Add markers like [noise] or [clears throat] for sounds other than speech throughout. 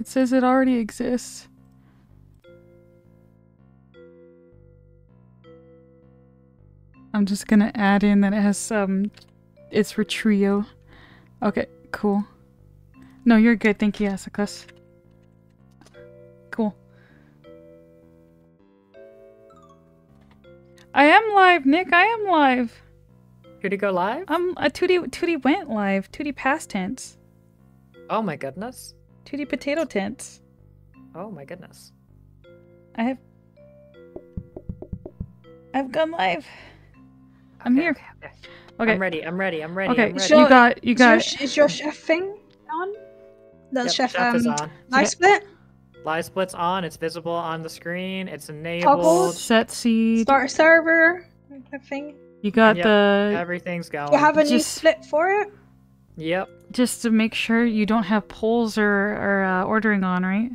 It says it already exists. I'm just gonna add in that it has um it's for trio. Okay, cool. No, you're good, thank you, Asicus. Cool. I am live, Nick, I am live. Did he go live? Um uh, Tootie Tootie went live. Tootie past tense. Oh my goodness. Tootie potato tent. Oh my goodness. I have I've gone live. I'm Okay, here. Okay, okay. Okay. I'm ready. I'm ready. I'm ready. Okay, I'm ready. Sure. you got you Is your, got is your chef thing on? The Yep, chef, chef is um, on. live split? Live split's on. It's visible on the screen. It's enabled. Toggled. set seed. Start server? Thing. You got Yep, the Everything's going. Do you have a new Just- split for it? Yep. just to make sure you don't have polls or or uh, ordering on, right?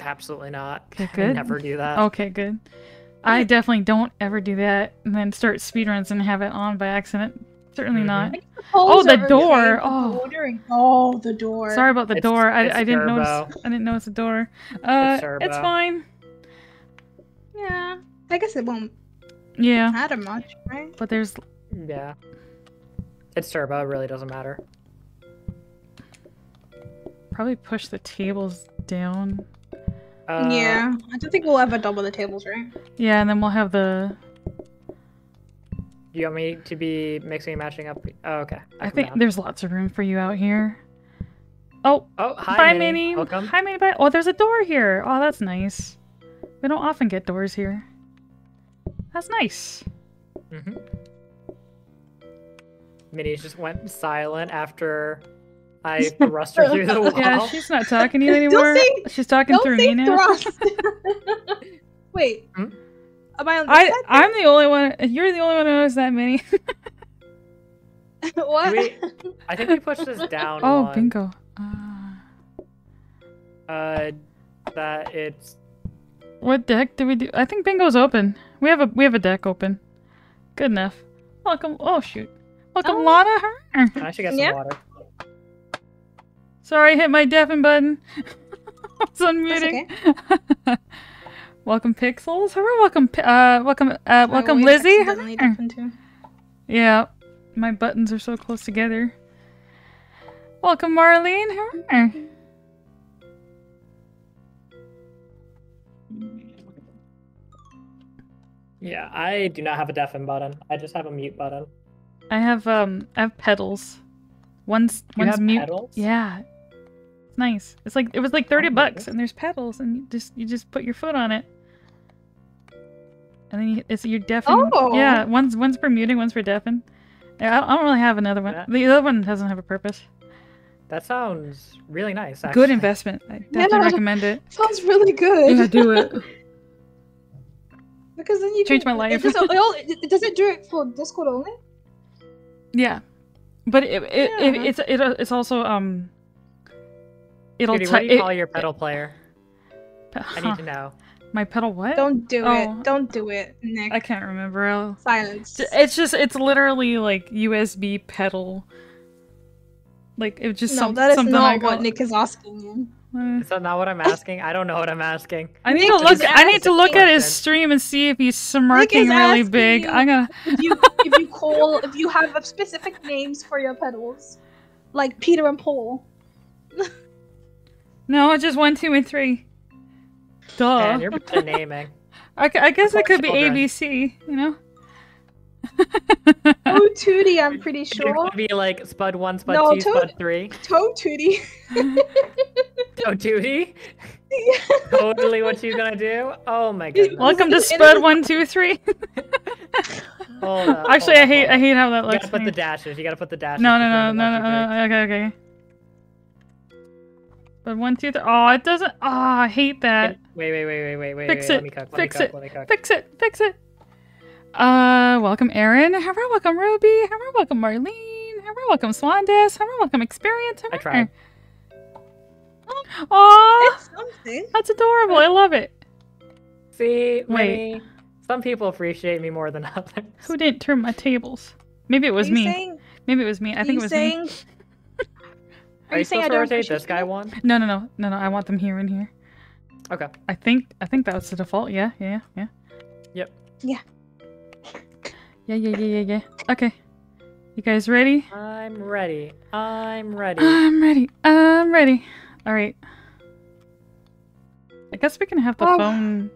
Absolutely not. Okay, I good. never do that. Okay, good. I definitely don't ever do that and then start speedruns and have it on by accident. Certainly Mhm. not. Polls the are okay, door. Oh. Ordering. Oh, the door. Sorry about the It's- door. I, it's I didn't notice. I didn't notice the door. Uh, turbo. it's fine. Yeah. I guess it won't Yeah, matter much, right? but there's Yeah. It's turbo. It really doesn't matter. Probably push the tables down. Uh, yeah. I don't think we'll ever double the tables, right? Yeah, and then we'll have the. Do you want me to be mixing and matching up? Oh, okay. I come think down. there's lots of room for you out here. Oh, Oh, hi, bye, Minnie. Minnie. Welcome. Hi, Minnie. Bye. Oh, there's a door here. Oh, that's nice. We don't often get doors here. That's nice. Mm-hmm. Minnie just went silent after I thrust her through the [laughs] wall. Yeah, she's not talking to you [laughs] Don't anymore. say- she's talking Don't through say me now. [laughs] Wait. Hmm? Am I on this I side? I'm the only one. You're the only one who knows that many. what? we- I think we pushed this down. oh, one. bingo. Uh, Uh, that it's what deck do we do? I think bingo's open. We have a we have a deck open. Good enough. Welcome. Oh shoot. Welcome, Oh. Lana. Her. I should get some Yeah. water. Sorry, I hit my deafen button. [laughs] I was unmuting. [laughs] welcome, Pixels. Hello, welcome, uh, welcome, uh, welcome, Oh, Lizzie. accidentally Her. deafened too. Yeah, my buttons are so close together. Welcome, Marlene. Her. Yeah, I do not have a deafen button. I just have a mute button. I have um, I have pedals. One's You one's have mute. pedals? Yeah, it's nice. It's like it was like 30 bucks, and there's pedals, and you just you just put your foot on it, and then you, it's your deafen. Oh. Yeah, one's one's for muting, one's for deafen. Yeah, I don't, I don't really have another one. The other one doesn't have a purpose. That sounds really nice. Actually. Good investment. I definitely Yeah. recommend it. [laughs] Sounds really good. Yeah, do it. [laughs] Because then you Change can, my life. It does, it, all- it- does it do it for Discord only? Yeah, but it, it, it it's it, it's also um. It'll Judy, what do you it- call your pedal player? I huh, need to know. my pedal what? Don't do Oh. it. Don't do it, Nick. I can't remember. I'll... Silence. It's just it's literally like USB pedal. Like it just no, some, that is something I not go, what Nick is asking you. uh, Is that not what I'm asking? I don't know what I'm asking. I need Nick to look. I need to look at his stream and see if he's smirking really big. you. I'm gonna. If you [laughs] if you call if you have specific names for your pedals, like Peter and Paul. [laughs] No, it's just one, two, and three. Duh. Man, you're bad naming. [laughs] I, I guess it Poor could be. ABC. You know. [laughs] Oh, Tootie, I'm pretty [laughs] sure. gonna be like Spud one, Spud No, two, Toad- Spud three. Toe Tootie. Oh, Judy. totally what she's gonna do. Oh my god. Welcome to It is- Spud one, two, three. Hold up, Actually, hold I hate hold I hate how that looks. You gotta put the dashes. You gotta put the dashes. No, no, between no, no, no, no. Okay, okay. But one, two, three. Oh, it doesn't. Oh, I hate that. Wait, wait, wait, wait, wait, wait. Fix wait. it, Let me cook. Let fix me cook. it, Let me cook. Fix it. Fix it. Uh, welcome Aaron. Hello, welcome Ruby. Hello, welcome Marlene. Hello, welcome Swandes. Hello, welcome Experience. I tried. Aw, It's something. that's adorable. I love it. See, Wait. Some people appreciate me more than [laughs] others. Who didn't turn my tables? Maybe it was me. Saying, Maybe it was me. I think it was saying, me. Are, you you saying I don't rotate this guy you? one? No, no, no, no, no. I want them here and here. Okay. I think I think that was the default. Yeah, yeah, yeah. Yep. Yeah. Yeah, yeah, yeah, yeah, yeah. Okay. You guys ready? I'm ready. I'm ready. I'm ready. I'm ready. All right. I guess we can have the Oh. phone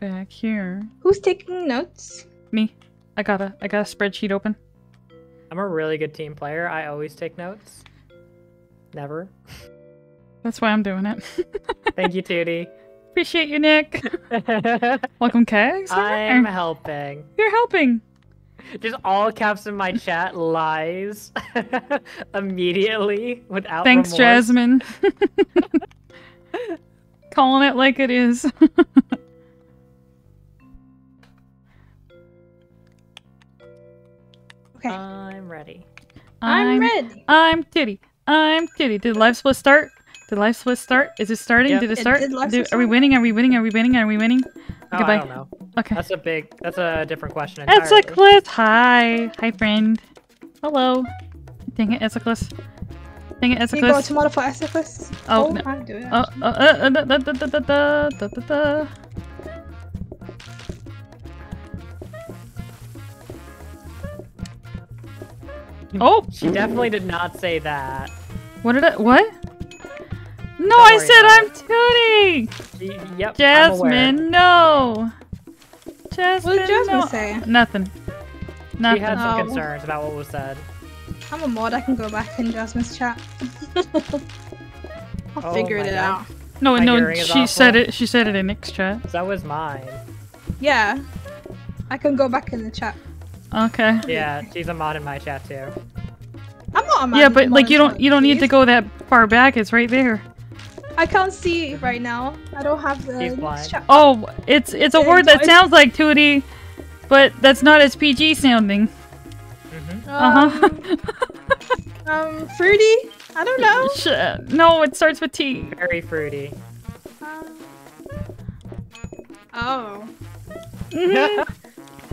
back here. Who's taking notes? Me. I got a I got a spreadsheet open. I'm a really good team player. I always take notes. Never. That's why I'm doing it. [laughs] Thank you, Tootie. Appreciate you, Nick. [laughs] Welcome, Kegs. I'm helping. You're helping. Just all caps in my chat lies [laughs] immediately without Thanks, remorse. Jasmine. Calling it like it is. Okay. I'm ready. I'm, ready. I'm Titty. I'm Titty. Did live split start? Did live split start? Is it starting? Yep. Did it It start? did live Do- split are we winning? Are we winning? Are we winning? Are we winning? Oh, Okay, I don't know. Okay. That's a big. That's a different question. Entirely. Esiclus, hi. Hi, friend. Hello. Dang it, Esiclus. Dang it, You go Esiclus. to modify Esophagus. Oh, no. I do it. Uh, uh, uh, da, da, da, da, da, da, da, da, da. Oh, She definitely did not say that. What did I? What? No, Don't I worry said I'm Tootie. She, yep. I'm. Jasmine, no. Jasmine, what did Jasmine no. say? Nothing. She had some Oh. concerns about what was said. I'm a mod. I can go back in Jasmine's chat. [laughs] I'll Oh figure it God. out. no, my no, hearing is she said it. She said it in Nick's chat. That was mine. Yeah. I can go back in the chat. Okay. Yeah, she's a mod in my chat too. I'm not a mod. Yeah, but like you don't you don't need to go that far back. It's right there. I can't see right now. I don't have the She's next blind. chat. Oh, it's it's a Yeah, word that sounds like Tootie, but that's not as PG sounding. hmm Uh huh. Um, [laughs] um, fruity. I don't know. Sh- no, it starts with T. Very fruity. Um, oh. Mhm. [laughs] [laughs]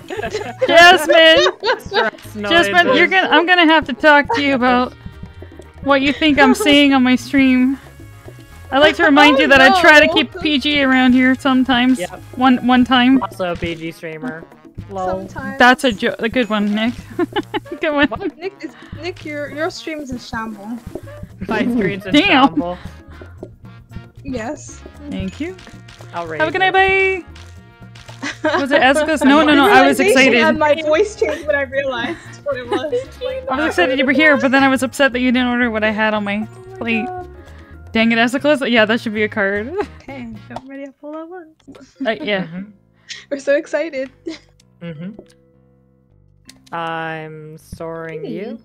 [laughs] Jasmine, Jasmine, you're gonna I'm gonna have to talk to you about what you think I'm seeing on my stream. I like to [laughs] remind Oh, you that I try to keep PG around here sometimes. Yep. One one time. Also a PG streamer. Lol. Sometimes. That's a jo- a good one, Nick. [laughs] good one. Nick, is, Nick, your your stream is in shamble. My screen's in Damn. shamble. Yes. Thank you. Outrageous. Have a good night, bye. Was it Escus? [laughs] No, no, no. I was Realization excited. And my voice changed when I realized what it was. [laughs] I was excited you were here, but then I was upset that you didn't order what I had on my plate. Dang it, Esiclus. Yeah, that should be a card. [laughs] Okay, I'm ready up all at once. Uh, yeah. Mhm. We're so excited. Mhm. I'm storing you.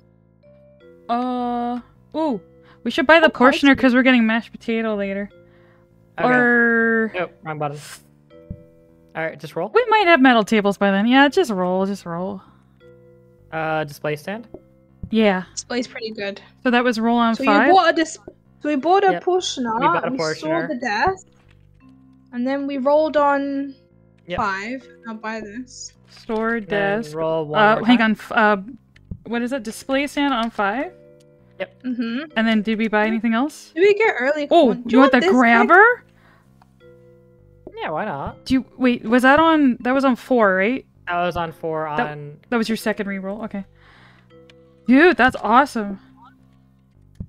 Uh. Ooh. We should buy the portioner because we're getting mashed potato later. Okay. Or. Oh, wrong button. All right, just roll. We might have metal tables by then. Yeah, just roll. Just roll. Uh, display stand. Yeah. Display's pretty good. So that was roll on So five. you bought a dis- So we bought a Yep. portioner. We bought a we portioner. saw the death, and then we rolled on Yep. five. I'll buy this. Store Then desk. roll one. Uh, hang time. on. Uh, what is it? Display stand on five. Yep. Mm-hmm. And then did we buy anything else? Did we get early? Oh, corn? do you want the grabber? guy? Grabber? Yeah, why not? Do you wait? Was that on? That was on four, right? That was on four That- on. That was your second reroll. Okay. Dude, that's awesome.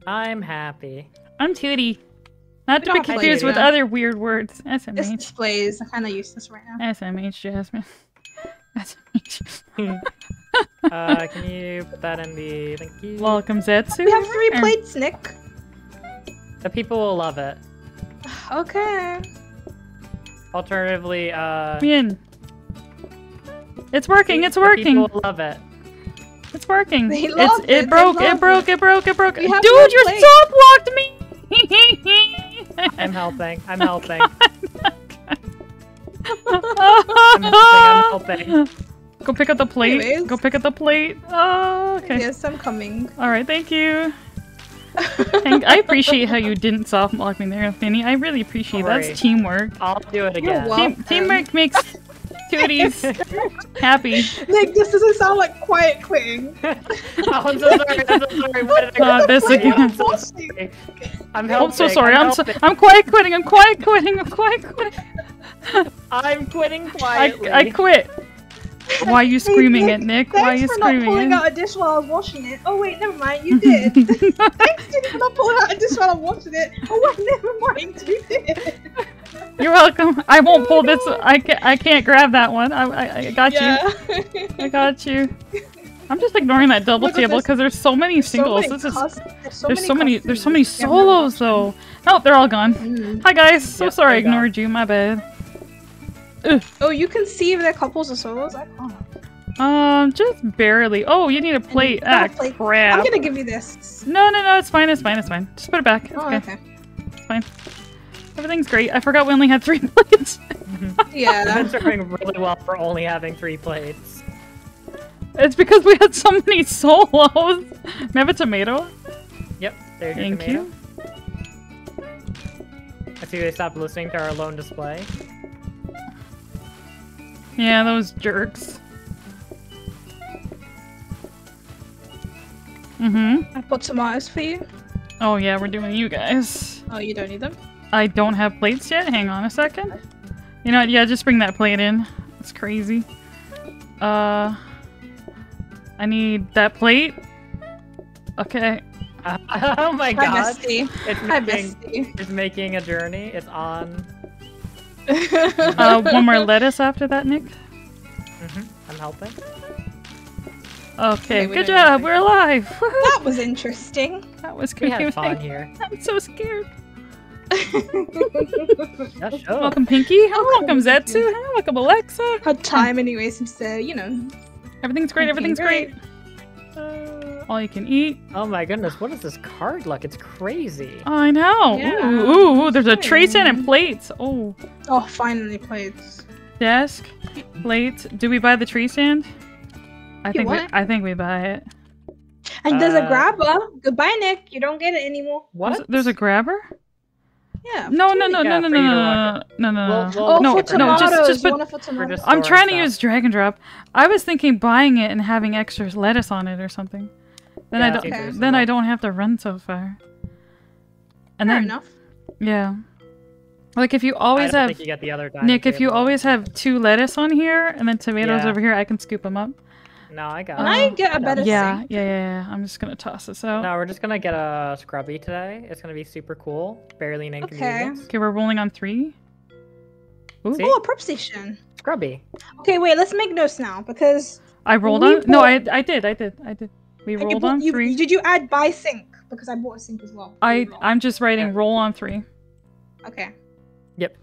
I'm happy. I'm Tootie. Not to be confused to with do other weird words. This SMH. display is kind of useless right now. SMH, Jasmine. [laughs] SMH. [laughs] uh, can you put that in the? Thank you. Welcome, Zetsu. We have three plates, Nick. the people will love it. Okay. Alternatively, uh, Min. It's working. It's working. People love it. It's working. They It's love it, it, broke. It broke. it. It broke. It broke. It broke. Dude, no you plate. soft blocked me. I'm helping. I'm [laughs] helping. I'm helping. I'm [laughs] helping. Go pick up the plate. Anyways. Go pick up the plate. Oh, okay. Yes, I'm coming. All right. Thank you. Thank- I appreciate how you didn't soft block me there, Finny. I really appreciate Great. That's teamwork. I'll do it again. Team, teamwork makes Tooties. [laughs] Happy. Nick, this doesn't sound like quiet quitting. oh, [laughs] I'm so sorry. I'm so sorry. Why did I uh, this again. I'm forcing. I'm Oh, I'm so sorry. I'm, I'm so, helping. I'm quiet quitting. I'm quiet quitting. I'm quiet quitting. I'm quitting [laughs] I. I quit. Why are you screaming Hey, it, Nick? Why are you Thanks you for not pulling screaming out a dish while I was washing it. Oh wait, never mind, you did. [laughs] Thanks, Nick, for not pulling out a dish while I'm washing it. Oh wait, [laughs] never mind, you did. You're welcome. I won't pull this. [laughs] I can't. I can't grab that one. I, I, I got you. I got you. I'm just ignoring that double Look table because there's so many singles. this is there's so there's many so many there's so many solos though. Oh, they're all gone. Mm. Hi guys. So Yep, sorry I gone. ignored you. My bad. Oh, you can see if they're couples or solos. I can't. Um, just barely. Oh, you need a plate. got Ah, plate. crap. I'm gonna give you this. No, no, no. It's fine. It's fine. It's fine. Just put it back. It's Oh, okay. okay. It's fine. Everything's great. I forgot we only had three [laughs] plates. Yeah. That's doing really well for only having three plates. it's because we had so many solos. May I have a tomato? Yep, there's your Thank tomato. you. I see they stopped listening to our lone display. Yeah, those jerks. Mm-hmm. I bought tomatoes for you. Oh yeah, we're doing you guys. Oh, you don't need them. I don't have plates yet. Hang on a second. You know what? Yeah, just bring that plate in. It's crazy. Uh, I need that plate. Okay. [laughs] oh my Hi, god. Hi, making, bestie. it's making a journey. It's on. Uh, one more lettuce after that, Nick. hmm I'm helping. Okay, Okay, good job. to- We're alive. That was interesting. That was We had confusing. fun here. [laughs] I'm so scared. [laughs] Yeah, sure. Welcome, Pinky. Welcome, thank Zetsu. you. Welcome, Alexa. Had time anyway since uh, you know. Everything's great. Everything's Everything's great. great. All you can eat. Oh my goodness, what is this card luck? It's crazy. I know. Yeah. Ooh, ooh, ooh, there's a tray stand and plates. Oh, Oh, finally plates. desk, plates. Do we buy the tree stand? I You think we. I think we buy it. And there's a Uh, grabber. Goodbye, Nick. You don't get it anymore. What? There's- There's a grabber? Yeah. No, no, no, Yeah, no, no, for you to no, no, no, no, We'll- no. Oh, no, for for no, just- just you put- want it for tomatoes? just- I'm store trying to use drag and drop. I was thinking buying it and having extra lettuce on it or something. Then I don't. okay. Then I don't have to run so far. And Fair then enough. yeah, like if you always don't have think you get the other dining Nick, if you always have two lettuce on here and then tomatoes Yeah. over here, I can scoop them up. No, I got Can Uh. I get a better Yeah, sink? yeah, yeah, yeah. I'm just gonna toss this out. No, we're just gonna get a scrubby today. It's gonna be super cool. Barely an inconvenience. Okay, we're rolling on three. Ooh. See? Oh, a prep station. Scrubby. Okay, wait. Let's make notes now because I rolled We on. No, I, I did, I did, I did. We and rolled bought- on you- three. Did you add buy sink? Because I bought a sink as well. I, I'm just writing Yeah. roll on three. Okay. Yep.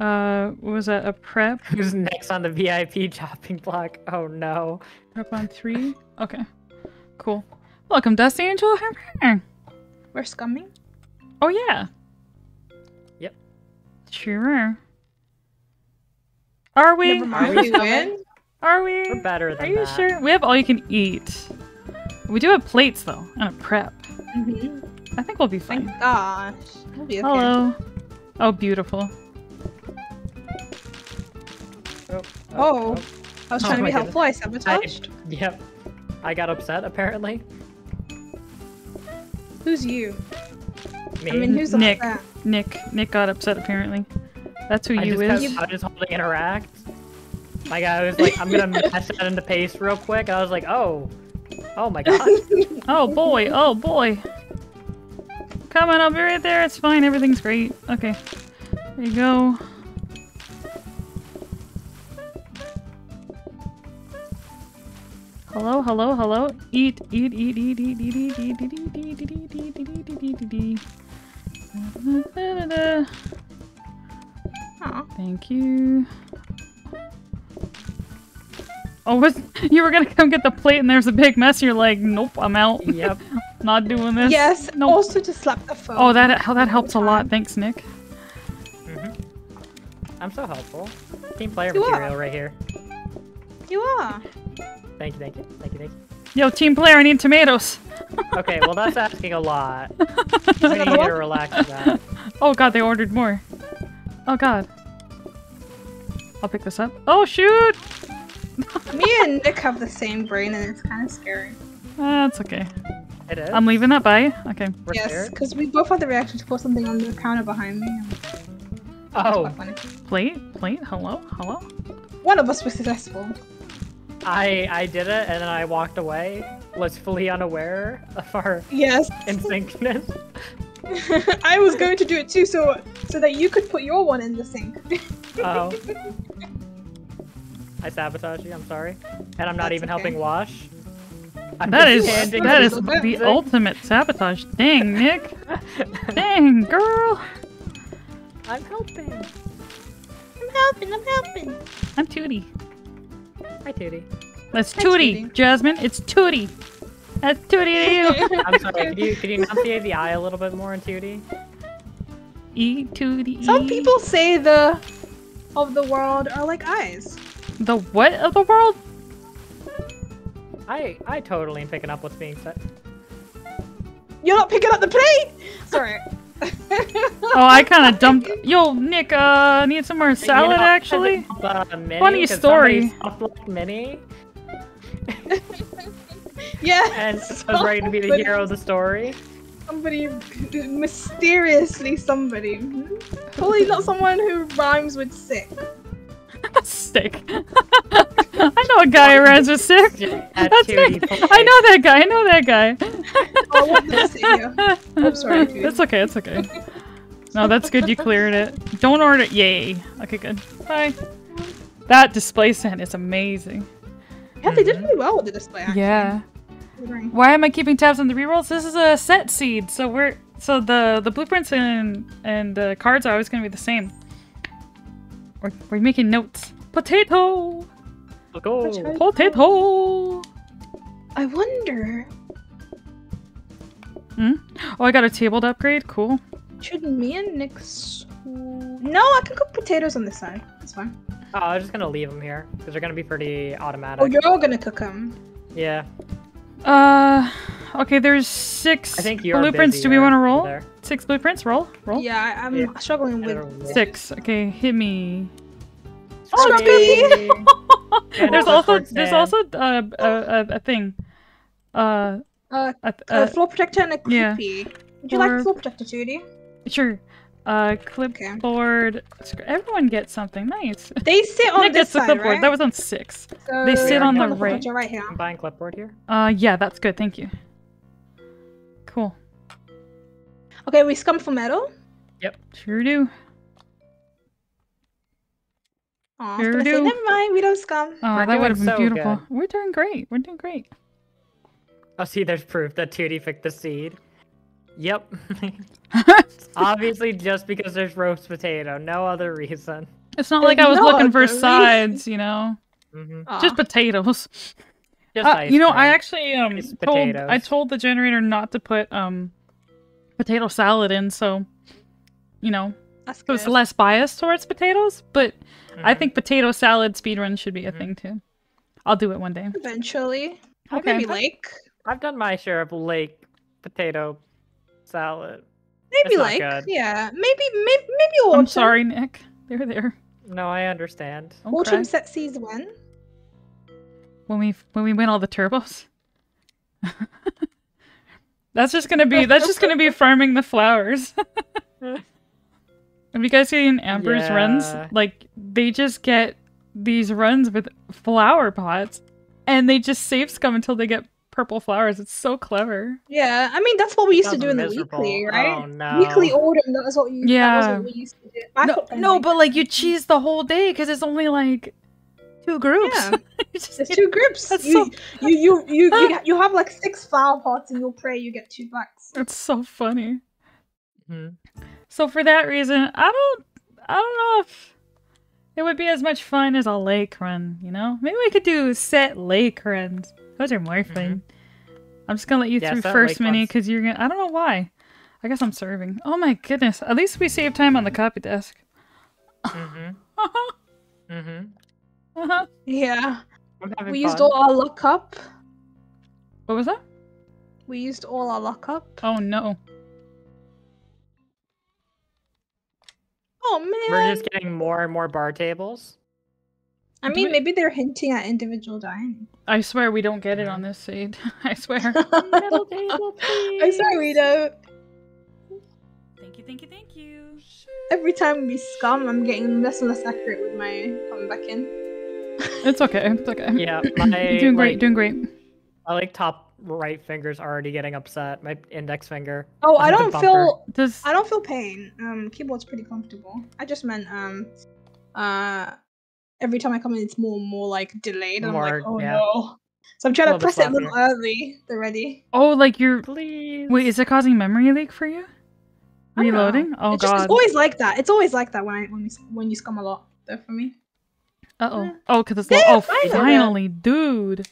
Uh, what was that? A prep? [laughs] Who's next on the VIP [laughs] chopping block? Oh no. Prep on three. Okay, cool. Welcome, Dusty Angel. We're scumming. Oh yeah. Yep. Sure. Are we? Never mind. we We. Are we? [laughs] We're better than that. Are you that. sure? We have all you can eat. We do have plates though, and a prep. hmm I think we'll be fine. Thank gosh. We'll be okay. Hello. Oh, beautiful. Oh. Oh. I was Oh trying to be helpful. I sabotaged. Yep. I got upset apparently. Who's you? Me. I mean, who's Nick. upset? Nick. Nick got upset apparently. That's who I you just is. kept- I was just holding interact. My I was like, I'm gonna [laughs] mash that into paste real quick. I was like, oh. Oh my god. Oh boy. Oh boy. Come on, I'll be right there. It's fine. Everything's great. Okay. There you go. Hello, hello, hello. Eat, eat, eat, eat, eat, eat, eat, eat, eat, eat, eat, eat, eat, eat, eat, eat, eat, eat, eat. Da-da-da-da. Aw. Thank you. Oh, was you were gonna come get the plate and there's a big mess? You're like, nope, I'm out. yep. [laughs] Not doing this. Yes. Nope. Also to slap the phone. Oh, that how that helps a lot. Thanks, Nick. hmm I'm so helpful. Team player You are. material right here. You are. Thank you, thank you, thank you, thank you. Yo, team player, I need tomatoes. [laughs] Okay, well that's asking a lot. [laughs] We need to relax that. Oh god, they ordered more. Oh god. I'll pick this up. Oh shoot! [laughs] Me and Nick have the same brain, and it's kind of scary. Uh, that's okay. It is. I'm leaving that by. Okay. We're yes, because we both had the reaction to put something on the counter behind me. and That's Oh, quite funny. Plate, plate. Hello, hello. One of us was successful. I I did it and then I walked away, was fully unaware of our Yes. [laughs] insyncness. [laughs] I was going to do it too, so so that you could put your one in the sink. Oh. I sabotage you. I'm sorry, and I'm not That's even okay. helping wash. I'm That just is standing that in is little the the sink. ultimate sabotage. Dang, Nick. [laughs] Dang, girl. I'm helping. I'm helping. I'm helping. I'm Tootie. Hi, Tootie. That's Thanks, Tootie, Tootie. Jasmine. It's Tootie. That's Tootie to you. [laughs] I'm sorry. Could you could you enunciate the I a little bit more in Tootie? E Tootie. E. Some people say the of the world are like eyes. The what of the world? I I totally am picking up what's being said. You're not picking up the plate. Sorry. [laughs] Oh, I kind of dumped. Yo, Nick. Uh, need some more salad You actually. Uh, Minnie, Funny story. somebody stuff like Minnie [laughs] yeah. [laughs] and was ready to be the hero of the story. Somebody mysteriously somebody. Probably not someone who rhymes with sick. Stick. [laughs] I know a guy who runs with sick. That's Tootie Nick. Play. I know that guy. I know that guy. I want them to sit here. I'm sorry, [laughs] dude. It's okay. It's okay. No, that's good. You cleared it. Don't order. Yay. Okay, good. Bye. That display stand is amazing. Yeah, they did mm. really well with the display. Actually. Yeah. Why am I keeping tabs on the rerolls? This is a set seed, so we're so the the blueprints and and the cards are always gonna be the same. We're we're making notes. Potato. Let's go. Potato. I wonder, Hmm? Oh, I got a table to upgrade. Cool. should me and Nick? No, I can cook potatoes on this side. That's fine. Oh, I'm just gonna leave them here because they're gonna be pretty automatic. Oh, you're all gonna cook them. Yeah, Uh, okay. There's six I think you're blueprints. Do we want to roll? there. Six blueprints. Roll. Roll. Yeah, I- I'm Yeah. struggling with. Six. Okay. Hit me. Oh, Scrubby! And [laughs] there's also there's stand. also uh, a, a a thing. Uh, Uh, a, a a, floor protector and a yeah. Would you like Or- the floor protector, Judy? Sure. Uh, clipboard. sc- Everyone gets something. Nice. [laughs] They sit on Nick this gets the side, clipboard. right? That was on six. So they sit on the floor right. protector right here. I'm buying clipboard here. Uh, yeah, that's good. Thank you. Cool. Okay, we scum for metal. Yep, sure do. Aw, Sure gonna [laughs] say, do. never mind, we don't scum. Oh, We're that would have been so beautiful. good. We're doing great. We're doing great. Oh, see, there's proof that Tootie picked the seed. Yep. [laughs] [laughs] Obviously, just because there's roast potato, no other reason. it's not like I was no looking for other reason. sides, you know. hmm Just potatoes. Just Uh, ice you know, I actually um told I told the generator not to put um potato salad in, so you know, That's it was good. less biased towards potatoes. But I Mhm. think potato salad speedrun should be a Mhm. thing too. I'll do it one day. Eventually. Or Okay. maybe Lake. I've done my share of lake potato salad. Maybe It's not Lake. Yeah. Maybe maybe maybe autumn. I'm sorry, Nick. They're there. No, I understand. Don't Autumn set sees when? when we when we win all the turbos. [laughs] that's just gonna be that's just gonna be [laughs] farming the flowers. [laughs] Have you guys seen Amber's runs? Like they just get these runs with flower pots, and they just save scum until they get purple flowers. It's so clever. Yeah, I mean that's what we used to Sounds do in the miserable. weekly, right? Oh no. Weekly autumn. That was what you. That was Yeah. what we used to do. Back No, no, like- but like you cheese the whole day because it's only like two groups. Yeah. [laughs] Just There's two groups. That's you, so- you, you, you, you, [laughs] you have like six flower pots, and you'll pray you get two bucks. It's so funny. Mhm. So for that reason, I don't I don't know if it would be as much fun as a lake run, you know? Maybe we could do set lake runs. Those are more fun. I'm just gonna let you Yeah, through first lake mini because you're gonna I don't know why. I guess I'm serving. Oh my goodness. At least we save time on the copy desk. Mhm. [laughs] Mhm. Uh-huh. Yeah, I'm having we used all our luck up. What was that? We used all our luck up. Oh no. Oh man. We're just getting more and more bar tables. I mean, it. maybe they're hinting at individual dining. I swear we don't get it on this seed. [laughs] I swear. [laughs] Middle table, please. I'm sorry, we don't. Thank you, thank you, thank you. Every time we scum, I'm getting less and less accurate with my coming back in. It's okay. It's okay. Yeah, [laughs] my You're doing great. like, doing great. I like top right finger's already getting upset. My index finger. Oh, I Is it the don't feel. Does I don't feel pain. Um, keyboard's pretty comfortable. I just meant um, uh, every time I come in, it's more and more like delayed. I'm like, oh yeah. no. So I'm trying to press it a little early. They're ready. oh like you're Please. wait? Is it causing memory leak for you? I don't know. Reloading? Oh it's just it's always like that. It's always like that when I when we when you scum a lot. Though for me. Uh oh. Oh, because it's Yeah. Oh, finally. finally, dude.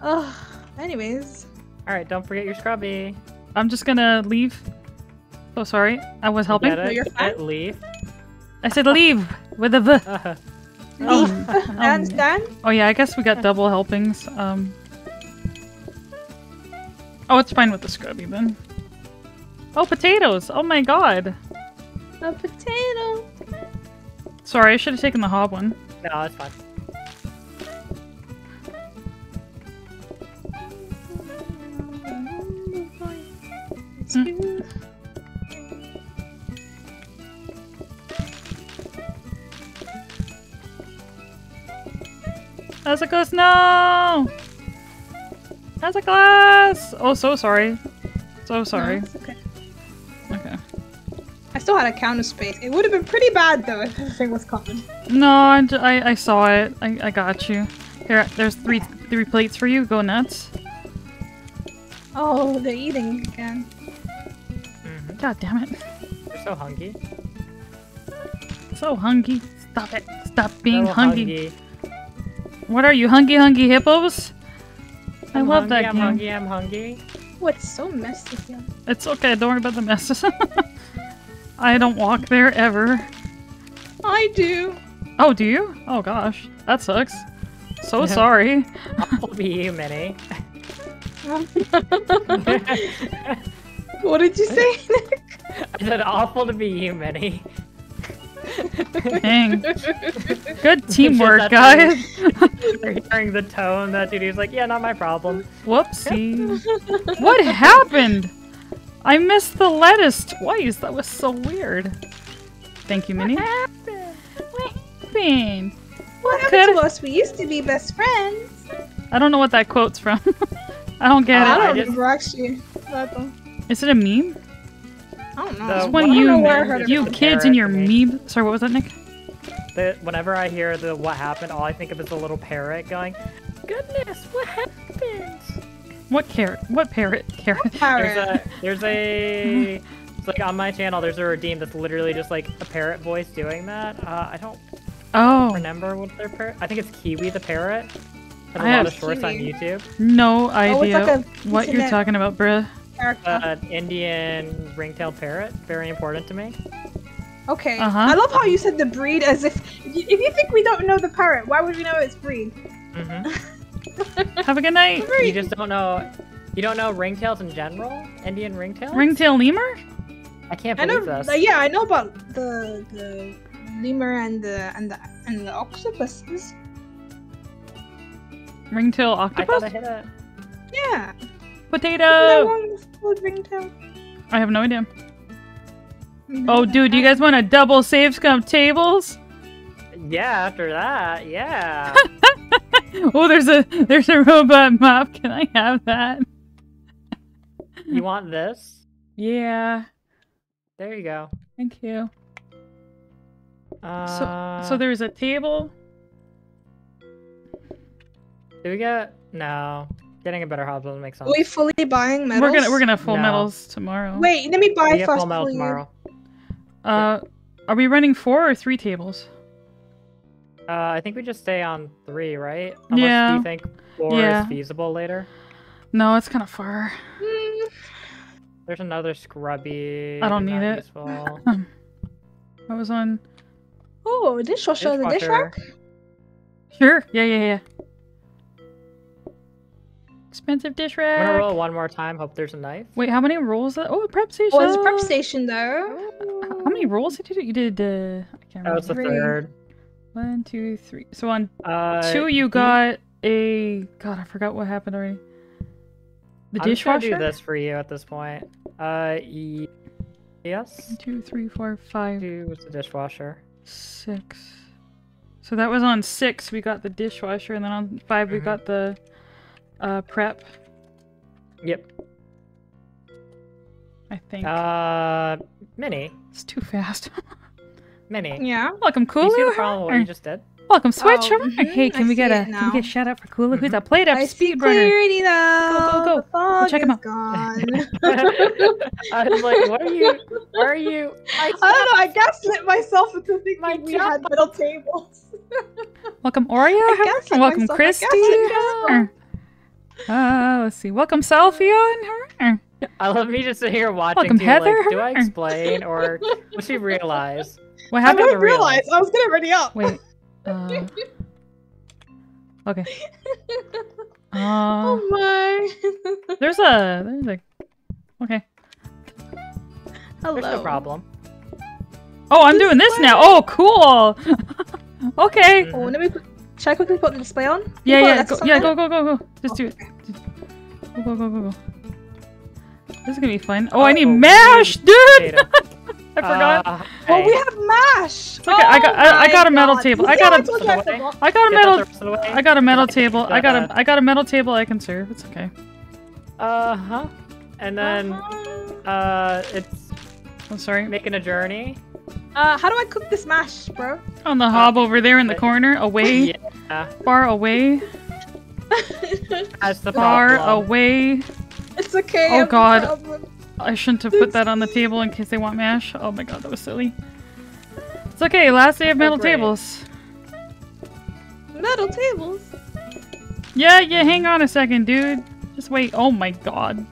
Ugh. Anyways. All right, don't forget your scrubby. I'm just gonna leave. So sorry. I was helping. Get it? you're fine. it? Leave. I said leave with a V. [laughs] Uh, Oh, Leaf. um, I understand. Oh yeah, I guess we got double helpings. Um. Oh, it's fine with the scrubby then. Oh, potatoes! Oh my god. A potato. Sorry, I should have taken the hob one. no, it's fine. Hmm. That's a glass. No. That's a glass. Oh, so sorry. So sorry. No, okay. Okay. I still had a counter space. It would have been pretty bad though if everything was common. No, I I saw it. I, I got you. Here, there's three three plates for you. Go nuts. Oh, they're eating again. God damn it. You're so hungry. So hungry. Stop it. Stop being So hungry. What are you, hungry, hungry hippos? I I'm love hungry, that I'm game. hungry. I'm hungry. What's so messy here? It's okay. Don't worry about the messes. [laughs] I don't walk there ever. I do. Oh, do you? Oh gosh, that sucks. So sorry. I'll be you, Minnie. [laughs] [laughs] what did you say? I said awful to be you, Minnie. Dang. Good teamwork, guys. [laughs] You're hearing the tone that dude. He's like, yeah, not my problem. Whoopsie. [laughs] what happened? I missed the lettuce twice. That was so weird. Thank you, Minnie. What happened? what could- happened to us? We used to be best friends. I don't know what that quote's from. [laughs] I don't get oh, I it. don't I just- remember actually. I don't, Is it a meme? I don't know. The It's one I you don't know where I heard you kids in your Parrot me. meme. Sorry, what was that, Nick? The, whenever I hear the what happened, all I think of is a little parrot going, "Goodness, what happened?" What carrot? What parrot? Carrot. There's Parrot. a [laughs] there's a it's like on my channel. There's a redeem that's literally just like a parrot voice doing that. Uh, I don't Oh, remember what their parrot. I think it's Kiwi the parrot. Has a I lot have of shorts on YouTube. no Oh, it's idea like a what you're internet talking about, bruh. Character. Uh, Indian ring-tailed parrot, very important to me. okay. uh-huh. I love how you said the breed as if if you, think we don't know the parrot, why would we know its breed? hmm [laughs] Have a good night. You just don't know. You don't know ringtails in general? Indian ringtails? Ringtail lemur? I can't I know. believe this. uh, yeah, I know about the the lemur and the and the and the octopuses. Ringtail I octopus? thought I hit it. Yeah. Isn't that Potato! one with called ringtail? I have no idea. Oh, know dude, you guys want a double save scum tables? Yeah, after that, yeah. [laughs] Oh, there's a there's a robot mop. Can I have that? you want this? Yeah. There you go. Thank you. Uh, So there's a table. do we get? No, getting a better hob doesn't make sense. Are we fully buying medals? We're gonna we're gonna have full No. medals tomorrow. Wait, let me buy we get full metal before you- tomorrow. Uh, are we running four or three tables? Uh, I think we just stay on three, right? Unless Yeah. Do you think four Yeah. is feasible later. No, it's kind of far. Hmm, There's another scrubby. I don't need it. [laughs] I was on. Oh, dishwasher, the dish rack. Sure. Yeah, yeah, yeah. Expensive dish I'm gonna roll one more time. Hope there's a knife. Wait, how many rolls? That- oh, a prep station. Oh, it's a prep station though. H- How many rolls did you do? You did. Uh, I can't remember. That was the. Three. third. One, two, three. So on Uh, two, you you- got a. God, I forgot what happened already. The I'm just gonna do this for you at this point. Uh, y- yes. One, two, three, four, five, Two was the dishwasher. six. So that was on six. We got the dishwasher, and then on 5 we Mhm. got the uh, prep. Yep. I think Uh, Minnie. it's too fast. [laughs] Minnie. Yeah. Welcome, Do you see the Kulu. problem with what you just did? Welcome, Switch. Oh, Alright, mhm, Hey, can I we get a can we get a shout out for Kulu? Who's Mhm. that PlateUp I see speedrunner? clarity now. Go, go, go. The fog check him is out. gone. [laughs] [laughs] I was like, what are you? Where are you? I, I don't know. I gaslit myself into thinking My we had middle tables. Welcome, Oreo. Welcome, myself, I Christy. Gaslit Uh, let's see. Welcome, Selfie on. I love me just sit here watching. Welcome, too, Heather. Like, do I explain or will she realize? What I happened? didn't realize. realize. I was getting ready up. Wait. Uh, okay. Uh, oh my. there's a there's a. Okay. Hello. There's no problem. Oh, I'm doing this now. Oh, cool. [laughs] okay. Mhm. Oh, let me. Put, should I quickly put the display on? Can Yeah, yeah, go, yeah. Go, go, go, go. Just do it. Okay. Go, go, go, go, go. This is gonna be fun. Oh, I need mash, dude. [laughs] I forgot. Uh, Oh, we have mash. okay, I got- I- I got a metal table. I got a- told you By I the way, forgot. I got a metal. the rest of the way. I got a metal table. I got a the- I got a metal table I can serve. It's okay. Uh huh. And then Uh-huh. uh, it's I'm Oh, sorry. making a journey. Uh, how do I cook this mash, bro? On the hob over there in the corner, away, [laughs] Yeah, far away, [laughs] that's the far problem. away. it's okay. Oh, I have God. I shouldn't have put that on the table in case they want mash. Oh my god, that was silly. It's okay. Last day of metal great. tables. Metal tables. Yeah, yeah. Hang on a second, dude. Just wait. Oh my god.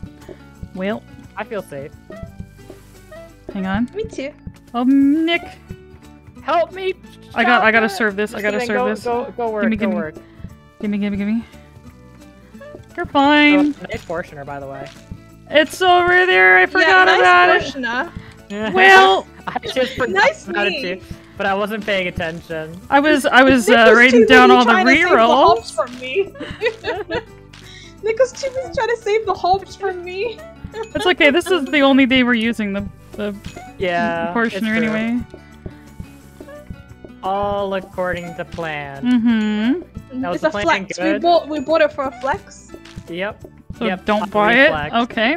Well, I feel safe. Hang on. Me too. Oh, Nick. Help me! I got. I gotta serve this. I gotta serve go, this. Go, go work. Gimme, go gimme. work. Gimme, gimme, gimme. You're fine. Oh, fine. nice portioner, by the way. It's over there. I forgot yeah, nice about portioner. it. [laughs] Well, [laughs] I just forgot Nice about me. it too, but I wasn't paying attention. I was. I was Nick uh, was writing too down busy all the trying to save the hops rerolls. from me. [laughs] Nick was too busy trying to save the hops from me. It's okay. This is the only day we're using the the Yeah. portioner anyway. All according to plan. Mm-hmm. Now, is it's a plan flex. We bought we bought it for a flex. Yep. So Yep, don't on buy reflex. it. Okay.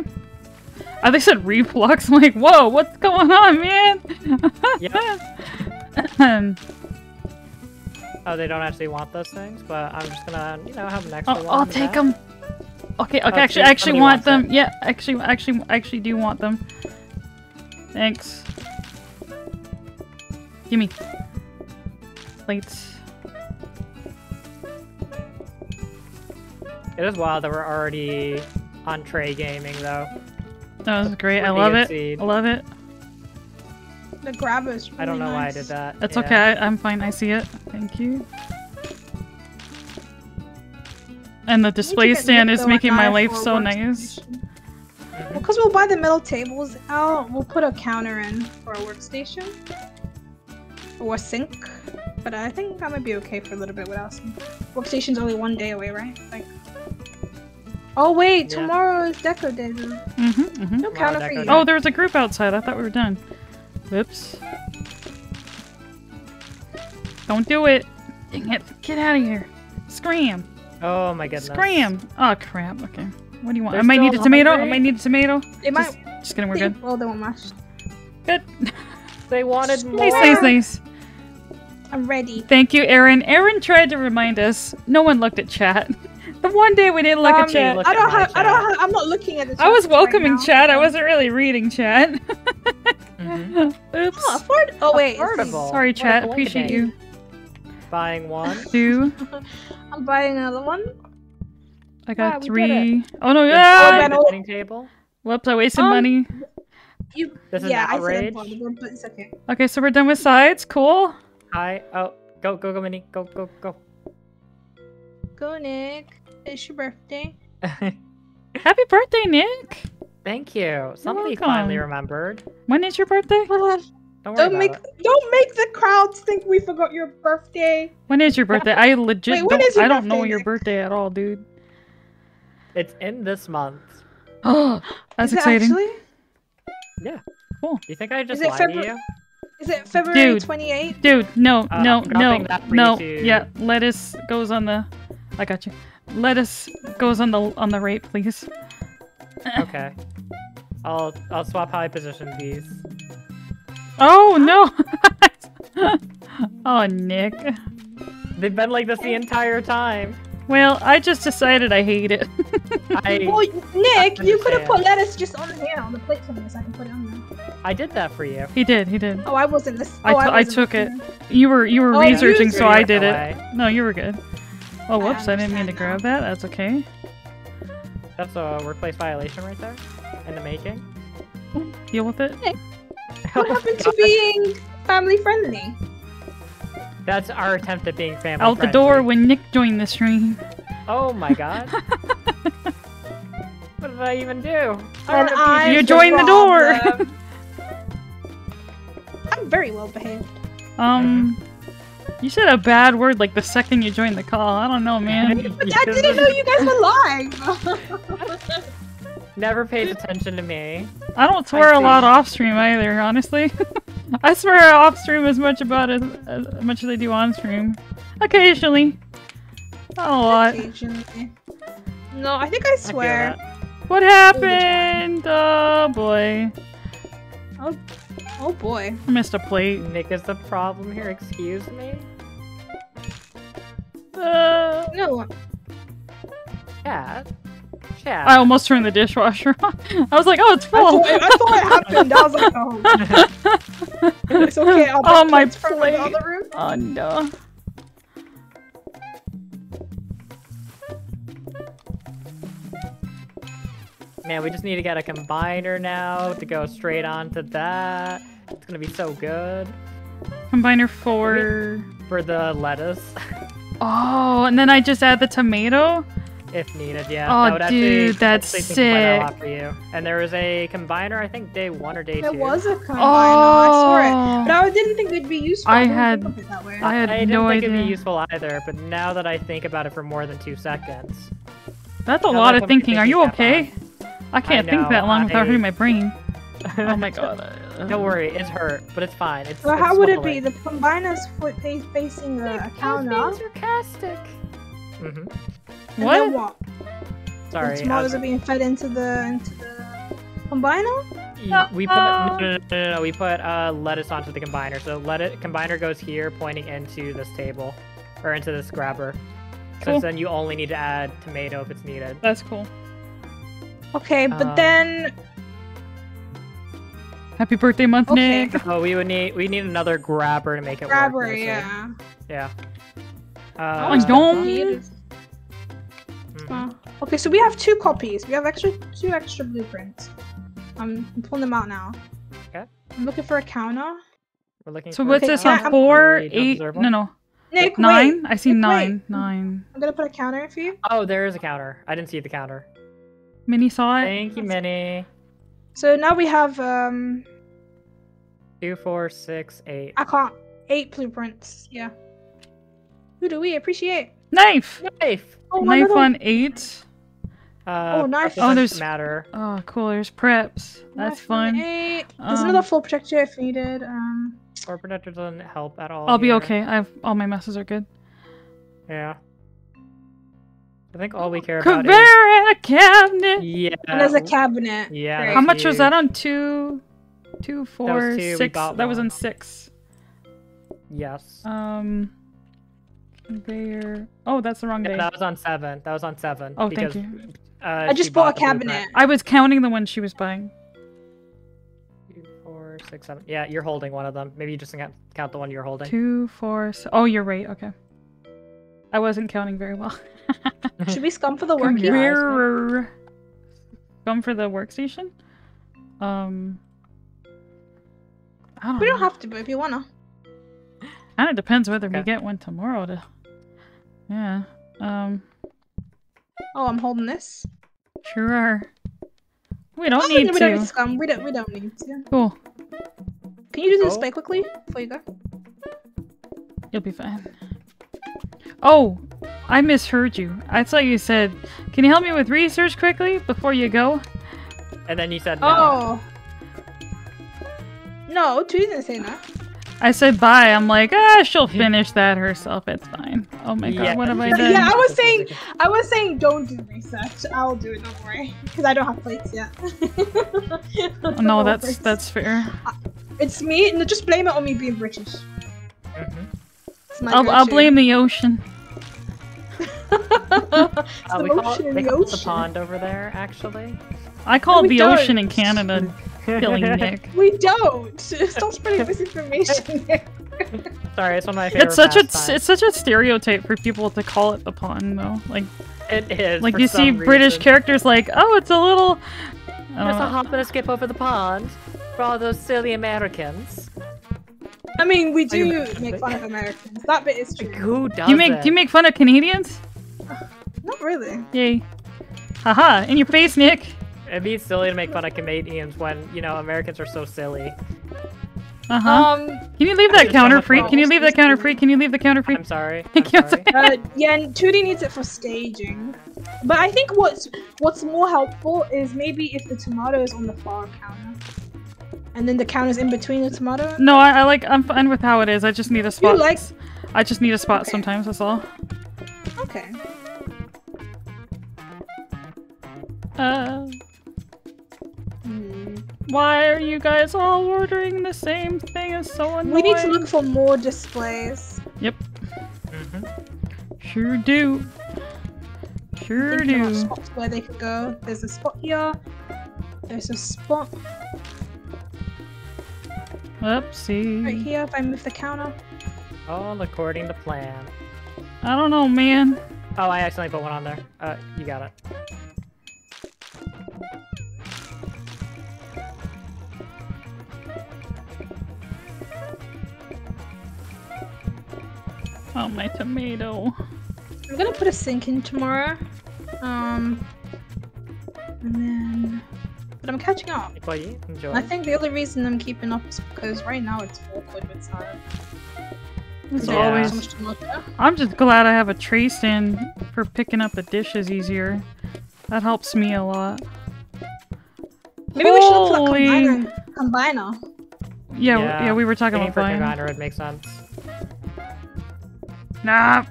I they said reflux. [laughs] I'm like, whoa, what's going on, man? Yep. [laughs] Oh, they don't actually want those things, but I'm just gonna, you know, have an extra I'll, one. I'll take them. Okay, okay. Actually, I actually want them. it. Yeah, actually, actually, actually do want them. Thanks. Gimme. Plates. It is wild that we're already on Trey Gaming, though. That was great. I love it. seed. I love it. The grabber's really I don't know why I did that. That's Yeah. okay. I, I'm fine. I see it. Thank you. And the I need to display stand is making my life so nice. workstation. Well, because we'll buy the metal tables out, we'll put a counter in for a workstation. Or a sink. But I think I might be okay for a little bit without some. Workstation's only one day away, right? Like. Oh wait, Yeah. tomorrow is deco day though. Mm-hmm, mm-hmm. No counter for you. day. Oh, there was a group outside. I thought we were done. Whoops. Don't do it. Dang it. Get out of here. Scram. Oh my goodness. Scram. Oh, crap. Okay. What do you want? They're I might need a still tomato. I might need a tomato. They might. Just, just kidding. We're good. Oh, they won't mash. Good. [laughs] They wanted more. Nice, nice, nice. I'm ready. Thank you, Aaron. Aaron tried to remind us. No one looked at chat. [laughs] The one day we didn't look Um, at chat. look I don't my have. I don't have. I'm not looking at the. I was chat right welcoming now. chat. I wasn't really reading chat. [laughs] Mhm. Oops. Oh, afford. Oh wait. Affordable. Sorry, chat. Appreciate you. Buying one. [laughs] Two. [laughs] I'm buying another one. I got Wow, we did three. Oh no! Yeah. The dining table. Whoops! I wasted Um, money. You. This is yeah, an I said outrage. affordable, but it's okay. Okay, so we're done with sides. Cool. Hi. Oh, go, go, go, Minnie. Go, go, go. Go Nick. It's your birthday. [laughs] Happy birthday, Nick. Thank you. Somebody finally remembered. When is your birthday? Don't worry Don't about make it. don't make the crowds think we forgot your birthday. When is your birthday? I [laughs] legit Wait, don't, is your I don't know birthday, your birthday at all, dude. It's in this month. Oh, [gasps] that's Is it exciting. actually? Yeah. Cool. You think I just Is it lied to you? Is it February Dude. 28th? Dude, no, Uh, no, no, that for you no. to- Yeah, lettuce goes on the. I got you. Lettuce goes on the on the right, please. [laughs] Okay. I'll I'll swap how I position these. Oh no! [laughs] oh, Nick. They've been like this the entire time. Well, I just decided I hate it. [laughs] I Well, Nick, you could have put lettuce just on here on the plate for me so I can put it on there. I did that for you. he did. He did. Oh, I wasn't this. I oh, t- I wasn't took it. listening. You were you were Oh, you researching, so I did it. No, you were good. Oh, whoops! I didn't mean to grab that. That's okay. That's a workplace violation right there. In the making. Deal with it. What [laughs] happened to being family friendly? That's our attempt at being family. Out the door when Nick joined the stream. Oh my god. [laughs] what did I even do? And I'm You joined the door. [laughs] I'm very well behaved. Um, you said a bad word like the second you joined the call. I don't know, man. But I didn't know you guys were live. Never pays attention to me. I don't swear a lot off stream either, honestly. [laughs] I swear off stream as much about as, as much as I do on stream. Occasionally. Not a lot. Occasionally. No, I think I I swear. that. What happened? Oh boy. Oh oh boy. I missed a plate. Nick is the problem here. Excuse me. Uh, No, Chat. Chat. I almost turned the dishwasher on. [laughs] I was like, oh, it's I full. thought, I thought it happened. I was like, oh, it's okay. I'll Oh, [laughs] put my plates from the other room. Oh no. Man, we just need to get a combiner now to go straight on to that. It's gonna be so good Combiner for. for the lettuce, [laughs] Oh, and then I just add the tomato. If needed. Yeah. Oh, that would actually- dude, that's actually simplify that a lot sick. for you. And there was a combiner, I think day one or day There two. was a combiner. I saw it, Oh, but I didn't think it'd be useful. I didn't had- think of it that way. I had I didn't no think idea. it'd be useful either, but now that I think about it for more than two seconds, That's a lot of thinking. Are you thinking that okay? I can't think know, that long without I- hurting my brain. [laughs] Oh my god. don't worry, it's hurt, but it's fine. It's. Well, it's how would it be? swallowing. The combiner's foot fa- facing a, a counter. Being sarcastic. Mm-hmm. What? then what? Sorry. the tomatoes was- are being fed into the into the combiner. Y- We put no, no, no, no, no, we put uh, lettuce onto the combiner. So let it combiner goes here, pointing into this table, or into this grabber. So then you only need to add tomato if it's needed. That's cool. Okay, but Um, then Happy birthday month, Okay. Nick. Oh, we would need we need another grabber to make it grabber, work. mostly. yeah. Yeah. Oh, Uh, yum. mhm. Uh, okay, so we have two copies. We have extra two extra blueprints. Um, I'm pulling them out now. Okay. I'm looking for a counter. We're looking. So what's this can on? Four, eight? No, no. Nick, Nine? wait. I see Nick, nine. wait. Nine. I'm gonna put a counter for you. Oh, there is a counter. I didn't see the counter. Minnie saw it. Thank you, Minnie. So now we have um, Two, four, six, eight. I can't eight blueprints. Yeah. Who do we appreciate? Knife! Knife. Oh, my Knife little- on eight. Uh, Oh, knife. doesn't Oh, there's- matter. Oh, cool. There's preps. That's knife on fun. Eight. There's Um, another full protector if needed. Um, Or protector doesn't help at all. I'll be okay. I've all my messes are good. Yeah. I think all we care about Conveyor is a cabinet. yeah. and there's a cabinet. Yeah. Great. How much was that on two? Two, four, two, we six. bought That was one. on six. Yes. Um. Conveyor. Oh, that's the wrong Yeah, day. that was on seven. That was on seven. Oh, thank you. Uh, I just she bought a the blueprint. cabinet. I was counting the ones she was buying. Two, four, six, seven. Yeah, you're holding one of them. Maybe you just count, count the one you're holding. Two, four. s Oh, you're right. Okay. I wasn't counting very well. [laughs] Should we scum for the work? Yeah. Conveyor. Come for the workstation. Um. I don't We don't have to, but if you wanna. Kind of depends whether we get one tomorrow to. Yeah. Um. Oh, I'm holding this. Sure are. We don't Oh, need we don't need to. scum. We don't. We don't need to. Cool. Can Can you do this Go. display quickly before you go? You'll be fine. Oh, I misheard you. I thought you said, "Can you help me with research quickly before you go?" And then you said no. Oh. No, Tootie didn't say that. I said bye. I'm like, ah, she'll finish that herself. It's fine. Oh my god, Yeah. what have I Yeah, done? Yeah, I was saying, I was saying, don't do research. I'll do it. Don't worry, because I don't have plates yet. [laughs] No, [laughs] that's that's fair. It's me. No, just blame it on me being British. Mhm. I'll, I'll blame the ocean. [laughs] Uh, the we call ocean it, they the call it the pond over there, actually. I call No, it the ocean don't. in Canada. Killing [laughs] Nick. We don't. [laughs] Stop spreading misinformation. [laughs] Sorry, it's one of my favorite It's such a pastimes. it's such a stereotype for people to call it the pond though. Like It is. like for you see some British characters like, oh, it's a little. I don't Just a know. hop and a skip over the pond for all those silly Americans. I mean, we do you- make fun of Americans. That bit is Like, true. who does Do you make do you make fun of Canadians? Not really. Yay. Haha, in your face, Nick. It'd be silly to make fun of Canadians when, you know, Americans are so silly. Uh huh. Um. Can you leave that counter have free? Can you leave that counter it. free? Can you leave the counter free? I'm sorry. I'm sorry. [laughs] Uh, yeah, and 2D needs it for staging. But I think what's what's more helpful is maybe if the tomato is on the far counter, and then the counter's in between the tomato. No, I, I like. I'm fine with how it is. I just need a spot. like- I just need a spot Okay. sometimes. That's all. Okay. Uh. Why are you guys all ordering the same thing? It's so annoying. We need to look for more displays. Mhm. Sure do. Sure Thinking of do. spots where they could go. There's a spot here. There's a spot Oopsie. right here. If I move the counter. All according to plan. I don't know, man. Oh, I accidentally put one on there. Uh, you got it. Oh, my tomato. I'm gonna put a sink in tomorrow. Um. And then. But I'm catching up. Employee, enjoy. I think the only reason I'm keeping up is because right now it's awkward with Sarah. As Yeah. always. So much tomato. I'm just glad I have a tray stand for picking up the dishes easier. That helps me a lot. Maybe we should look for a Holy- combiner. Combiner. Yeah, yeah, Yeah, we were talking Aiming about for buying. combiner would make sense. Nah.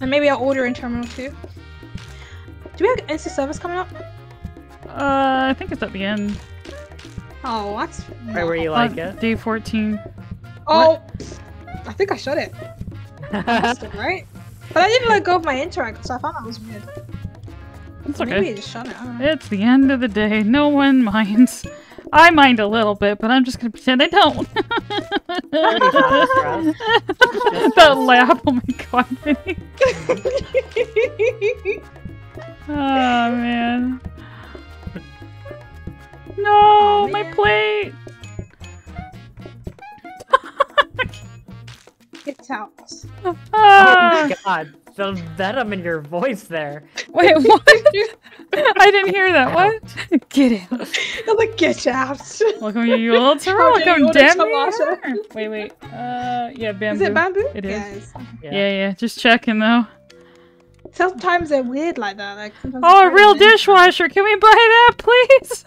And maybe I'll order in Terminal 2. Do we have instant service coming up? Uh, I think it's at the end. Oh, that's. Right where you Uh, like it. Day 14. Oh, I think I shut it. [laughs] I it, right? But I didn't let go of my interact, so I found that was weird. It's Maybe okay. I just shut it. I don't know. It's the end of the day. No one [laughs] minds. I mind a little bit, but I'm just gonna pretend I don't. Pretty [laughs] that laugh, oh my god, [laughs] Oh man. No, Aw, my plate. Get out. [laughs] Oh Ah, my god, the venom in your voice there. wait, [laughs] what? I didn't hear that. What? Get it. [laughs] I'm like, get out. Welcome, you old [laughs] to How dare you welcome, order damn tomato? Wait, wait. Uh, yeah, bamboo. Is it bamboo? It is. Yeah. Yeah, yeah. Just checking though. Sometimes they're weird like that. Like Oh, a real very- dishwasher. Can we buy that, please?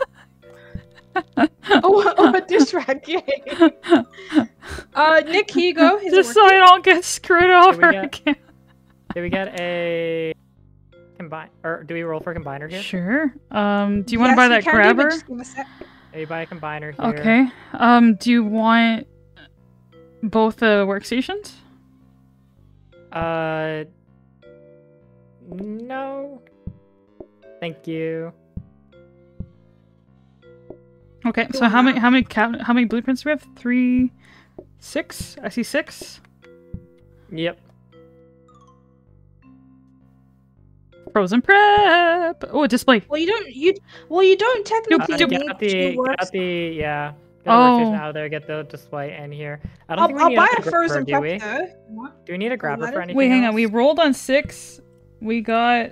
Oh, oh, a dish rag, yay. Uh, Nick, here you go. Just a so I don't get screwed over get- again. Did we get a combine or do we roll for a combiner here? Sure. Um, do you want to buy that can do, grabber? just give a sec. Maybe buy a combiner here. Okay. Um, do you want both the workstations? Uh, no. Thank you. Okay. So how many how many cab- how many blueprints do we have? Three, six. I see six. Yep. Frozen prep. Oh, a display. Well, you don't. You well, you don't technically Doop, need get the, get the, yeah. Get Oh. workstation out of there, get the display in here. I don't I'll, think we I'll need buy a a grabber, frozen do we? though. Do we need a grabber for it- anything Wait, hang on. We rolled on six. We got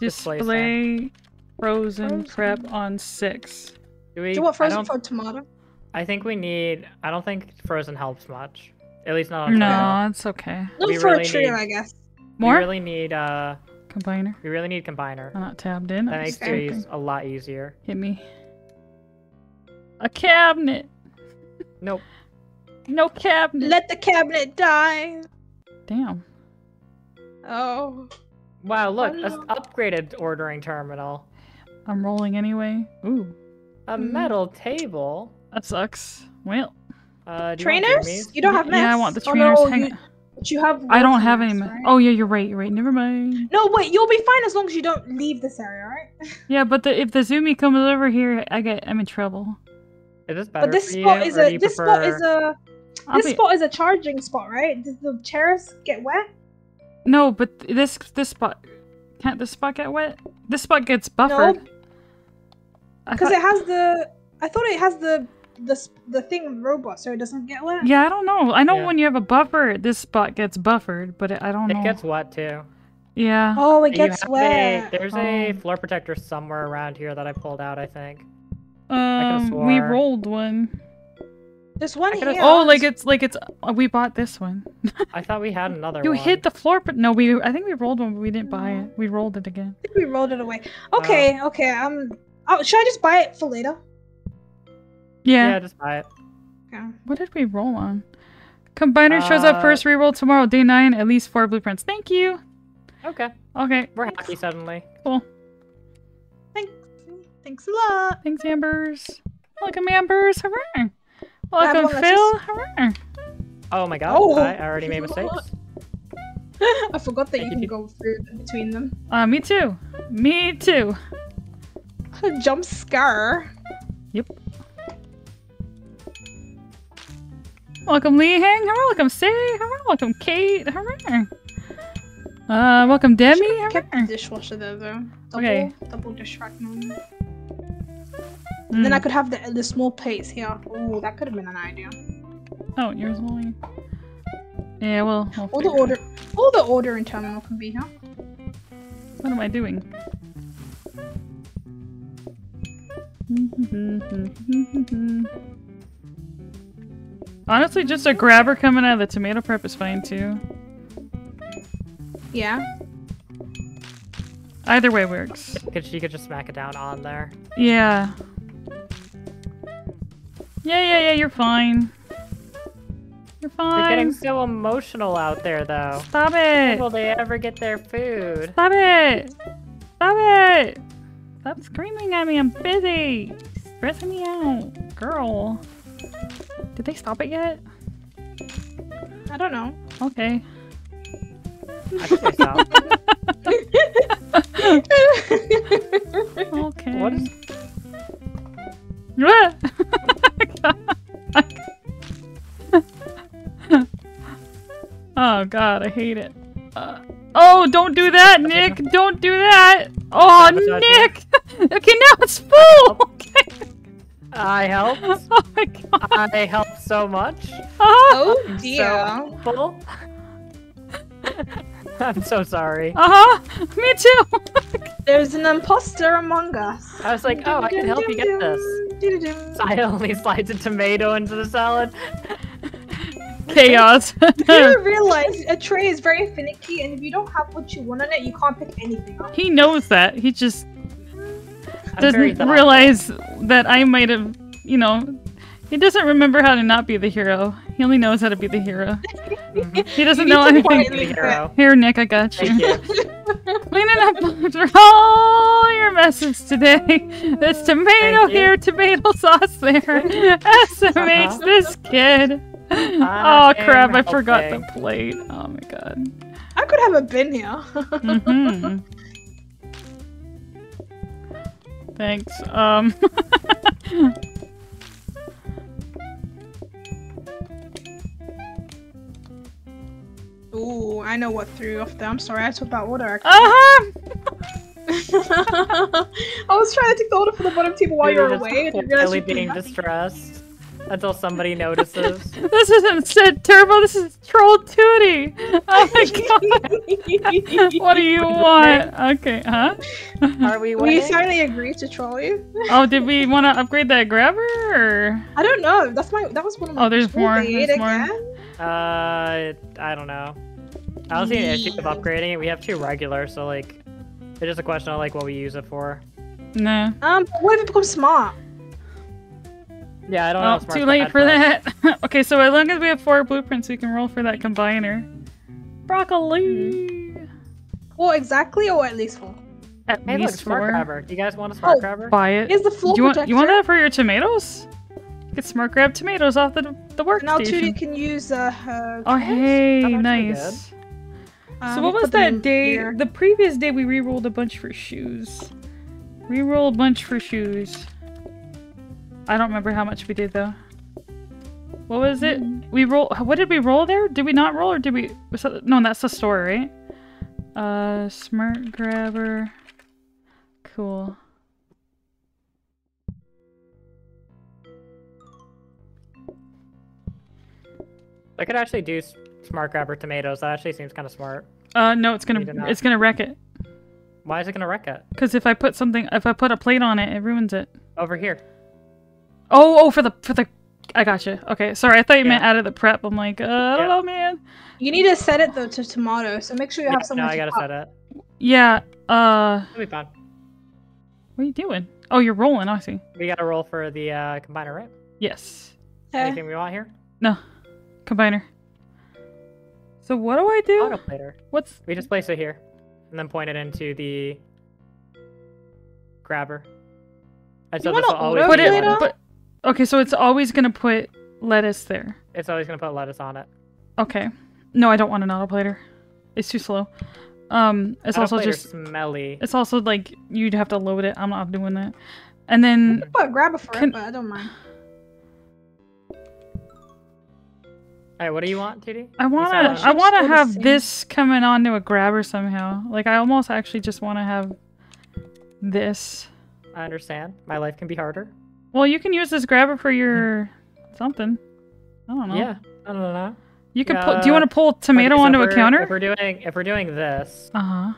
Display display frozen Frozen. prep on six. Do we? Do you want frozen for tomato? I think we need. I don't think frozen helps much. At least not on No, trio. it's okay. Not We for really a trio, need- I guess. More? We really need. Uh, Combiner. we really need combiner. I'm not tabbed in. That I'm makes just Okay. a lot easier. Hit me. A cabinet. Nope. No cabinet. Let the cabinet die. Damn. Oh. Wow, look, Oh, a no. upgraded ordering terminal. I'm rolling anyway. Ooh, A Mhm. metal table. that sucks. Well, Uh, do Trainers? Jimmy's? You don't have mess. yeah, I want the Oh, trainers. no, Hang you, on. But you have. I don't have any. right? Oh yeah, you're right. You're right. Never mind. No, wait. You'll be fine as long as you don't leave this area, right? [laughs] Yeah, but the, if the Zoomy comes over here, I get I'm in trouble. Is this better But this for spot you, is a this prefer... spot is a I'll this be- spot is a charging spot, right? Does the chairs get wet? No, but this this spot can't this spot get wet? This spot gets buffered. I Because thought- it has the. I thought it has the the the thing robot, so it doesn't get wet. yeah, I don't know. I know Yeah. when you have a buffer, this spot gets buffered, but it, I don't know. It gets wet too. yeah. Oh, it gets wet. A, there's a Oh. floor protector somewhere around here that I pulled out, I think. could've Um, we rolled one. This one here. Oh, like it's like it's. Uh, we bought this one. I thought we had [laughs] another You one. hit the floor, but no, we. I think we rolled one, but we didn't buy it. We rolled it again. I think we rolled it away. Okay, okay. Um, oh, should I just buy it for later? Yeah. Yeah, just buy it. Okay. What did we roll on? Combiner shows up Uh, first reroll tomorrow, day nine, at least four blueprints. Thank you. Okay, Okay, we're happy suddenly. cool. Thanks. Thanks a lot. Thanks, Ambers. Welcome, Ambers. Hooray. Welcome, Phil. just- Hooray. Oh my god, Oh. I already made mistakes. [laughs] I forgot that you can go through between them. Uh, me too. Me too. [laughs] Jump scare. Yep. Welcome, Lee Hang. Hooray. Welcome, Say. Hooray. Welcome, Kate. Hooray. Uh, welcome, Demi. Should've kept the Hooray. dishwasher there though. Double, Okay. Double dish rack moment. And then I Mm. could have the the small plates here. Oh, that could have been an idea. Oh, yours only. Yeah, well, we'll All the order, all the order in terminal can be here. What am I doing? [laughs] Honestly, just a grabber coming out of the tomato prep is fine too. Yeah. Either way works. Could she could just smack it down on there? Yeah. Yeah, yeah, yeah, you're fine. You're fine. They're getting so emotional out there, though. Stop it! will they ever get their food? Stop it! Stop it! Stop screaming at me, I'm busy! Stressing me out. Girl. Did they stop it yet? I don't know. Okay. I could say so. Okay. What is- What? [laughs] oh god, I hate it. Uh, oh, don't do that, Nick! Don't do that! Oh, Nick! [laughs] okay, now it's full! Okay. I helped. [laughs] Oh my god. I helped so much. Uh-huh. oh dear. So helpful. [laughs] I'm so sorry. Uh-huh. Me too. [laughs] There's an imposter among us. I was like, oh, I can help you get this. this. Silently slides a tomato into the salad. Chaos. Do you realize a tray is very finicky, and if you don't have what you want on it, you can't pick anything up. he knows that. He just Doesn't realize that I might have, you know, he doesn't remember how to not be the hero. He only knows how to be the hero. Mhm. He doesn't know anything. quietly The hero. Here, Nick, I got Thank you. you. [laughs] Cleaning up after all your messes today. There's tomato here, tomato sauce there. [laughs] SMH Uh-huh. this kid. Oh crap, I forgot the plate. Oh my god. I could have a bin here. hmm Thanks. Um. [laughs] Ooh, I know what threw you off there. I'm sorry, I took that order. [laughs] uh huh. [laughs] I was trying to take the order for the bottom table while you You're were away. I didn't realize quietly you being distressed. Until somebody notices. [laughs] This isn't said Turbo, this is Troll Tootie! Oh my [laughs] god! [laughs] what do you want? Okay, huh? Are we We winning? finally agreed to troll you. Oh, did we want to upgrade that grabber or? I don't know. That's my. That was one of my. Oh, there's more, there's eat more. again? Uh, I don't know. I don't see an issue with upgrading it. We have two regular, so like, it's just a question of like what we use it for. Nah. Um. What if it becomes smart? Yeah, I don't know. Oh, if too late head for us. that. [laughs] okay, so as long as we have four blueprints, we can roll for that combiner. Broccoli! Four exactly, or at least four. At Hey, look, least smart four. grabber. Do you guys want a smart Oh, grabber? Buy it. Is the floor you want you want that for your tomatoes? Get smart grab tomatoes off the the workstation. Now Tootie workstation. can use uh, her. Oh carrots. hey, that's nice. Um, so what was that day? here. The previous day we re-rolled a bunch for shoes. Re-roll a bunch for shoes. I don't remember how much we did though. What was it? We roll. What did we roll there? Did we not roll or did we? That, no, that's the store, right? Uh, smart grabber. Cool. I could actually do smart grabber tomatoes. That actually seems kind of smart. Uh, no, it's gonna Need to not. it's gonna wreck it. Why is it gonna wreck it? Cause if I put something, if I put a plate on it, it ruins it. Over here. Oh, oh, for the for the. I gotcha. Okay, sorry. I thought you meant out of the prep. I'm like, uh, I don't Yeah. know, man. You need to set it though to tomato, so make sure you have Yeah, someone. no, I gotta cut. set it. Yeah. Uh, It'll be fine. what are you doing? Oh, you're rolling. I see. We gotta roll for the uh, combiner, right? Yes. Okay. Anything we want here? No. Combiner. So what do I do? Auto plater. What's We just place it here, and then point it into the grabber. And You so this wanna will always put be it? plate lettuce. on? But okay, so it's always gonna put lettuce there. It's always gonna put lettuce on it. Okay. No, I don't want an autoplater. It's too slow. Um, it's also just smelly. it's also like you'd have to load it. I'm not doing that. And then grab a grabber for Can- it, but I don't mind. Alright, what do you want, TD? I wanna I wanna have same. this coming onto a grabber somehow. Like I almost actually just want to have this. I understand. My life can be harder. Well, you can use this grabber for your something. I don't know. Yeah. I don't know. You could pull. Do you Uh, want to pull tomato Okay, so onto a counter? If we're doing if we're doing this. Uh huh.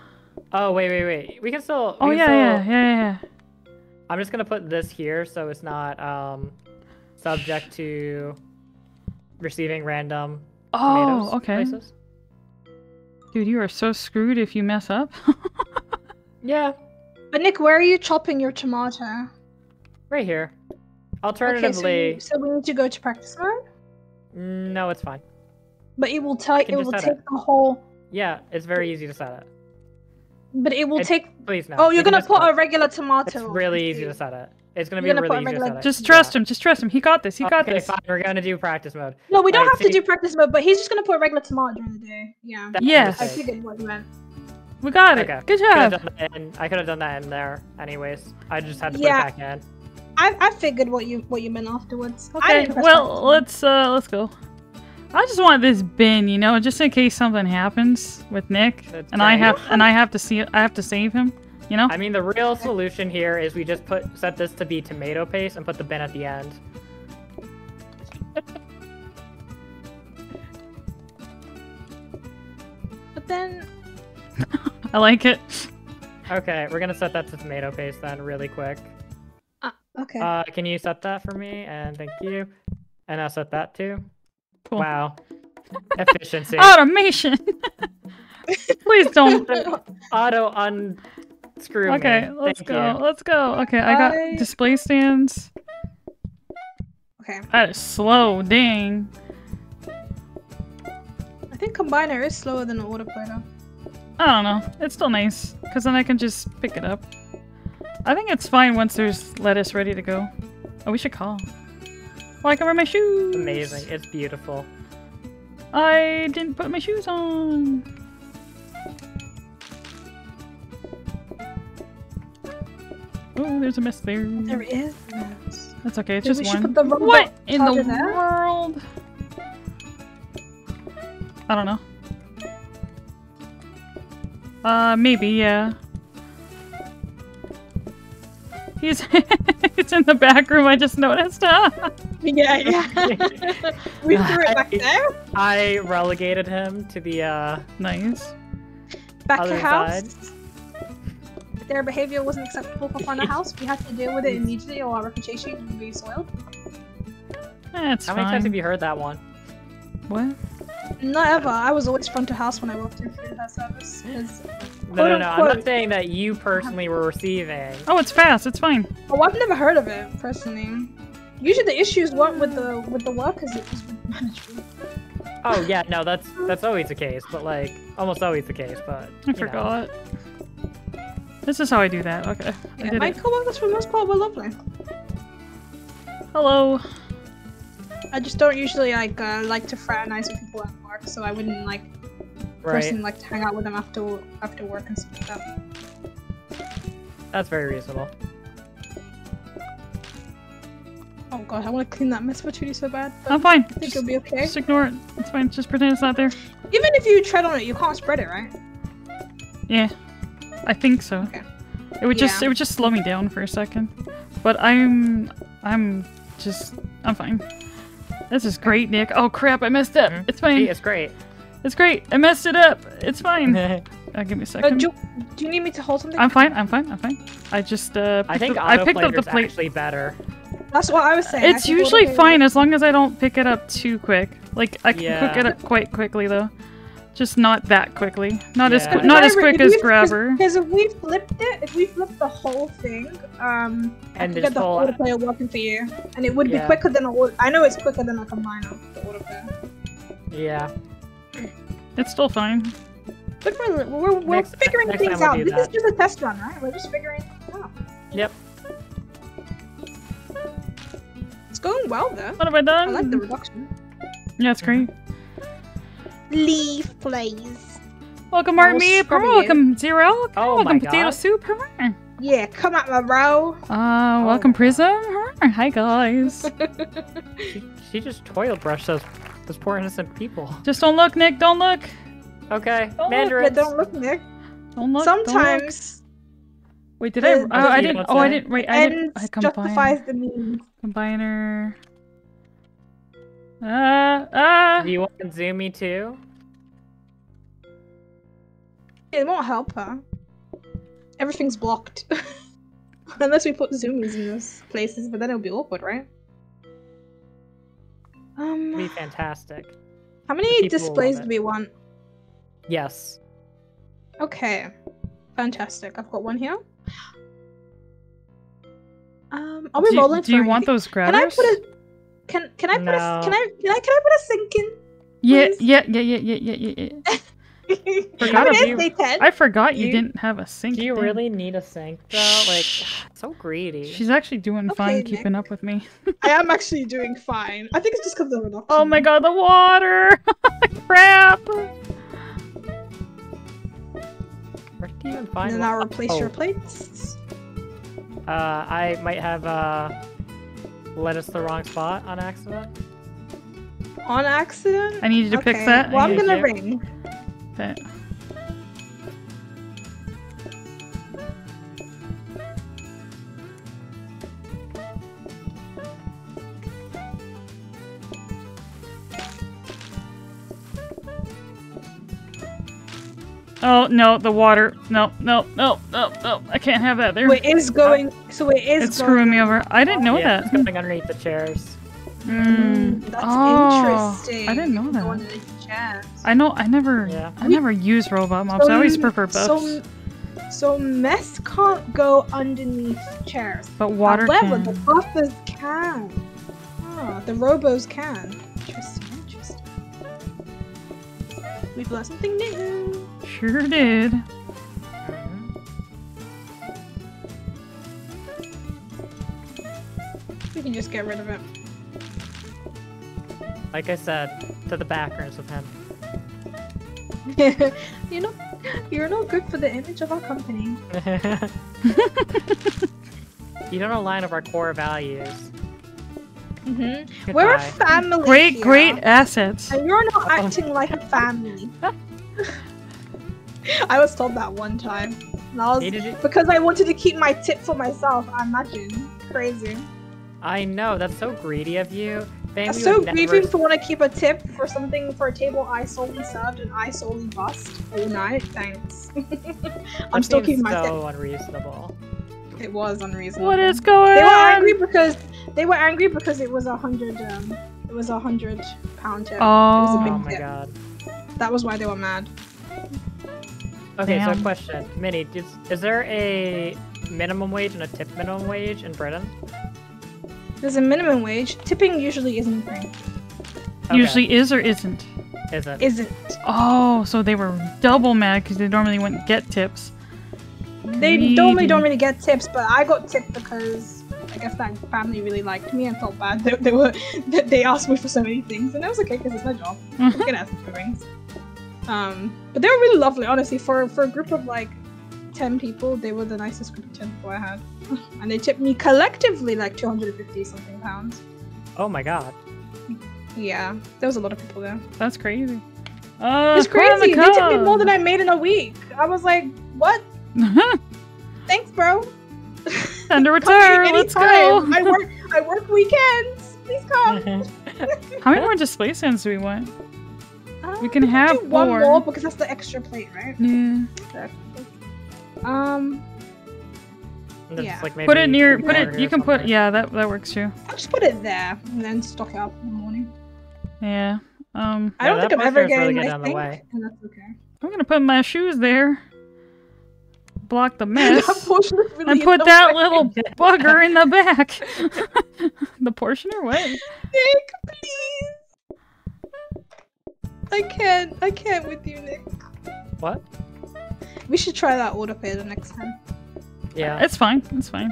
Oh wait wait wait. We can still. Oh we yeah, can yeah, still- yeah, yeah, yeah. I'm just gonna put this here so it's not um subject to receiving random. Oh, okay. Places. Dude, you are so screwed if you mess up. [laughs] Yeah. But Nick, where are you chopping your tomato? Right here. Okay, Alternatively, so, you, so we need to go to practice mode. no, it's fine. But it will tell. It will take it. the whole. Yeah, it's very easy to set it. But it will It's- take. Please no. Oh, You you're can gonna put go. a regular tomato. It's really easy to set it. It's gonna You're be gonna put really a easy to set it. just trust Yeah. him. Just trust him. He got this. He oh, got okay, this. fine. We're gonna do practice mode. No, we don't Alright, have to see- do practice mode, but he's just gonna put a regular tomato during the day. Yeah. That was Yes. I figured what you meant. We got it. Good job. done that in- I could have done that in there, anyways. I just had to Yeah. put it back in. I, I figured what you what you meant afterwards. Okay. didn't Well, let's uh let's go. I just want this bin, you know, just in case something happens with Nick, That's and I have and I have to see I have to save him. You know. I mean, the real solution here is we just put set this to be tomato paste and put the bin at the end. But then [laughs] I like it. Okay, we're gonna set that to tomato paste then, really quick. Okay. Uh, can you set that for me? And thank you. And I'll set that too. Cool. Wow. [laughs] Efficiency. Automation. [laughs] Please don't. [laughs] Auto unscrew me. Okay, let's Thank go. you. Let's go. Okay, I got I- display stands. okay. That is slow. Dang. I think combiner is slower than an autoplater. I don't know. It's still nice because then I can just pick it up. I think it's fine once there's lettuce ready to go. Oh, we should call. Oh, I can wear my shoes. Amazing. It's beautiful. I didn't put my shoes on. Oh, there's a mess there. There is. Yes. That's okay. It's Maybe just we one. put the robot What in the charger world? I don't know. Uh, maybe, yeah. He's [laughs] it's in the back room. I just noticed. Huh? [laughs] Yeah, yeah. [laughs] we threw it back there. I relegated him to the uh nice. Back Other of house. Their behavior wasn't acceptable for front of house. We had to deal with it immediately, or our reputation would be soiled. It's how fine. many times have you heard that one? What? Not ever. I was always front of house when I walked in through her service. 'cause- No, no, no. I'm not saying that you personally were receiving. Oh, it's fast. It's fine. Oh, I've never heard of it personally. Usually the issues weren't with the with the workers; it was with management. Oh yeah, no, that's that's always the case, but like almost always the case. But I you know. forgot. This is how I do that. Okay. I did my it. coworkers for the most part were lovely. Hello. I just don't usually like uh, like to fraternize with people at work, so I wouldn't like right. personally like to hang out with them after after work and stuff like that. That's very reasonable. Oh god, I want to clean that mess for Tootie so bad. I'm fine. I think Just, it'll be okay. just ignore it. It's fine. Just pretend it's not there. Even if you tread on it, you can't spread it, right? Yeah. I think so. Okay. It would just it would just slow me down for a second. But I'm I'm just I'm fine. This is great, Nick. Oh crap, I messed up. Mhm. It's See, fine. it's great. It's great. I messed it up. It's fine. I [laughs] Uh, give me a Uh, second. do, do you need me to hold something? I'm fine. I'm fine. I'm fine. I just uh picked think up, I picked up the plate. actually better. That's what I was saying. It's usually fine as long as I don't pick it up too quick. Like I can cook Yeah. it up quite quickly though. Just not that quickly. Not as qu- not as quick as grabber. Because if we flipped it, if we flipped the whole thing, um, I And could get the whole- autoplater working for you, and it would be quicker than a. I know it's quicker than like a combiner. The autoplater. Yeah. It's still fine. But we're we're, we're Next- figuring next things time we'll out. This is just a test run, right? We're just figuring things out. Yep. It's going well though. What have I done? I done? like the reduction. Yeah, it's great. Leaf please. Welcome, I Mark will Me. Welcome, Zero. Oh welcome, my Potato God. Soup. Yeah, come at my row. Uh, welcome, my Prism. Hi, guys. [laughs] She, she just toilet brushed those those poor innocent people. Just don't look, Nick. Don't look. Okay, Don't look, Mandarins. but don't look, Nick. Don't look. don't look. Sometimes Wait, did I? the- Oh, the- I didn't. don't Oh, I didn't. Wait, I didn't. I combine. justifies the means. Combiner. Uh, uh. Do you want to zoom me too? It won't help her. Everything's blocked. [laughs] Unless we put zoomies in those places, but then it'll be awkward, right? It'd be Um, fantastic. how many displays do we want? Yes. Okay, fantastic. I've got one here. [gasps] Um, are we do you, rolling do you for want anything? those Can? I put a? Can can I put a? No. Can I can I can I put a sink in? Yeah, please? yeah, yeah, yeah, yeah, yeah, yeah, yeah. [laughs] Forgot many if is you- ten? I forgot you, You- didn't have a sink. Do you thing. really need a sink though? Like, [sighs] so greedy. She's actually doing Okay, fine Nick. keeping up with me. [laughs] I am actually doing fine. I think it's just because of the reduction. Oh my god, the water! [laughs] Crap! Where do you even And then? I'll replace Oh, your plates. Uh, I might have uh led us the wrong spot on accident. On accident? I need you to okay. fix that. Well, I'm gonna you. ring. That- Oh no, the water. No, no, no, no, no. I can't have that there. So it is going. So it is. it's screwing me over. I didn't know yeah, that. it's going underneath the chairs. Mm. That's oh, interesting. I didn't know that. underneath the chairs. I know. I never. Yeah. I never use robot mops. I always prefer buffs. So, so mess can't go underneath chairs. but water However, can. the buffers can. Ah, the robos can. Interesting. Interesting. We've learned something new. Sure did. We can just get rid of it. Like I said, to the back rooms with him. [laughs] you know, you're not good for the image of our company. [laughs] you don't align with our core values. Mm-hmm. We're a family. Great, here, great assets. And you're not [laughs] acting like a family. [laughs] I was told that one time. And I was, Needed because I wanted to keep my tip for myself. I imagine. Crazy. I know, that's so greedy of you. Family That's so greedy never... grieving to want to keep a tip for something for a table I solely served and I solely bust all night. Thanks. [laughs] I'm That still seems keeping my tip. so unreasonable. Tip. It was unreasonable. What is going on? They were on? angry because they were angry because it was a hundred. Um, it was a hundred pound tip. Oh, big Oh my tip. god. That was why they were mad. Okay, so Damn. question. Minnie, is, is there a minimum wage and a tip minimum wage in Britain? There's a minimum wage. Tipping usually isn't a thing. Okay, usually is or isn't. Isn't. Isn't. Oh, so they were double mad because they normally wouldn't get tips. They normally don't really get tips, but I got tipped because I guess that family really liked me and felt bad [laughs] that they were that they asked me for so many things, and that was okay because it's my job. I can ask for things. Um, but they were really lovely, honestly. For for a group of like ten people, they were the nicest group of ten people I had, [sighs] and they tipped me collectively like two hundred and fifty something pounds. Oh my god. Yeah, there was a lot of people there. That's crazy. Uh, It's on the crazy. They tipped me more than I made in a week. I was like, what? [laughs] Thanks, bro. Time to Come retire. any- Let's go. I work. I work weekends. Please come. [laughs] How many more display stands do we want? Uh, We can do have one four. more because that's the extra plate, right? Yeah. Um, And Yeah. like, maybe Put it near. put Put it. You can put. Yeah, that that works too. I'll just put it there and then stock it up in the morning. Yeah. Um. I don't that think I'm ever is really getting good my on the way. and that's okay. I'm gonna put my shoes there. Block the [laughs] mess. portion is really and in put the that way. little bugger in the back. [laughs] the portioner? What? Nick, please. I can't. I can't with you, Nick. What? We should try that order pay the next time. Yeah. It's fine. It's fine.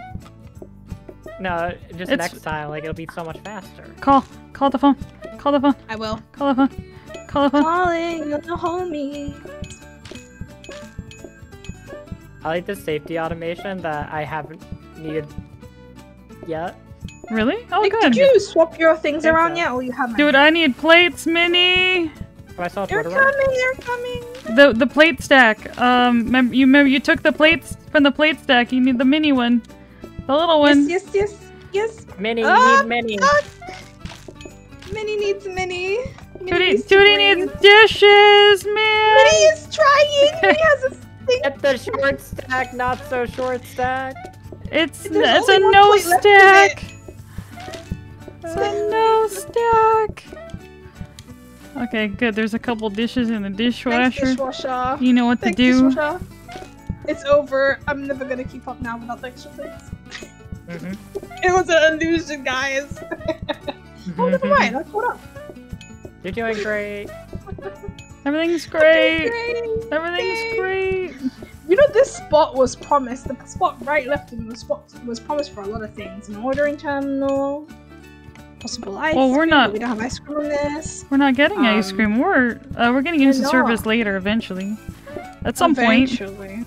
No, just It's- next time, like, it'll be so much faster. Call. Call the phone. Call the phone. I will. Call the phone. Call the phone. Calling on the homie. I like the safety automation that I haven't needed yet. Really? Oh, Nick, good. did you swap your things around so. yet, or you haven't? Dude, I need plates, Minnie. Oh, I saw they're Twitter. coming. They're coming. The the plate stack. Um, mem- you remember you took the plates from the plate stack. You need the mini one, the little one. Yes, yes, yes, yes. Mini, Ah, need mini. ah. Minnie needs Minnie. Minnie Tootie, needs to Tootie needs dishes, man. Minnie is trying. [laughs] Minnie has a stink. Get the short stack, not so short stack. It's it's a no plate left stack. It's a no stack. Okay, good. There's a couple dishes in the Thanks, dishwasher. dishwasher. You know what to do. dishwasher. It's over. I'm never gonna keep up now without the extra plates. Mhm. [laughs] It was an illusion, guys. [laughs] oh, never mind. I caught up. You're doing great. [laughs] Everything's great. doing great. Everything's great. You know, this spot was promised. The spot right left in the spot was promised for a lot of things. An ordering terminal, possible ice Well, we're cream, not- We don't have ice cream on this. We're not getting ice Um, cream. We're uh, we're getting we're service later eventually. At some point. Eventually.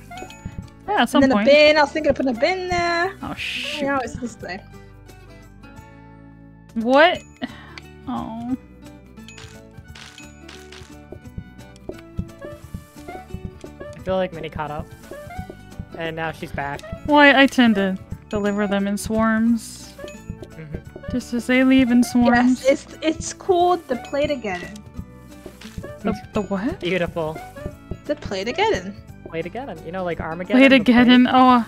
Yeah, at some and then point. a bin. I was thinking of putting a bin there. Oh shoot. Now it's this way. What? Oh. Feel like Minnie caught up. And now she's back. Why I tend to deliver them in swarms. Mhm. Just as they leave in swarms. Yes, it's it's called the plate again. the, the what? Beautiful. The plate again. Play it again. You know, like Armageddon. Play it again. Oh,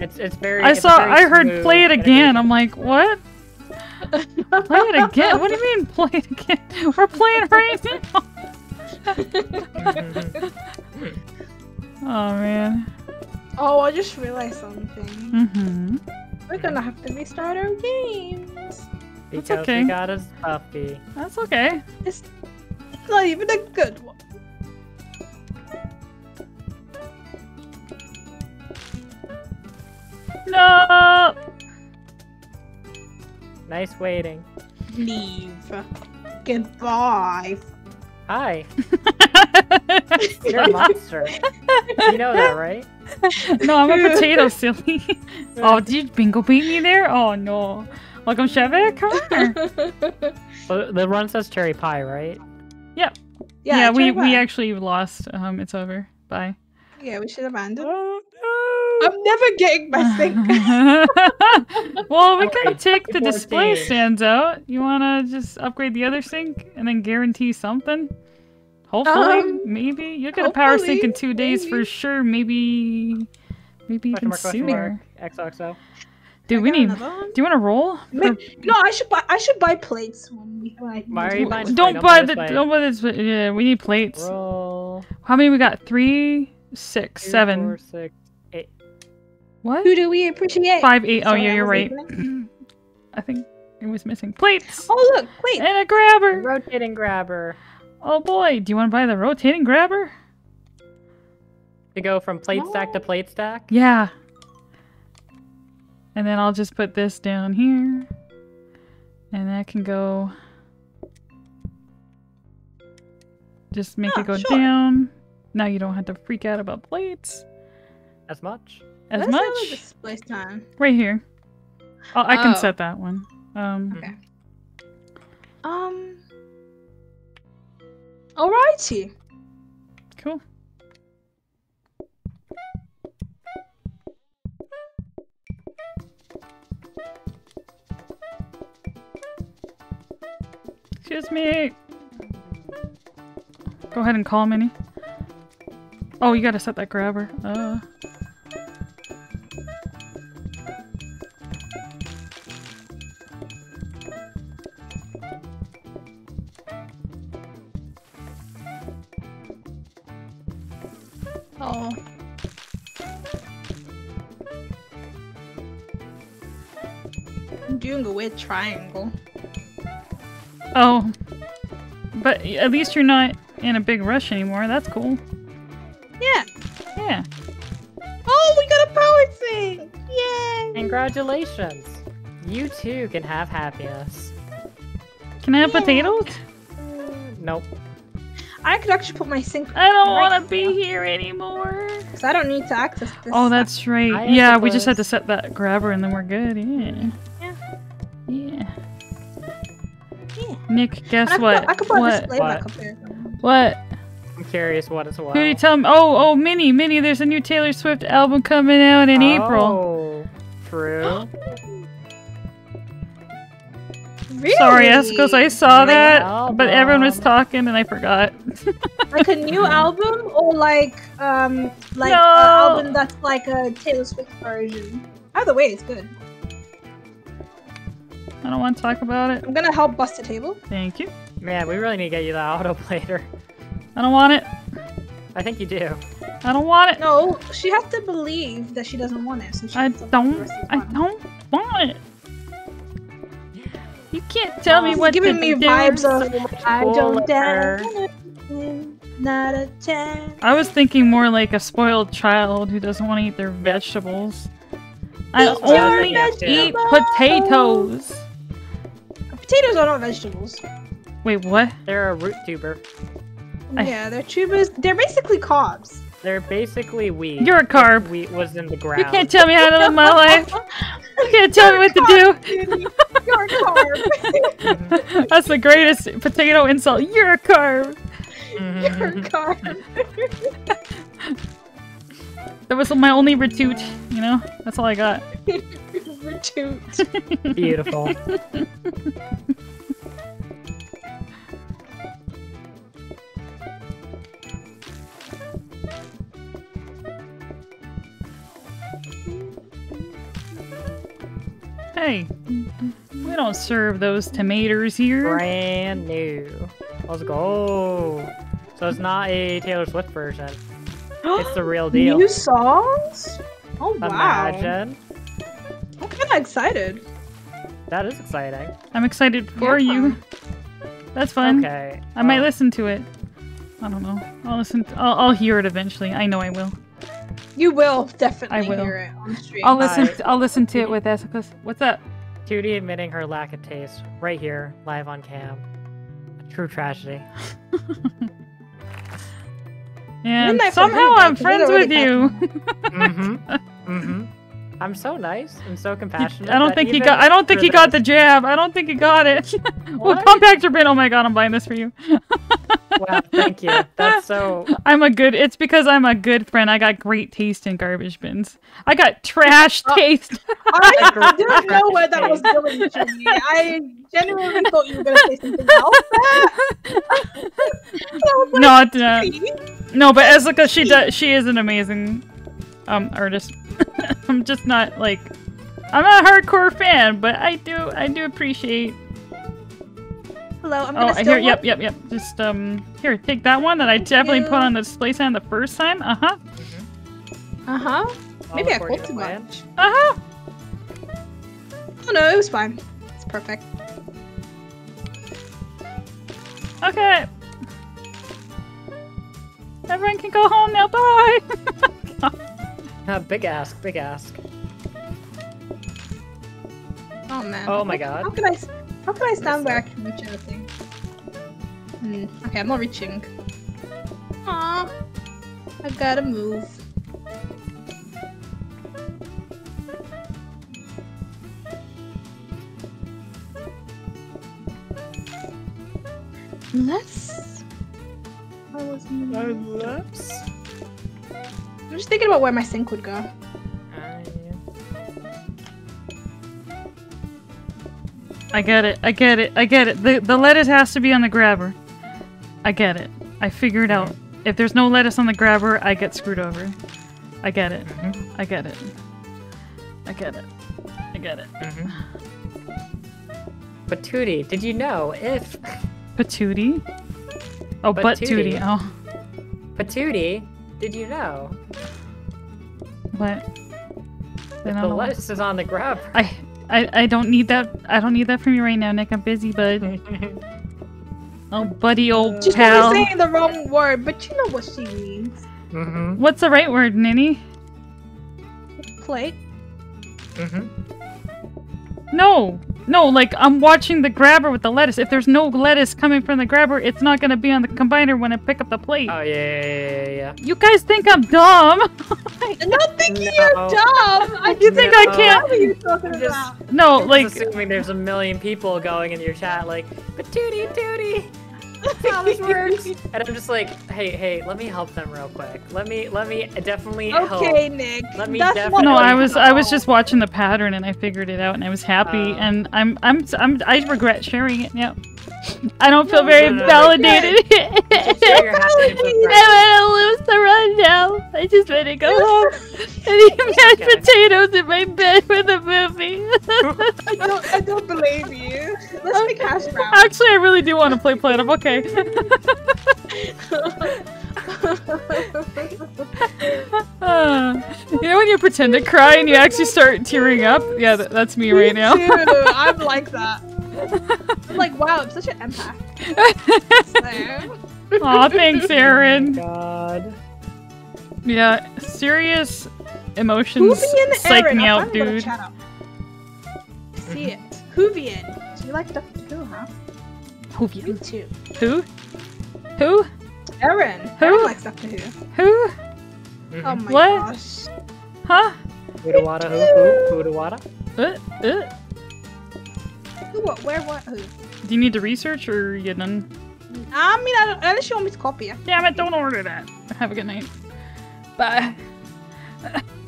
It's it's very. I it's saw. very I heard play it again. integration. I'm like, what? Play it again? What do you mean play it again? We're playing right [laughs] now. [laughs] Oh man. oh, I just realized something. Mm-hmm. We're gonna have to restart our games. because okay. we got us Buffy. That's okay. It's not even a good one. No. Nice waiting. Leave. Goodbye. Hi. [laughs] You're a monster. you know that, right? no, I'm a potato, silly. [laughs] oh, did you bingo beat me there? Oh no. Welcome, Chevy. Come here. [laughs] Well, the run says cherry pie, right? Yeah, we try we back. actually lost. Um, it's over. Bye. Yeah, we should have ended. Oh I'm never getting my [laughs] sink. [laughs] well, we can take the display stands out. You want to just upgrade the other sink and then guarantee something? Hopefully, Um, maybe you'll get a power sink in two days for sure. Maybe, maybe Question even mark, sooner. mark. XOXO. Dude, I we need. Do you want to roll? Ma- No, I should buy. I should buy plates when we. When I Why are you buying- don't don't buy buy the. plate. Don't buy this. Yeah, we need plates. Roll. How many we got? Three, six, two, seven. four, six, eight. What? Who do we appreciate? Five, eight. Oh Sorry, yeah, you're was right. [clears throat] I think it was missing plates Oh look, plates and a grabber. Rotating grabber. Oh boy, do you want to buy the rotating grabber? To go from plate stack to plate stack. Yeah. And then I'll just put this down here. And that can go. Just make Oh, it ah, go sure. down. Now you don't have to freak out about plates As much. As a much. display stand. Right here. Oh, I can Oh. set that one. Um, Okay. Um. Alrighty. cool. Excuse me. Go ahead and call Minnie. Oh, you gotta set that grabber. Uh. Oh. I'm doing a weird triangle. Oh. But at least you're not in a big rush anymore. That's cool. Yeah. Yeah. Oh, we got a power sink! Yay! Congratulations. You too can have happiness. Can I have Yeah. potatoes? Nope. I could actually put my sink. I don't right want to be here anymore. Because I don't need to access this. Oh, that's right. I yeah, we just had to set that grabber and then we're good. Yeah. Yeah. Yeah. Yeah. Nick, guess I what? Put, I could put what? display What? back up there. What? I'm curious what as well. Who did you tell me? Oh, oh, Minnie, Minnie, there's a new Taylor Swift album coming out in oh, April. Oh, true. [gasps] [laughs] Really? Sorry, Escos, I saw New that, but everyone was talking and I forgot. like a new album or like um like No. an album that's like a Taylor Swift version. Either way, it's good. I don't want to talk about it. I'm gonna help bust the table. Thank you. Man, we really need to get you the autoplater. I don't want it. I think you do. I don't want it. No, she has to believe that she doesn't want it. So she I gets to the don't. rest of the I don't want it. You can't tell me It's what giving to me do. vibes of I don't cooler. dare. Not a ten. I was thinking more like a spoiled child who doesn't want to eat their vegetables. I Eat your only eat vegetables. potatoes. Potatoes are not vegetables. Wait, what? They're a root tuber. Yeah, they're tubers. They're basically carbs. They're basically wheat. You're a if carb. Wheat was in the ground. You can't tell me how to live my [laughs] life. You can't tell me what to do. You're a carb. [laughs] That's the greatest potato insult. You're a carb. You're a carb. [laughs] That was my only retort. You know, that's all I got. Retoot. Beautiful. Hey, we don't serve those tomatoes here. Brand new. Let's go. So it's not a Taylor Swift version. It's the [gasps] real deal. New songs? Oh wow! Imagine. I'm kind of excited. That is exciting. I'm excited for Yeah. you. That's fun. Okay. I might listen to it. I don't know. I'll listen. I'll, I'll hear it eventually. I know I will. You will definitely I will. hear it on the stream. I'll listen. Hi. I'll listen to it with Esicus. What's up? 2D admitting her lack of taste right here, live on cam. A true tragedy. [laughs] And somehow I'm friends with you. Mm-hmm. [laughs] mm-hmm. I'm so nice and so compassionate. I don't think he got. I don't think he got the jab. I don't think he got it. [laughs] well, What? compactor bin. Oh my god, I'm buying this for you. Wow, thank you. That's so. [laughs] I'm a good. It's because I'm a good friend. I got great taste in garbage bins. I got trash [laughs] taste. I didn't know where that was going, Jimmy. I genuinely thought you were gonna say something else. I was like, no, it's not. Uh, "Please?" No, but Eslika, she does. She is an amazing um artist. [laughs] I'm just not like. I'm not a hardcore fan, but I do. I do appreciate. Hello, I'm Oh, gonna I steal hear. Yep, one. yep, yep. Just um, here, take that one that I definitely put on the display sign the first time. Uh huh. Uh huh. Maybe I according cooked too much. Uh huh. Oh no, it was fine. It's perfect. Okay. Everyone can go home now. Bye. [laughs] Uh, big ask, big ask. Oh man. Oh my God. How can I? s- How can I stand where I can reach everything? Hmm. Okay, I'm not reaching. Aw. I gotta move. Let's. I was in the- lips. I'm just thinking about where my sink would go. I get it. I get it. I get it. The the lettuce has to be on the grabber. I get it. I figured out. If there's no lettuce on the grabber, I get screwed over. I get it. I get it. I get it. I get it. Mm-hmm. But Tootie, did you know if Patootie. Oh, butt Patootie. tootie. Oh, Patootie, did you know what? if Then I the don't- lettuce is on the grab? I, I I don't need that. I don't need that from you right now, Nick. I'm busy, bud. [laughs] Oh, buddy, old She's pal. probably saying the wrong word, but you know what she means. mm-hmm. What's the right word, Ninny? Plate. Mm-hmm. No, no. Like I'm watching the grabber with the lettuce. If there's no lettuce coming from the grabber, it's not gonna be on the combiner when I pick up the plate. Oh yeah, yeah, yeah, yeah, yeah. You guys think I'm dumb? [laughs] I'm not thinking you're dumb. I You think I can't? What are you talking I'm just- about? No, I'm like just assuming there's a million people going in your chat like, Patootie, Tootie. That's how this works. And I'm just like, hey, hey, let me help them real quick. Let me, let me definitely help. Okay, Nick. Let me That's definitely- no, I was the I was just watching the pattern and I figured it out and I was happy Oh. and I'm I'm I'm I regret sharing it. Yep. I don't feel No, very no, no, no, validated. Just share your happiness with I want to lose the run now. I just want to go home [laughs] and eat mashed Okay. potatoes in my bed for the movie. I don't, I don't believe you. Let's make hash browns. Actually, I really do want to play Planet. Of okay. Uh, [laughs] you know when you pretend to cry and you actually start tearing up? Yeah, th- that's me right now. [laughs] I'm like that. I'm like, wow, I'm such an empath. So- Aw, thanks, Aaron. God. Yeah, serious emotions Whovian psych Aaron. me I'll out, finally go to dude. chat up. See it. Whovian. Do you like Doctor Who, huh? Me Whovian. too. Who? Who? Aaron. Who? Aaron likes Doctor Who. Who? Mhm. Oh my What? gosh. Huh? Huda wada, who, who, huda wada. Uh, uh. Who, what, where, what, who? Do you need to research or you done? I mean, I don't, unless you want me to copy it. Damn it, don't order that. Have a good night. Bye.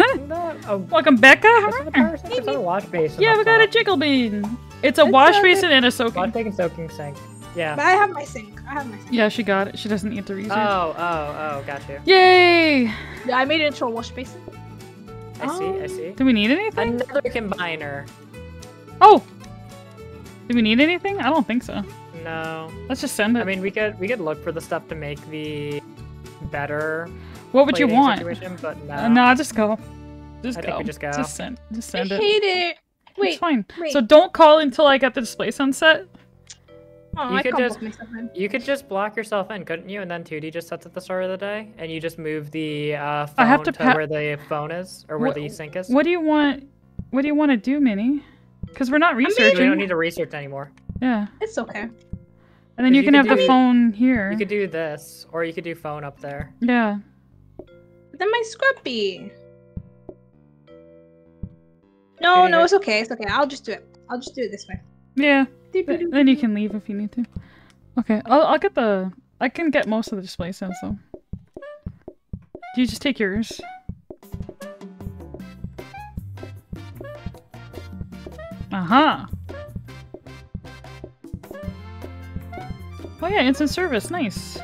Oh, [laughs] Welcome, Becca. there's a power sink, there's a wash basin. Yeah, we got a top. jiggle bean. It's a It's wash a- basin and a Wash soaking. basin soaking sink. Yeah. But I have my sink. I have my sink. Yeah, she got it. She doesn't need to research. Oh, oh, oh, got you. Yay! Yeah, I made it into a wash basin. I see, I Um, see. Do we need anything? Another combiner. Oh! Do we need anything? I don't think so. No. Let's just send it. I mean, we could we could look for the stuff to make the better. What would you want? But no. Uh, no, just go. Just I go. think we just go. Just send. Just I send it. hate it. It's fine. wait. So don't call until I get the display sunset. oh, You I could just- book myself in. You could just block yourself in, couldn't you? And then 2D just sets at the start of the day, and you just move the uh, phone I have to to, where the phone is, or where Wha- the sink is. What do you want? What do you want to do, Minnie? Because we're not researching We don't need to research anymore. Yeah, It's okay. and then 'Cause you you can have could the do- phone here. You could do this, or you could do phone up there. Yeah. Then my scrubbie. No, no, it's okay. It's okay. I'll just do it. I'll just do it this way. Yeah. Do, do, Th- do, then you can leave if you need to. Okay, I'll I'll get the I can get most of the display sense though. Do you just take yours? Uh-huh. Oh yeah, instant service, nice.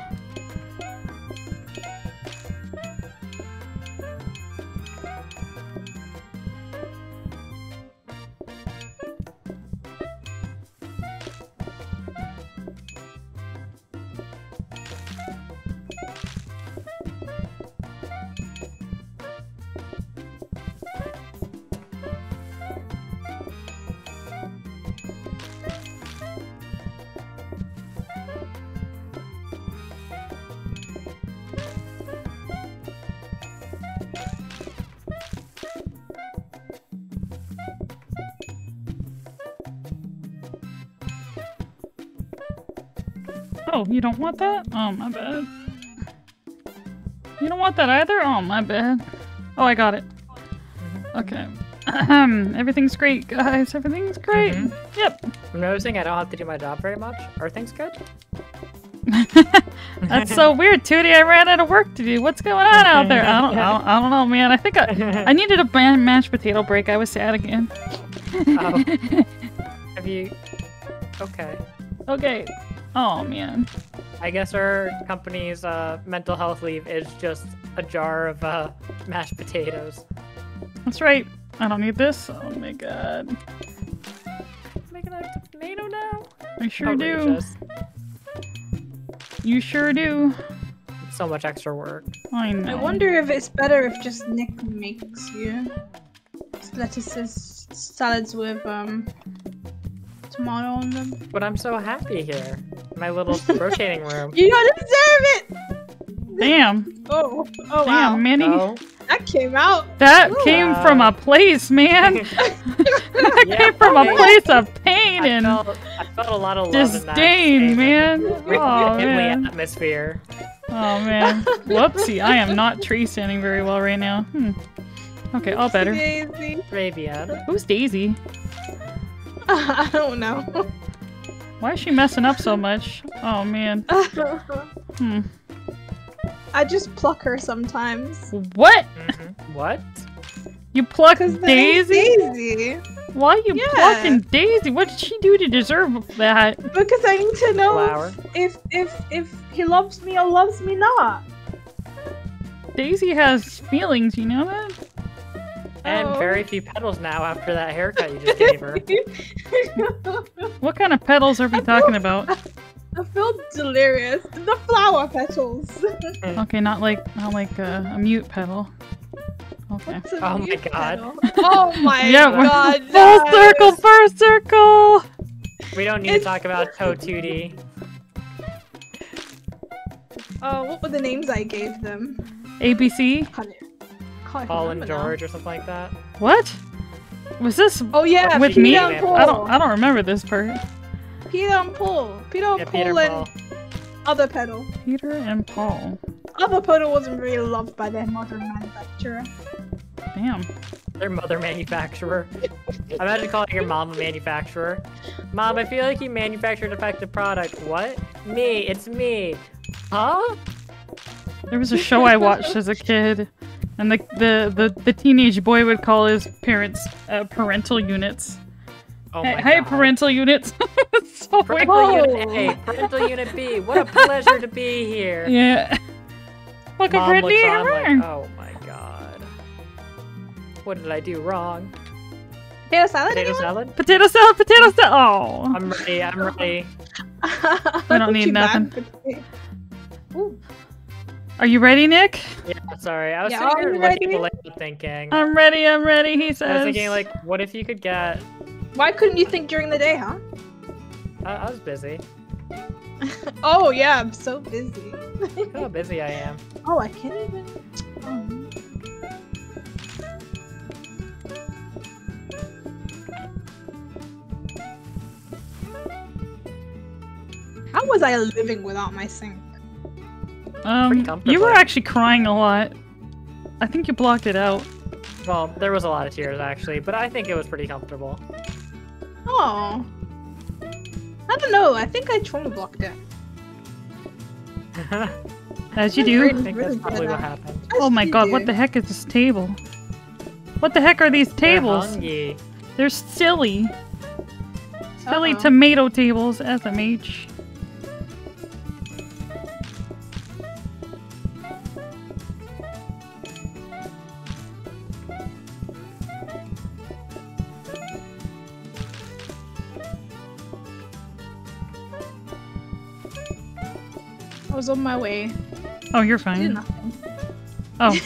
You don't want that? Oh, my bad. You don't want that either? Oh, my bad. Oh, I got it. Okay. Everything's great, guys. Everything's great. Mhm. Yep. I'm noticing I don't have to do my job very much. Are things good? [laughs] That's so [laughs] weird, Tootie. I ran out of work to do. What's going on out there? I don't, I don't, I don't know, man. I think I, I [laughs] needed a mashed potato break. I was sad again. Oh. Have you? Okay. okay. Oh, man. I guess our company's uh, mental health leave is just a jar of uh, mashed potatoes. That's right. I don't need this. Oh, my God. Making a tomato now? I sure do. You sure do. So much extra work. I know. I wonder if it's better if just Nick makes you lettuces salads with um tomato on them. But I'm so happy here. My little [laughs] rotating room. You don't deserve it. Damn. Oh, oh Damn, wow, Minnie. Oh, that came out. That Ooh. came from a place, man. [laughs] [laughs] that Yeah, came from a place of pain I and felt, I felt a lot of love in that disdain, statement. man. Really Oh, man. the atmosphere. Oh, man. Whoopsie. I am not tree standing very well right now. Hmm. Okay, all better. Daisy. Ravian. Who's Daisy? [laughs] I don't know. Why is she messing up so much? Oh, man. [laughs] Hmm. I just pluck her sometimes. What? Mhm. What? You pluck Cause Daisy? Daisy. Why you Yeah. plucking Daisy? What did she do to deserve that? Because I need to know Flower. if if if he loves me or loves me not. Daisy has feelings, you know that? And Oh. very few petals now after that haircut you just gave her. [laughs] What kind of petals are we talking about? I feel delirious. The flower petals. Okay, not like not like uh, a mute petal. Okay. A Oh my mute God. petal? Oh my [laughs] Yeah, we're- god. [laughs] Full guys. circle, first circle. We don't need It's- to talk about Toe Tootie. Oh, what were the names I gave them? ABC. Can't, can't Paul and remember now. George or something like that. What? Was this Oh yeah, with Peter me? and Paul. I don't. I don't remember this part. Peter and Paul. Peter and Yeah, Paul Peter and Paul. other pedal. Peter and Paul. Other pedal wasn't really loved by their mother manufacturer. Damn. Their mother manufacturer. I imagine calling your mom a manufacturer. Mom, I feel like you manufactured a defective product. What? Me, it's me. Huh? There was a show I watched as a kid, and the the the, the teenage boy would call his parents uh, parental units. Oh hey, my hey, god. parental units. [laughs] It's so. Parental Whoa. unit A, parental unit B. What a pleasure to be here. [laughs] Yeah. Welcome Mom for looks like, oh my god. What did I do wrong? Potato salad? Potato anyone? salad? Potato salad, potato salad. Oh. I'm ready, I'm ready. [laughs] I don't need nothing. Ooh. Are you ready, Nick? Yeah, sorry. I was Yeah, sitting are here you ready? at thinking. I'm ready. I'm ready. He says. I was thinking, like, what if you could get. Why couldn't you think during the day, huh? I, I was busy. [laughs] Oh yeah, I'm so busy. Look how busy I am. [laughs] oh, I can't even. Oh. How was I living without my sink? Um, you were actually crying a lot. I think you blocked it out. Well, there was a lot of tears actually, but I think it was pretty comfortable. Oh. I don't know. I think I trauma blocked it. [laughs] As you do. Really think that's probably what that. happened. Oh my god, what the heck is this table? What the heck are these tables? They're. They're silly. Silly Uh-oh. tomato tables, SMH. I was on my way. Oh, you're I did fine. nothing. Oh,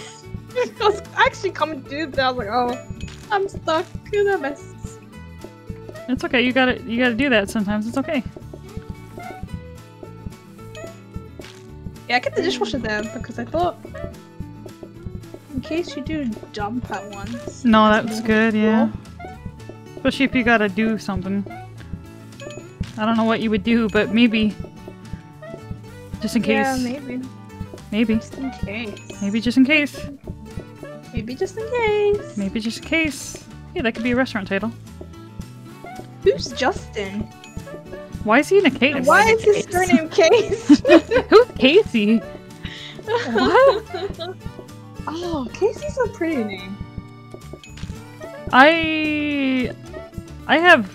[laughs] I was actually coming to do that. I was like, oh, I'm stuck in a mess. it's okay. You gotta, you gotta do that sometimes. It's okay. Yeah, I kept the dishwasher there because I thought, in case you do dump at once. No, that's no good. Yeah. Especially if you gotta do something. I don't know what you would do, but maybe. Just in case. Yeah, maybe. maybe. Just in case. Maybe just in case. Maybe just in case. Maybe just in case. Hey, that could be a restaurant title. Who's Justin? Why is he in a case? why is his surname [laughs] Case? [laughs] Who's Casey? What? [laughs] oh, Casey's a pretty name. I I have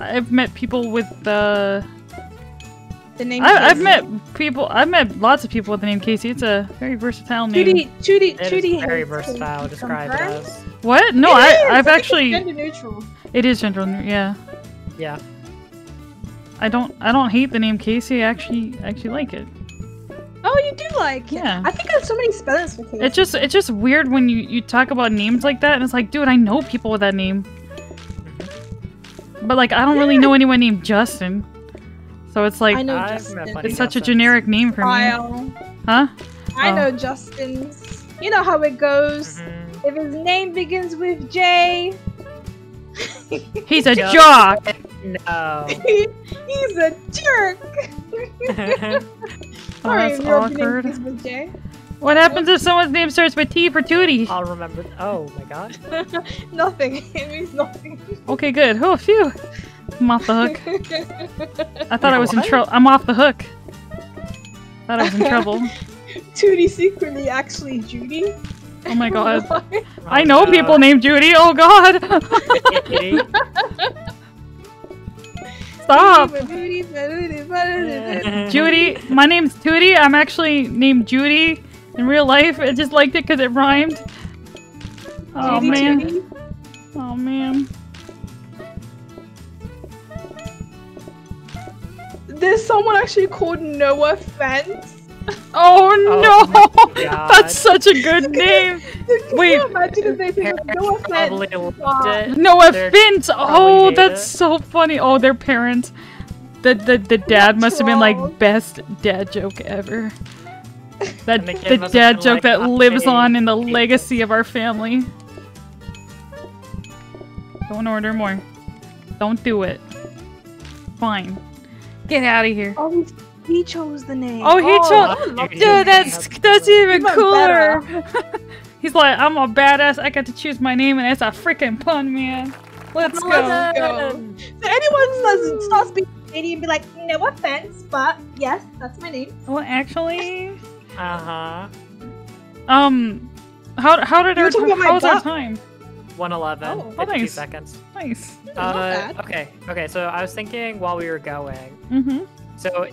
I've met people with the The name. I, I've met people I've met lots of people with the name Casey. It's a very versatile name. Judy. Judy. It is Judy. very versatile. Casey. Describe it as. What? No, It I is, I've think it's actually gender neutral. it is gender neutral. yeah. Yeah. I don't I don't hate the name Casey. I actually actually like it. Oh, you do like it. Yeah. I think there's so many spellings for Casey. It's just it's just weird when you you talk about names like that and it's like, dude, I know people with that name. But like I don't really know anyone named Justin. So it's like I know I've Justin. it's such a generic name for me. Huh? I Oh. know Justin's. You know how it goes. Mhm. If his name begins with J, He's a [laughs] Just- jock. No. he, [laughs] he's a jerk. Oh, [laughs] Sorry, that's if your name awkward. with J. What happens if someone's name starts with T for Tootie? I'll remember. Oh my god. nothing. It means nothing. Okay, good. Oh, phew. I'm off the hook. [laughs] I thought I was in trouble. I'm off the hook. Thought I was in trouble. [laughs] Tootie secretly actually Judy. Oh my god. [laughs] Oh, I know no. people named Judy. Oh god. Stop. Judy, Judy, Judy. Judy. My name's Tootie. I'm actually named Judy in real life. I just liked it because it rhymed. Oh Judy, man. Judy. Oh man. There's someone actually called No Offense. Oh, Oh no. That's such a good name. Can Wait. you imagine if they said Parents No Offense? No offense. Oh, that's it. so funny. Oh, their parents. The the, the dad must have been like best dad joke ever. That the the dad joke like, that "Ah, lives on in the legacy of our family. Don't order more. Don't do it. Fine. Get out of here. Oh, he, he chose the name. Oh, he chose- Dude, Dude, that's that's even Even cooler. [laughs] He's like, I'm a badass. I got to choose my name, and it's a freaking pun, man. Let's go. Let's go. So anyone does start speaking Canadian, be like, no offense, but yes, that's my name. Well, actually, Uh huh. um, how how did You our were talking about my how was our time? 111. Oh. 52 nice. seconds. Nice. Uh, okay. Okay. So I was thinking while we were going. Mm-hmm. So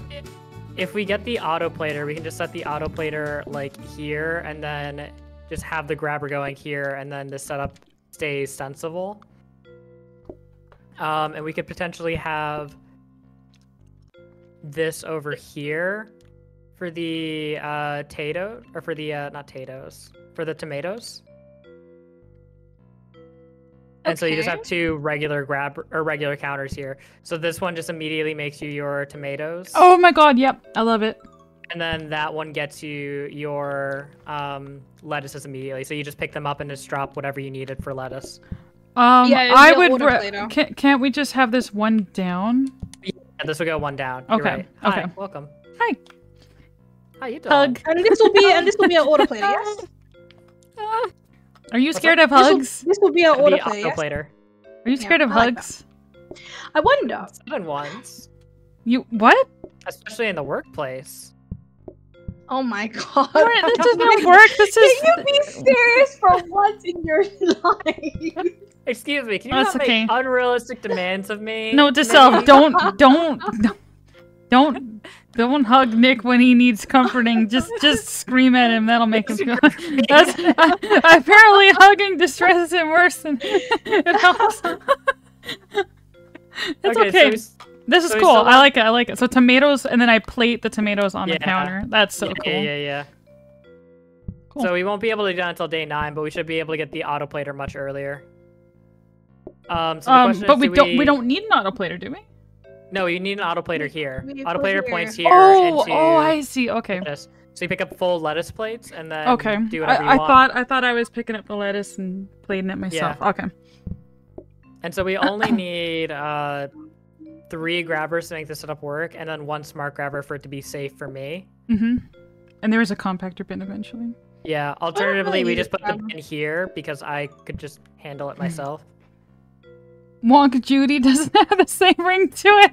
if we get the autoplater, we can just set the autoplater like here and then just have the grabber going here and then the setup stays sensible. Um, and we could potentially have this over here for the uh, tato or for the uh, not tatoes for the tomatoes. And so you just have two regular grab or regular counters here. So this one just immediately makes you your tomatoes. Oh my god, yep, I love it. And then that one gets you your um, lettuces immediately. So you just pick them up and just drop whatever you needed for lettuce. Um, Yeah, I would. order Re- can, can't we just have this one down? And this will go one down. You're Okay, right. Hi, okay. welcome. Hi. How you doing? Hug. And this will be and this will be an order plater, yes? Are you scared up? of This will- hugs? This will be an The order plater, yes? autoplater. Are you Yeah, scared of I like hugs? I wonder. Seven ones. You what? Especially in the workplace. Oh my [laughs] god. Alright, this does not work. This is. Can you be serious for once in your life? [laughs] Excuse me, can you That's not okay. make unrealistic demands of me? Note to Maybe- self: don't, don't, [laughs] don't, don't hug Nick when he needs comforting. Just, just scream at him. That'll make him feel. [laughs] That's [laughs] apparently hugging distresses him worse than it helps. It's okay. so this is so cool. I like it. I like it. So tomatoes, and then I plate the tomatoes on the counter. That's so yeah, cool. yeah, yeah, yeah. Cool. So we won't be able to do that until day nine, but we should be able to get the auto plater much earlier. Um, so Um, but is, we do don't. We don't need an auto plater, do we? No, you need an auto plater here. We Auto plater points here Oh, into oh, I see. Okay. this. So you pick up full lettuce plates and then Okay. do whatever you I, I want. thought I thought I was picking up the lettuce and plating it myself. Yeah. Okay. And so we only [coughs] need uh, three grabbers to make this setup work, and then one smart grabber for it to be safe for me. Mm-hmm. And there is a compactor bin eventually. Yeah. Alternatively, we just put the grabber. bin here because I could just handle it Hmm. myself. Wonk Judy doesn't [laughs] have the same ring to it.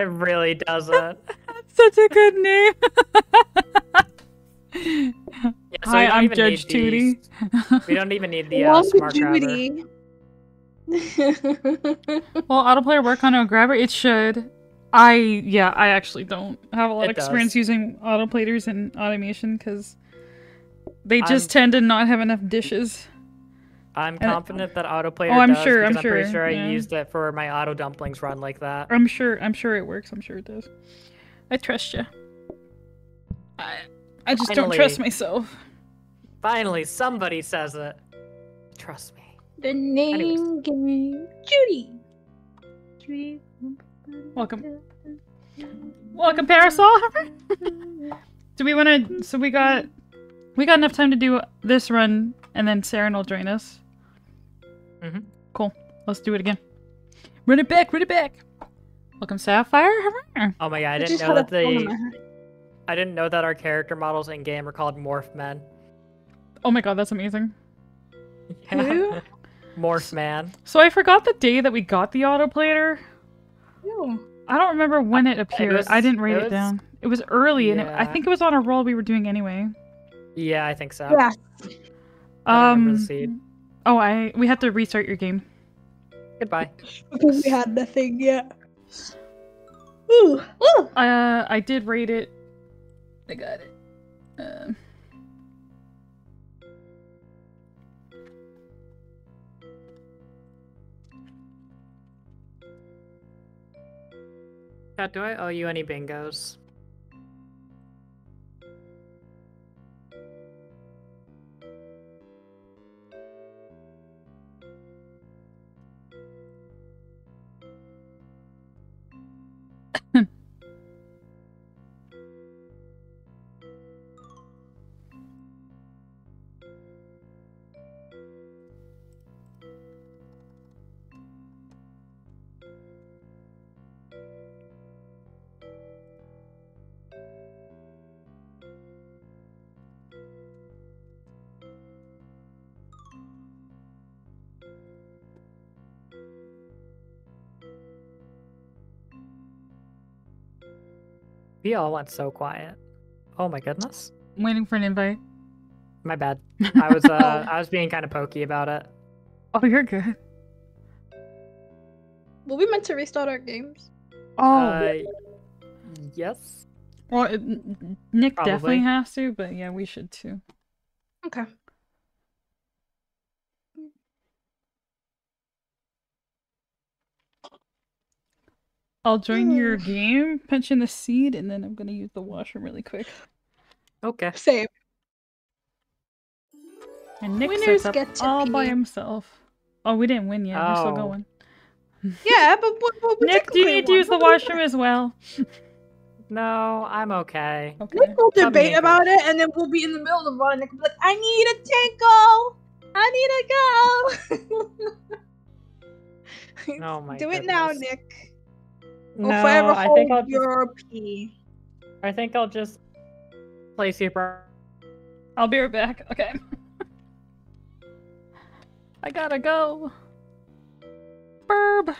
it really doesn't. That's such a good name. Yeah, so Hi, I'm Judge need Tootie. We don't even need the uh, Wonka smart grabber. Judy. [laughs] Well, autoplater work on a grabber? It should. I yeah, I actually don't have a lot It of experience does. using autoplaters in automation because they I'm- just tend to not have enough dishes. I'm And- confident that auto plater Oh, I'm does sure, I'm because I'm pretty sure, sure I used it for my auto dumplings run like that. I'm sure. I'm sure it works. I'm sure it does. I trust you. I I just don't trust myself. Finally, somebody says it. Trust me. the name game Judy. Judy. Welcome. Welcome, Parasol. [laughs] do we want to? So we got we got enough time to do this run, and then Saren will join us. Mhm. Cool. Let's do it again. Run it back. Run it back. Welcome, Sapphire. Oh my god, I I didn't know that a phone in the. I didn't know that our character models in game are called morph men. Oh my god, that's amazing. [laughs] Who? morph man. So I forgot the day that we got the autoplater. Ew. I don't remember when it appeared. was- I didn't write it it, down. It was early, and it, I think it was on a roll we were doing anyway. Yeah, I think so. Yeah. I don't Um. The seed. Oh, I we had to restart your game. Goodbye. Because we had nothing yet. Ooh. Ooh. Uh, I did rate it. I got it. Uh, Cat, do I owe you any bingos? We all went so quiet. Oh my goodness. I'm waiting for an invite. My bad. [laughs] I was uh I was being kind of pokey about it. Oh, you're good. Were we meant to restart our games? Oh, Uh, yes. well, it, N- Nick definitely has to, but yeah, we should too. Okay. I'll join your [sighs] game, punch in the seed, and then I'm gonna use the washroom really quick. Okay. Same. And Nick Winners sits up get to all by himself. Oh, we didn't win yet. We're still Oh. going. [laughs] Yeah, but, but, but we Nick, do you need to use the What washroom as well? No, I'm okay. Okay. Nick will debate Nico. about it, and then we'll be in the middle of the run, and Nick will be like, "I need a tinkle, I need to go." [laughs] Oh my Do it now, goodness. No, forever I think I'll just, your pee. I think I'll just play Super. I'll be right back. Okay. [laughs] I gotta go. Burb.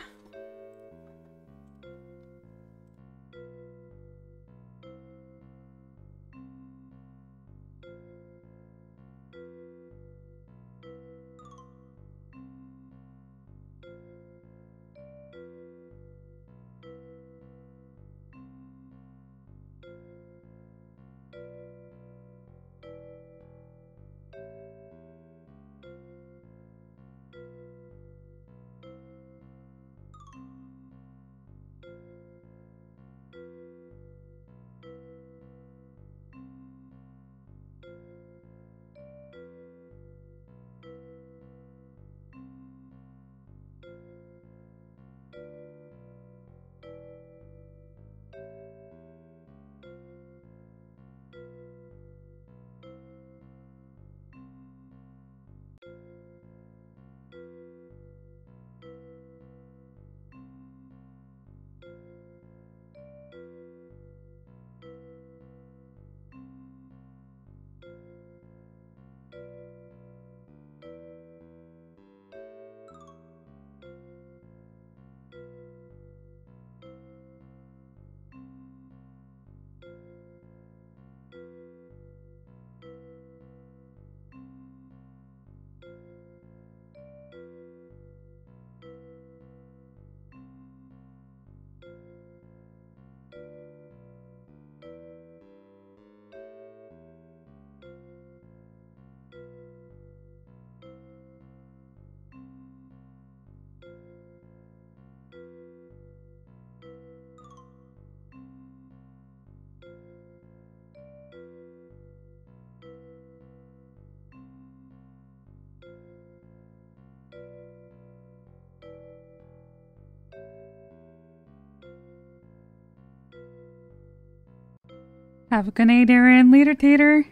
Have a good night, Darren. Later, Tater.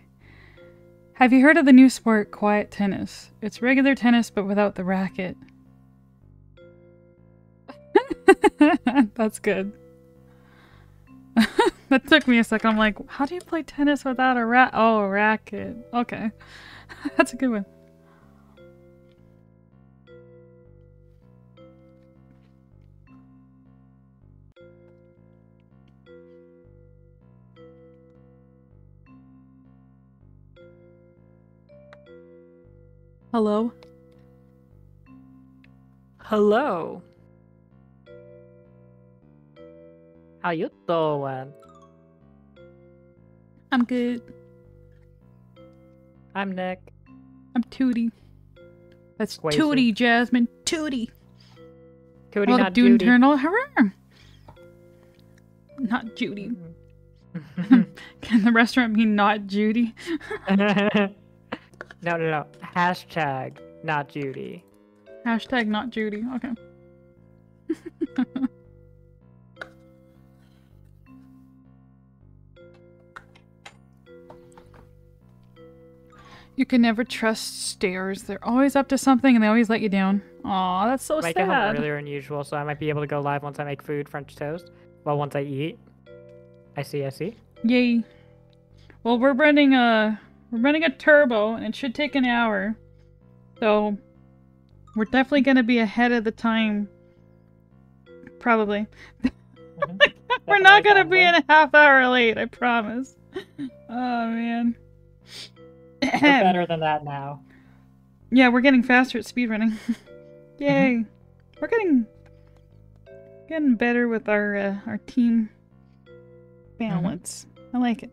Have you heard of the new sport, quiet tennis? It's regular tennis, but without the racket. [laughs] That's good. [laughs] that took me a second. I'm like, how do you play tennis without a rat? Oh, a racket. Okay. [laughs] That's a good one. Hello? Hello. How you doing? I'm good. I'm Nick. I'm Tootie. That's Quasi. Tootie, Jasmine. Tootie. Cody, Well, not Judy. Turtle. Hurrah. Not Judy. Can the restaurant be not Judy? [laughs] no, no, no. Hashtag not Judy. Hashtag not Judy. Okay. you can never trust stairs. They're always up to something and they always let you down. Aw, that's so might get home sad. earlier than usual, so I might be able to go live once I make food, French toast. Well, once I eat. I see, I see. Yay. Well, we're running a we're running a turbo, and it should take an hour. So we're definitely gonna be ahead of the time. Probably. Mhm. [laughs] we're not gonna be in a half hour late. I promise. [laughs] Oh man. We're [clears throat] better than that now. yeah, we're getting faster at speedrunning. [laughs] Yay. Mm-hmm. We're getting getting better with our uh, our team balance. I like it.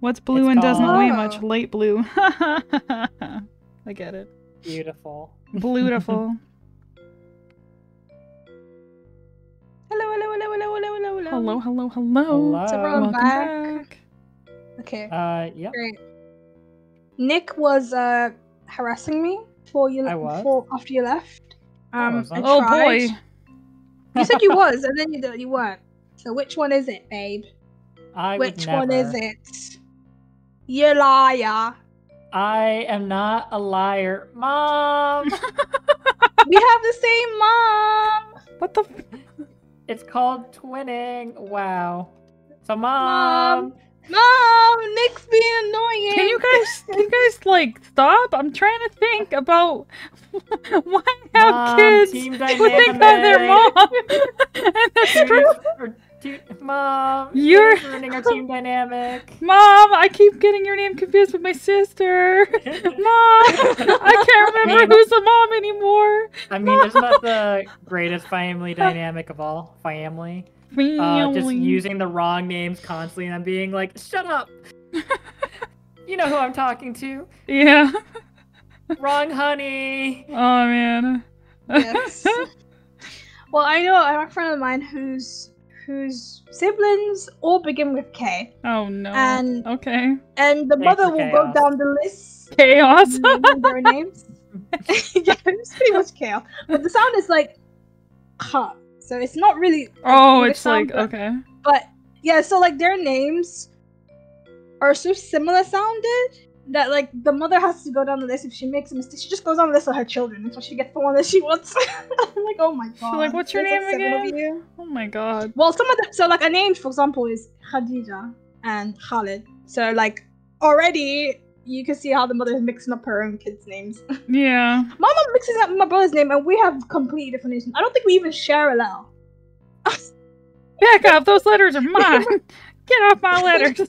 What's blue it's and doesn't weigh much? Light blue. [laughs] I get it. Beautiful. Beautiful. [laughs] hello, hello, hello, hello, hello, hello, hello. Hello, hello, hello. It's everyone back. back. Okay. Uh, yeah. Great. Nick was uh harassing me before you before after you left. Um, oh, I oh boy. You said you [laughs] was, and then you you weren't. So which one is it, babe? I which one is it? You liar. I am not a liar. Mom! [laughs] we have the same mom. What the? F- it's called twinning. Wow. So, Mom! Mom, Nick's being annoying. can you guys? Can you guys like stop? I'm trying to think about [laughs] why have Mom, kids team who think of their mom. [laughs] and that's Dude, true. Or- dude, Mom! You're- You're ruining our team dynamic. [laughs] Mom, I keep getting your name confused with my sister. [laughs] Mom, I can't remember mean- who's the mom anymore. I mean, isn't that the greatest family [laughs] dynamic of all? Family? Uh, just using the wrong names constantly and I'm being like, shut up! you know who I'm talking to. Yeah. Wrong honey! Oh man. Yes. well, I know I have a friend of mine whose whose siblings all begin with K, oh no. And- okay. and the Thanks mother for will go down the list. Chaos. [laughs] their names. [laughs] yeah, it's pretty much chaos. But the sound is like, huh. So it's not really. oh, English it's like sound, but- okay. But yeah, so like their names are so similar sounded that like the mother has to go down the list if she makes a mistake. She just goes down the list of her children until she gets the one that she wants. [laughs] I'm like, oh my god. like, "What's your There's, like, name of again?" Oh my god. Well, some of them. So like a name, for example, is Khadija and Khalid. So like already you can see how the mother is mixing up her own kids' names. [laughs] Yeah. Mama mixes up my brother's name, and we have completely different names. I don't think we even share a letter. [laughs] Back up. Those letters are mine. Get off my letters.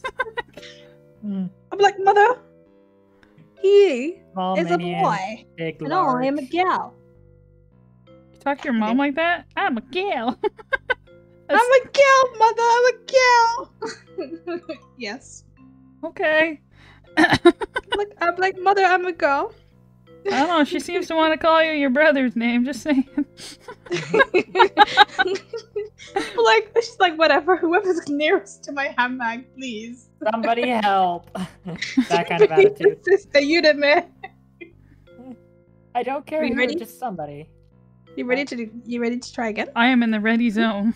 I'm like, mother, he Small is a boy, big and I am a large. gal. You talk to your mom like that? I'm a gal. [laughs] I'm a gal, mother. I'm a gal. [laughs] yes. okay. [laughs] Like I'm like, mother, I'm a girl. I don't know. She seems to want to call you your brother's name. Just saying. [laughs] [laughs] like she's like, whatever. Whoever's nearest to my handbag, please. Somebody help! [laughs] that kind of attitude. Sister, you the man. I don't care Are you who, ready? just somebody. You ready to do, you ready to try again? I am in the ready zone.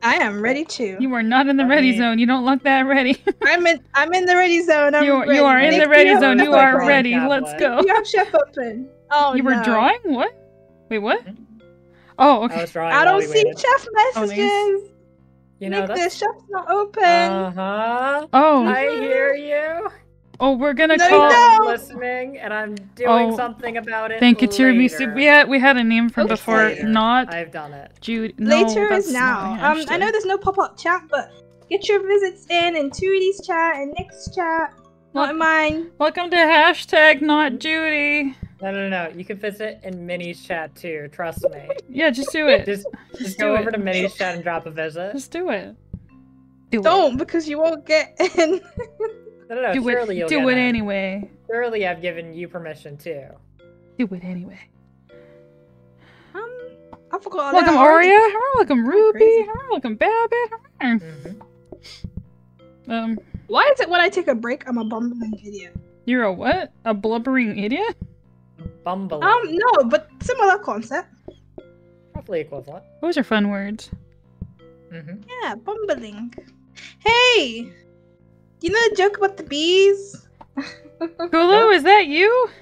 I am ready to. You are not in the ready me- zone. You don't look that ready. [laughs] I'm in I'm in the ready zone. I'm you, are- ready. you are in the ready zone. You are ready. Let's go. You have chef open. Oh You were no. drawing? What? Wait, what? Oh, I okay. was drawing I don't see waited. chef nice. messages. You know, Nick, the chef's not open. Uh-huh. Oh, I hear you. Oh, we're gonna No, call. don't. I'm listening, and I'm doing Oh. something about it Thank you, Tiramisu. later. We had we had a name from Okay. before. Later. Not I've done it. Jude. No, Later is now. Um, I know there's no pop-up chat, but get your visits in in Tooties chat and Nick's chat. Not in mine. Welcome to hashtag not Judy. No, no, no. You can visit in Minnie's chat too. Trust me. Yeah, just do it. Just, just Just go over it. to Minnie's chat and drop a visit. Just do it. Do Don't because you won't get in. [laughs] No, no, no. it. Do surely it. you'll Do get it in. anyway. Surely I've given you permission too. Do it anyway. um, I forgot. Welcome, that already. Aria. Welcome, Ruby. crazy. Welcome, Babbitt. Mhm. Um, Why is it when I take a break, I'm a bumbling idiot? you're a what? A blubbering idiot? Bumbling. Um, no, but similar concept. Roughly equivalent. Those are fun words. hmm Yeah, bumbling. Hey, you know the joke about the bees? [laughs] Kulu, is that you? [laughs]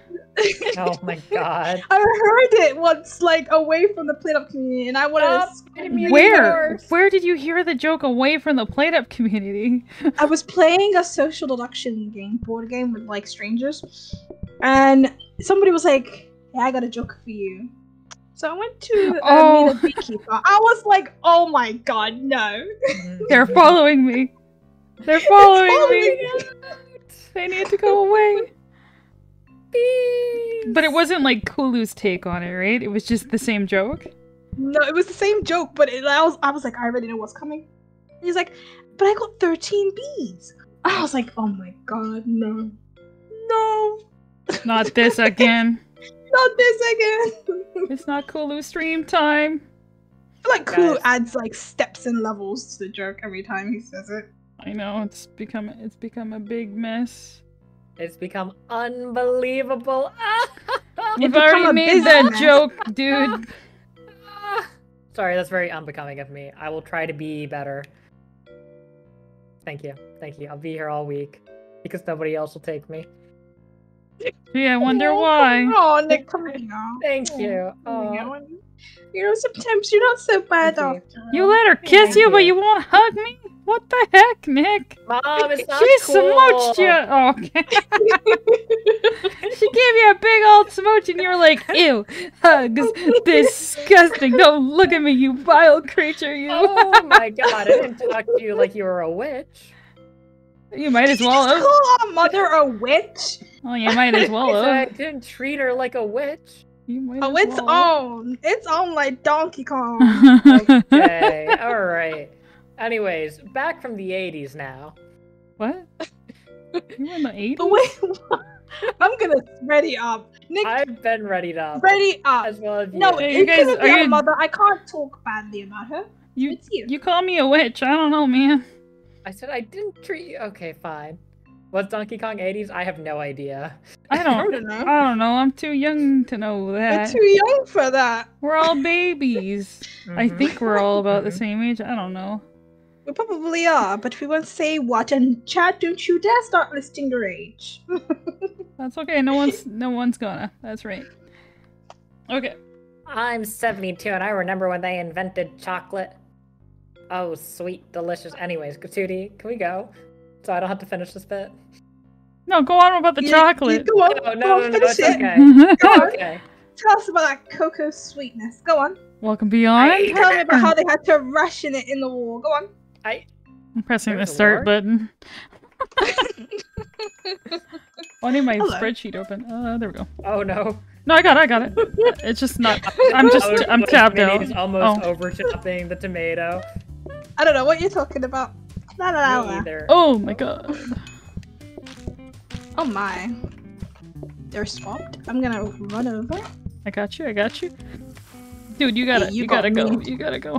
Oh my god. I heard it once, like away from the PlateUp community, and I wanted to. Stop getting me in Where? Where did you hear the joke away from the PlateUp community? I was playing a social deduction game, board game with like strangers, and somebody was like, "Hey, I got a joke for you." So I went to uh, Oh. meet a beekeeper. I was like, "Oh my god, no!" [laughs] They're following me. They're following me. following They need to go away. Bees. But it wasn't like Kulu's take on it, right? It was just the same joke. No, it was the same joke, but it, I was I was like, I already know what's coming. He's like, but I got 13 bees. I was like, oh my god, no. No, Not this again. [laughs] not this again. It's not Kulu stream time. I feel like Kulu adds like steps and levels to the joke every time he says it. I know it's become it's become a big mess. It's become unbelievable. [laughs] You've become already a made that joke, dude. [laughs] Sorry, that's very unbecoming of me. I will try to be better. Thank you. Thank you. I'll be here all week. Because nobody else will take me. Gee, I wonder Oh, why. Come on, Nick, come here. Thank you. Oh, You know, sometimes you're not so bad Thank you. after. You let her kiss Thank you, but you. you won't hug me? What the heck, Nick? Mom, it's not she cool. smooched you. Oh, okay. [laughs] she gave you a big old smooch, and you were like, "Ew, hugs, [laughs] disgusting! Don't look at me, you vile creature! You." Oh my god, I didn't talk to you like you were a witch. you might as Did you well. just Have. call our mother a witch? Oh, you might as well. [laughs] I I didn't treat her like a witch. You might Oh, as it's well. on. It's on like Donkey Kong. Okay, alright. Anyways, back from the 80s now. what? You were in the [laughs] eighties? But wait, I'm gonna ready up. Nick, I've been readied up. ready up. As well as you. No, Hey, you guys- gonna are be our you- mother. I can't talk badly about her. You It's you. you call me a witch? I don't know, man. I said I didn't treat you. Okay, fine. Was Donkey Kong 80s? I have no idea. I [laughs] I don't. don't know. I don't know. I'm too young to know that. We're too young for that. We're all babies. I Mhm. think we're all about the Mhm. same age. I don't know. We probably are, but we won't say what. And chat, don't you dare start listing your age. [laughs] That's okay. No one's no one's gonna. That's right. Okay. I'm 72 and I remember when they invented chocolate. Oh, sweet, delicious. Anyways, Katsuti, can we go? So I don't have to finish this bit? No, go on about the You- you chocolate. Go on, No, go on, no, no, finish it's it. okay. [laughs] Go on. Okay. Tell us about that cocoa sweetness. Go on. Welcome beyond. Tell me about how they had to ration it in the war. Go on. I I'm pressing the start war? button. [laughs] Oh, I need my Hello. spreadsheet open. Uh, there we go. oh no. No, I got it. I got it. [laughs] It's just not. I'm just. Oh, I'm like tapped out. Minnie's almost Oh. over chopping the tomato. I don't know what you're talking about. Me la. either. Oh my god. Oh my. They're swapped. I'm gonna run over. I got you. I got you. Dude, you gotta. Hey, you, you got gotta go. You gotta go.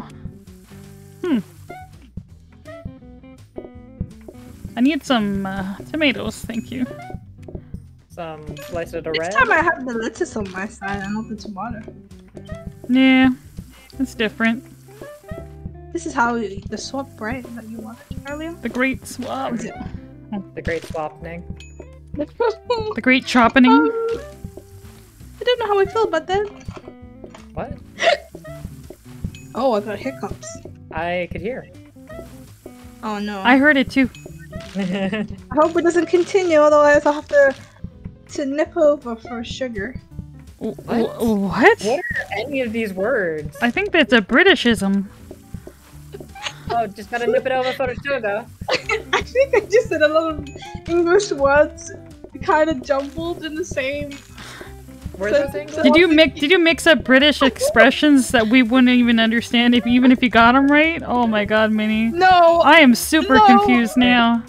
Hmm. I need some uh, tomatoes. Thank you. Some slice it of Next red. time I have the lettuce on my side and not the tomato. Yeah. It's different. This is how the swap, right? That you watched earlier. The great swap. Is? The great swappening. [laughs] The great chopping. Um, I don't know how I feel about that. What? [laughs] Oh, I got hiccups. I could hear. Oh no. I heard it too. I hope it doesn't continue, otherwise I'll have to to nip over for sugar. What? What? what are any of these words? I think that's a Britishism. Oh, just gotta nip it over for sugar. [laughs] I think I just said a lot of English words kind of jumbled in the same. Where's those English? Did you mix? Did you mix up British expressions that we wouldn't even understand if even if you got them right? Oh my God, Minnie. No! I am super No. confused now.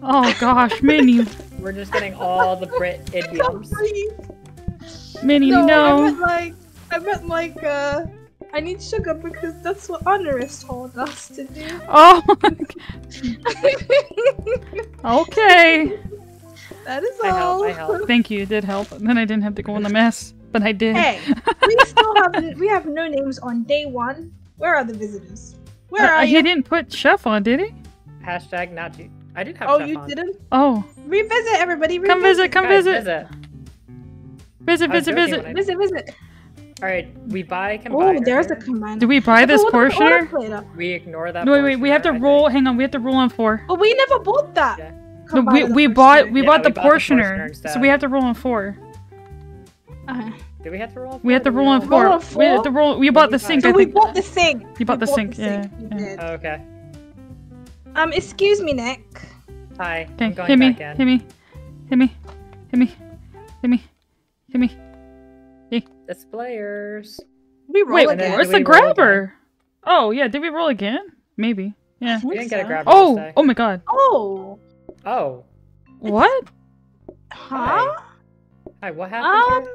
Oh gosh, Minnie, We're just getting all the Brit [laughs] idioms. Oh. Minnie, No, I no. meant like I meant like uh I need sugar because that's what Honoris told us to do. Oh, [laughs] okay. That is I help, all. I help. [laughs] Thank you. It did help. Then I didn't have to go in the mess, but I did. Hey, [laughs] we still have we have no names on day one. Where are the visitors? Where Uh, are he you? didn't put chef on, did he? Hashtag not you. I did have Oh, Chef you on. didn't? Oh, Revisit everybody. Revisit. come visit, come Guys, visit, visit. visit, visit, visit. I- Visit, visit. All right, we buy Oh, there's a here. combiner. Do we buy this But what about the portioner? We ignore that. No, wait, wait. We have to I roll. think. Hang on. We have to roll on four. But we never bought that. Yeah. No, we, the we bought we Yeah, bought the we bought the portioner portioner, so we have to roll on four. Uh-huh. Do we have to roll? We have to four? roll on four. Roll on We have to roll. We bought the sink. So I we think. bought the sink. You bought We the sink, yeah, We yeah. Oh, okay. Um, excuse me, Nick. Hi. Okay, I'm going hit me, back in. hit me, hit me, hit me, hit me, hit me. Displayers. We roll Wait, And then again. where's do the we roll again? grabber? Oh yeah, did we roll again? Maybe. Yeah. We didn't get a grabber. Oh, oh my god. Oh. Oh. What? Huh? Hi. What happened? Um.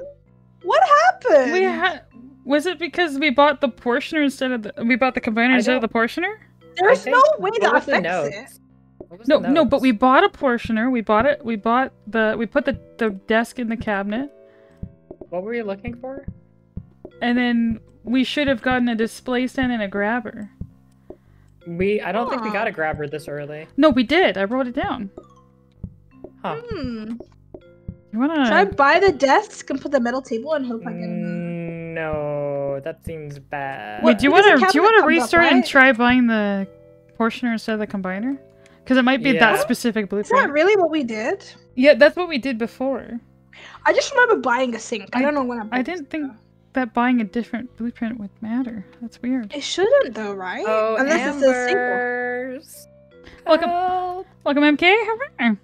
What happened? We had. Was it because we bought the portioner instead of the we bought the combiner instead of the portioner? There's think- no way what that was the affects notes? it. No, no, but we bought a portioner. We bought it. We bought the. We put the the desk in the cabinet, What were you looking for? and then we should have gotten a display stand and a grabber. We. I don't think we Huh. got a grabber this early. No, we did. I wrote it down. Huh. Hmm. You wanna? Should I buy the desk and put the metal table and hope I can? Mm, no, that seems bad. Wait, do you Because wanna do you want to comes up, restart and try buying the portioner instead of the combiner? Because it might be Yeah. that specific Is that really what we did? Yeah, that's what we did before. I just remember buying a sink. I, I- don't know when I. I didn't think though. That buying a different blueprint would matter. That's weird. it shouldn't though, right? Oh, Unless it's a single. Ambers. Welcome. Help. Welcome, MK. Hooray.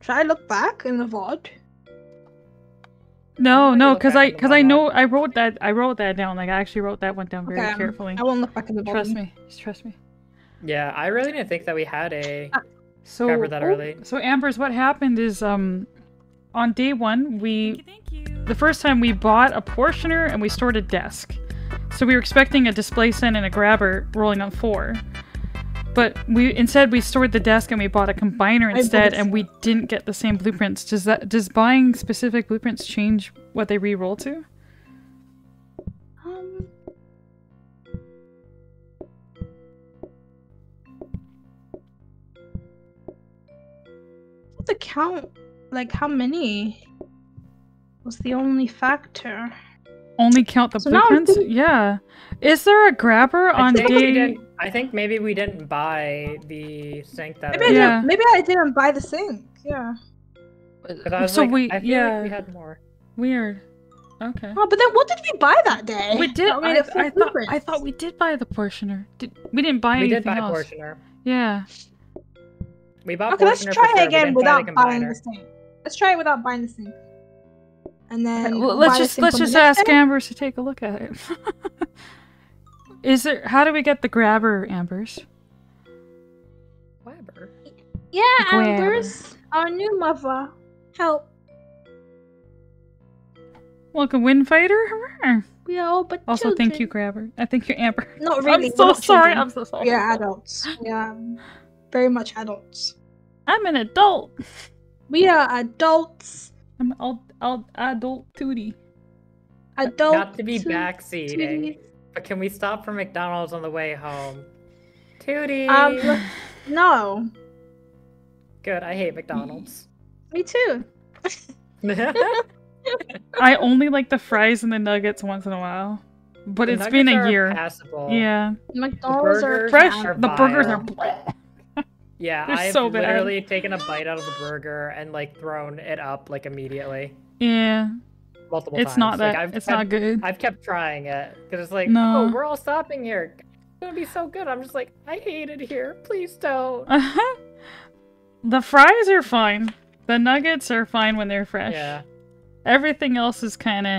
Should I look back in the VOD? No, no, because I because I bottom. know I wrote that I wrote that down. Like I actually wrote that one down very Okay, um, carefully. I won't look back in the VOD. Trust me. Just trust me. Yeah, I really didn't think that we had a So grabber that early. So Amber's, what happened is um, on day one we the first time we bought a portioner and we stored a desk. So we were expecting a display stand and a grabber rolling on four. But we instead we stored the desk and we bought a combiner instead and we didn't get the same blueprints. Does that does buying specific blueprints change what they re-roll to? Um, the count, like how many, was the only factor. Only count the So blueprints? thinking- Yeah. Is there a grabber I on think day. I think maybe we didn't buy the sink that. Maybe I. Yeah. didn't. Maybe I didn't buy the sink. Yeah. So like, we- I feel yeah. like we had more. Weird. Okay. Oh, but then what did we buy that day? We did. That made I, I thought. I thought we did buy the portioner. Did we didn't buy We anything did buy else? portioner. Yeah. We bought Okay, let's try for sure. again we buy without the buying the sink. Let's try it without buying the sink. And then well, let's just let's just ask day? Ambers to take a look at it. [laughs] Is there? How do we get the grabber, Ambers? Grabber. Yeah, Grabber. Ambers, our new mother. Help. Welcome, Windfighter. Hurrah. [laughs] We are all but Also, thank you. Grabber. I think you're Amber. Not really. I'm so sorry. children. I'm so sorry. We are adults. We are very much adults. I'm an adult. We are adults. I'm an old, old adult tootie. Adult. Not to be backseating. But can we stop for McDonald's on the way home? Tootie! Um, no. Good, I hate McDonald's. Me too. [laughs] I only like the fries and the nuggets once in a while. But The it's been a are year. Passable. Yeah. McDonald's are burgers Fresh. are The burgers are bleh. Yeah, They're I've so bad. literally taken a bite out of the burger and like thrown it up like immediately. Yeah. Multiple It's times. not Like, that. I've it's kept- not good. I've kept trying it because it's like, No. oh, we're all stopping here. It's gonna be so good. I'm just like, I hate it here. Please don't. [laughs] the fries are fine. The nuggets are fine when they're fresh. Yeah, Everything else is kind of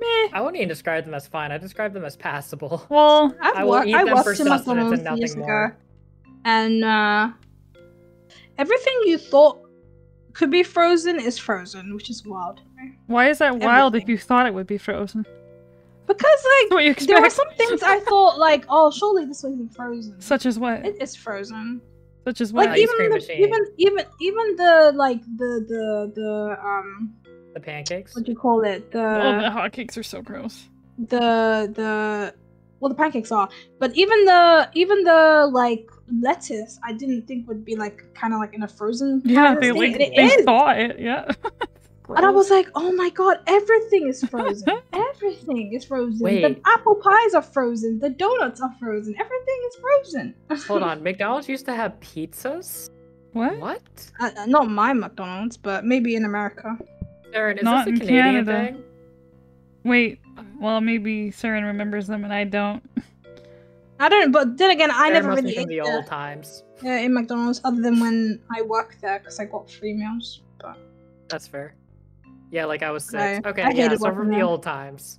meh. I wouldn't even describe them as fine. I describe them as passable. Well, [laughs] I've I will worked. eat I them worked for in sustenance and nothing more. ago, and uh, everything you thought could be frozen is frozen, which is wild. why is that wild if you thought it would be frozen? Because like what you there were some things I thought like, oh, surely this wasn't frozen. Such as what? It is frozen. Such as what? Like even the, machine. even even even the like the the the um The pancakes. what do you call it the oh, the hotcakes are so gross. the the well the pancakes are but even the even the like lettuce i didn't think would be like kind of like in a frozen Yeah, they state, like and they is. thought it. Yeah. and i was like oh my god everything is frozen [laughs] everything is frozen the Wait. apple pies are frozen the donuts are frozen everything is frozen Hold on, [laughs] McDonald's used to have pizzas. what? What? uh, uh, not my mcdonald's but maybe in america Aaron, is Not this a in Canadian Canada. thing? Wait. Well, maybe Saren remembers them and I don't. I don't but then again i Aaron never must be really from ate the there, old times. uh, in mcdonald's other than when i worked there because i got free meals but That's fair. Yeah, like I was six. I- okay, I yeah, so working from the old times.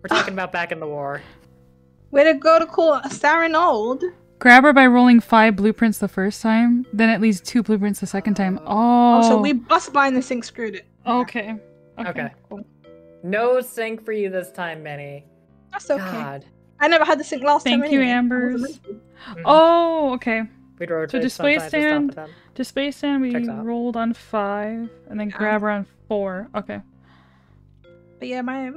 We're talking about back in the war. [sighs] way to go to call Saren old Grabber by rolling five blueprints the first time, then at least two blueprints the second time. Oh. Oh, so we bust by in the sink screwed it. Okay. Okay. cool. No sink for you this time, Minnie. That's okay. God. I never had the sink last time. Thank you, anyway. I Ambers. wasn't meant to. Mhm. Oh, okay. We'd rotate So display to stop stand- at them. To space stand, we rolled on five, and then Yeah. grabber on four. Okay. But yeah, my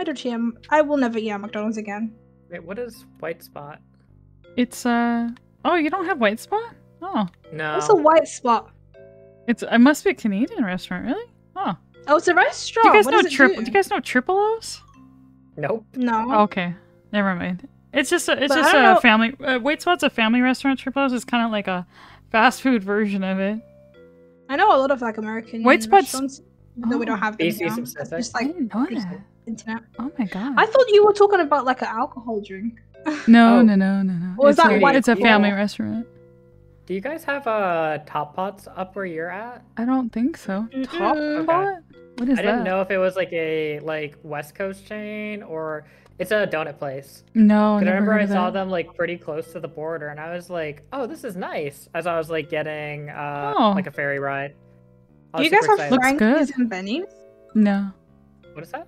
I don't eat. I will never eat at McDonald's again. Wait, what is white spot? It's uh. Oh, you don't have white spot? Oh, No. What's a white spot? it's it must be a Canadian restaurant, really? Oh, Oh, it's a restaurant. do you guys what know does triple? do? Do you guys know triple O's? Nope. No. Okay, never mind. It's just a, it's But just a know- family. Uh, White Spot's a family restaurant. Triple O's is kind of like a fast food version of it. I know a lot of like American White Spot's- restaurants that we Oh. don't have them BC here. specific? Just I like didn't know just that. internet. Oh my god. I thought you were talking about like an alcohol drink. no, Oh. no, no, no, no. Or is it's that a, It's a family claw? restaurant. Do you guys have uh top pots up where you're at? I don't think so. Top Mm-mm. pot? What is I that? I didn't know if it was like a like West Coast chain or it's a donut place. No, 'Cause I remember heard I saw that. them like pretty close to the border, and I was like, "Oh, this is nice." As I was like getting uh Oh. like a ferry ride. Do you guys have excited. Looks Frankie's good. and Benny's? No. What is that?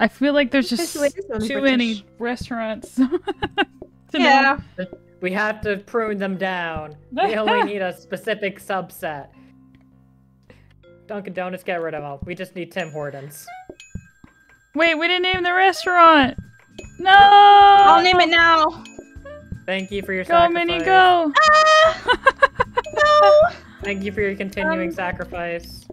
I feel like there's just so it is only too British. many restaurants. [laughs] to know. Yeah. We have to prune them down. We only [laughs] need a specific subset. Dunkin' Donuts, get rid of them. We just need Tim Hortons. Wait, we didn't name the restaurant. No. I'll name it now. Thank you for your Go, sacrifice. Minnie, go. [laughs] No. Thank you for your continuing Um, sacrifice.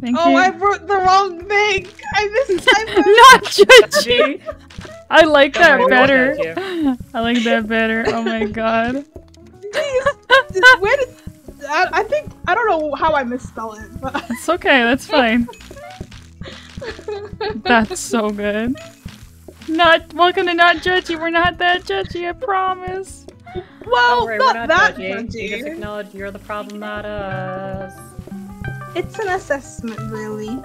Thank Oh, you. I wrote the wrong thing. I missed. I [laughs] wrote Not judgy. [laughs] I like that worry, better. I like that better. Oh my god. Jeez, where did I, I think I don't know how I misspelled it, but It's okay. That's fine. [laughs] That's so good. Not welcome to not judgy. We're not that judgy. I promise. well, Don't worry, not, not that judging. We just acknowledge you're the problem, not us. It's an assessment, really.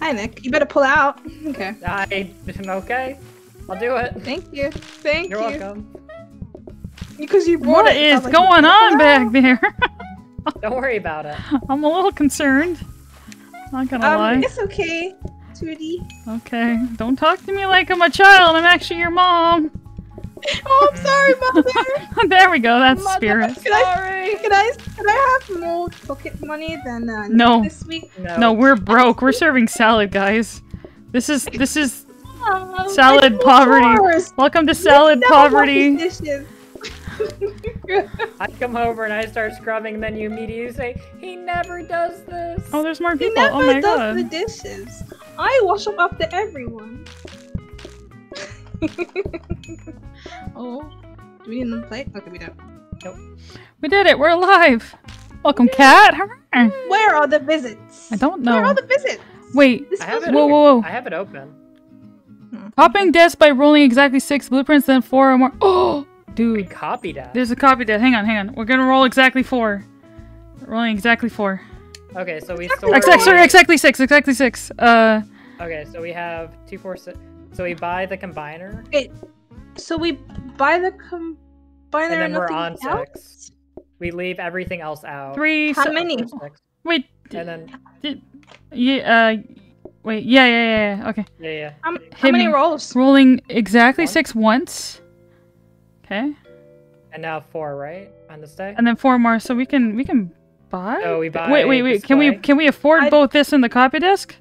Hi, Nick. You better pull out. [laughs] Okay. I [laughs] okay. I'll do it. Thank you. Thank You're you. welcome. Because you brought What it. is I was like, going on back there? [laughs] Don't worry about it. I'm a little concerned. Not gonna Um, lie. it's okay, Tootie. Okay, don't talk to me like I'm a child. I'm actually your mom. [laughs] Oh, I'm sorry, mother. [laughs] there we go. That's Mother, spirit. Can I, can I, can I have more pocket money than uh, No. this week? No. No, we're broke. We're serving salad, guys. This is this is Salad poverty. welcome to salad Never wash poverty. These dishes. I come over and I start scrubbing, and then you immediately say, he never does this. Oh, there's more people. He people. Oh never Oh my does god. the dishes. I wash up after everyone. [laughs] oh, do we need another plate? Okay, we don't. Nope. We did it. We're alive. Welcome, cat. Where are the visits? I don't know. Where are the visits? Wait. This I have was- it. Whoa, whoa, whoa. I have it open. Hmm. Copying desk by rolling exactly six blueprints, then four or more. [gasps] Oh, We dude. copied that. There's a copy that. Hang on, hang on. We're gonna roll exactly four. Rolling exactly four. Okay, so we Exactly. store. Ex- ex- sorry, exactly six. Exactly six. Uh, Okay, so we have two, four, six. So we buy the combiner, Wait, so we buy the combiner and then and we're on else? six. We leave everything else out. three. How se- many? Six. Wait. And then Did, yeah. Uh, wait. Yeah, yeah, yeah. yeah. Okay. yeah, yeah. How, how many rolls? Rolling exactly One. six once. Okay. And now four, right? On this day. And then four more, so we can we can buy. Oh, we buy Wait, wait, wait. Can we can we afford I- both this and the copy desk?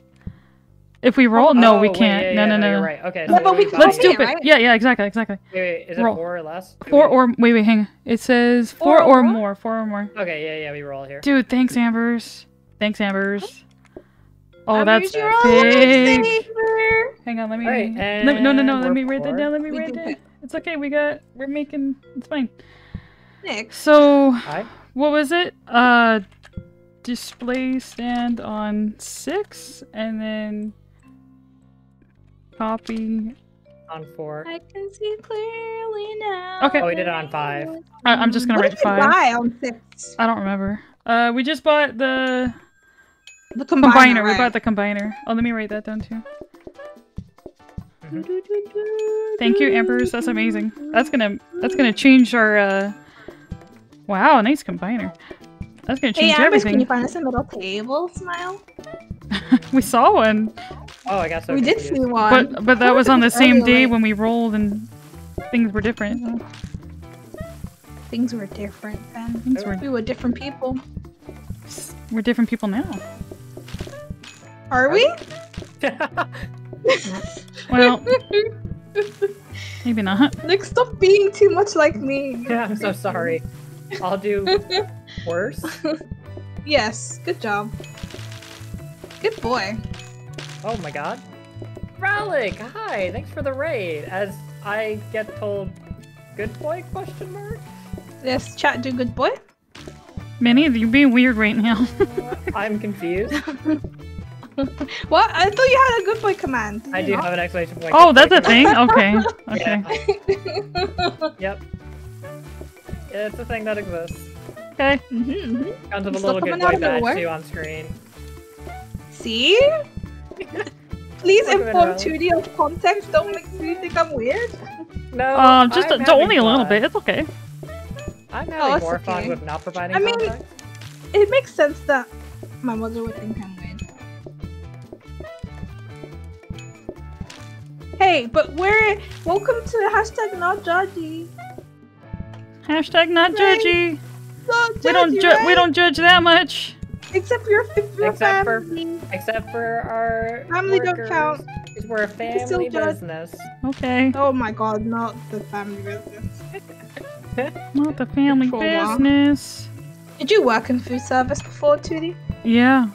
If we roll, no, Oh, we can't. yeah, no, yeah, no, no, no. right. Okay. Yeah, so but we can Let's do it, it. right? Yeah, yeah, exactly, exactly. Wait, wait, is it Roll. four or less? Do Four we- or wait, wait, hang on. It says Four four, or or more? more. Four or more. Okay, yeah, yeah, we roll here. Dude, thanks, Ambers. Thanks, Ambers. Oh, I'm that's your big. Hang on, let me. Alright, let me- no, no, no. Let me write that down. Let me We write that. It. It's okay. We got. We're making. It's fine. Next. So, Hi. what was it? Uh, display stand on six, and then copy. On four. I can see clearly now. Okay. Oh, we did it on five. I- I'm just gonna what write did we five. buy on six? I don't remember. Uh, we just bought the The combiner. combiner. We bought the combiner. Oh, let me write that down too. Thank you, Ambers. That's amazing. That's gonna that's gonna change our. uh Wow, nice combiner. That's gonna change Hey, change Ambers, can you find us a middle table? Smile. [laughs] we saw one, Oh, I got so we did see one. but but that was on the [laughs] same day when we rolled and things were different. Things were different then. Things were We were different people. we're different people now. Are we? [laughs] Well, [laughs] maybe not. Nick, stop being too much like me. yeah, I'm so sorry. I'll do [laughs] worse. Yes, good job. Good boy. Oh my god. Relic, hi, thanks for the raid. As I get told, good boy? Question mark. Yes, chat do good boy. Minnie, you're being weird right now. [laughs] I'm confused. [laughs] What? I thought you had a good boy command. I do not? have an exclamation point. oh, that's a thing. Okay. [laughs] Okay. Yep. Yeah, it's a thing that exists. Okay. Mhm, mhm. Comes with a Stop little good boy of badge nowhere. too on screen. See? [laughs] Please Look inform her. 2D of context. Don't make me think I'm weird. No. Um, just I'm a, only having a little bit. It's okay. I'm having Oh, it's more fun okay. with not providing I mean- context. It makes sense that my mother would think I'm Hey, but we're welcome to hashtag not judgy. Hashtag not Right. judgy. Not We don't judgy, ju- we don't judge that much. Except for your, your Except for- family. Except for our Family don't count. count. 'cause we're a can still family business. Okay. Oh my god, not the family business. [laughs] Not the family For a while. business. Did you work in food service before, Tootie? Yeah.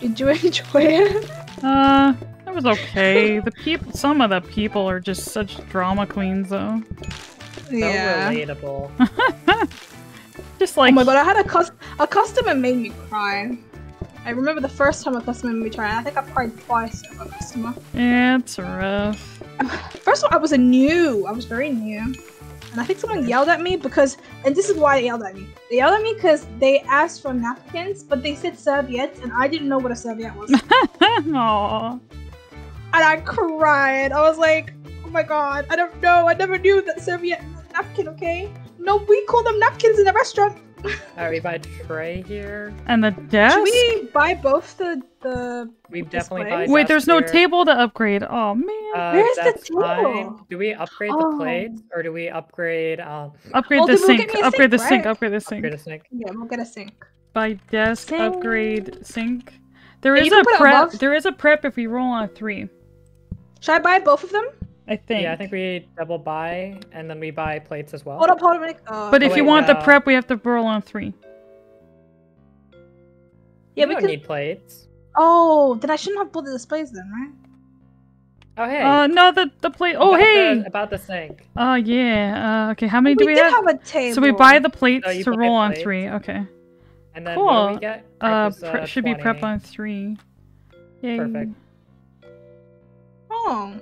Did you [laughs] enjoy it? Uh, that was okay. the people, some of the people are just such drama queens, though. Yeah. So relatable. [laughs] Just like oh my god, I had a cus- a customer made me cry. I remember the first time a customer made me cry. I think I cried twice at a customer. yeah, it's rough. [sighs] First of all, I was a new. I was very new. And I think someone yelled at me because, and this is why they yelled at me. They yelled at me because they asked for napkins, but they said serviettes, and I didn't know what a serviette was. [laughs] and Aww. I cried. I was like, oh my god, I don't know. I never knew that serviette was a napkin, okay? No, we call them napkins in the restaurant. [laughs] Alright, we buy tray here. And the desk. Should we buy both the the We've definitely Display? buy Wait, there's no here. table to upgrade. Oh man. Uh, Where's the table? fine. Do we upgrade Oh. the plates or do we upgrade um Upgrade Oh, the then we'll get sink. me a Upgrade the sink, sink. Upgrade the sink. upgrade a sink? Yeah, we'll get a sink. By desk. Sink. Upgrade sink. There Yeah, is a prep. There is a prep if we roll on a three. Should I buy both of them? I think. Yeah, I think we double buy and then we buy plates as well. Hold up, hold up. Nick. Uh, But Oh, if you wait, want the uh, prep, we have to roll on three. yeah, we we don't need plates. Oh, then I shouldn't have bought the displays then, right? Oh hey. Uh, no, the the plate. Oh, about the- hey. about the sink. Oh, yeah. Uh, okay. How many we do we did have? have a table. So we buy the plates Oh, you to buy roll on plates. three. Okay. And then what do Cool. we get? Prep Uh, is, pre- should be prep on three. Yay. Perfect. Oh,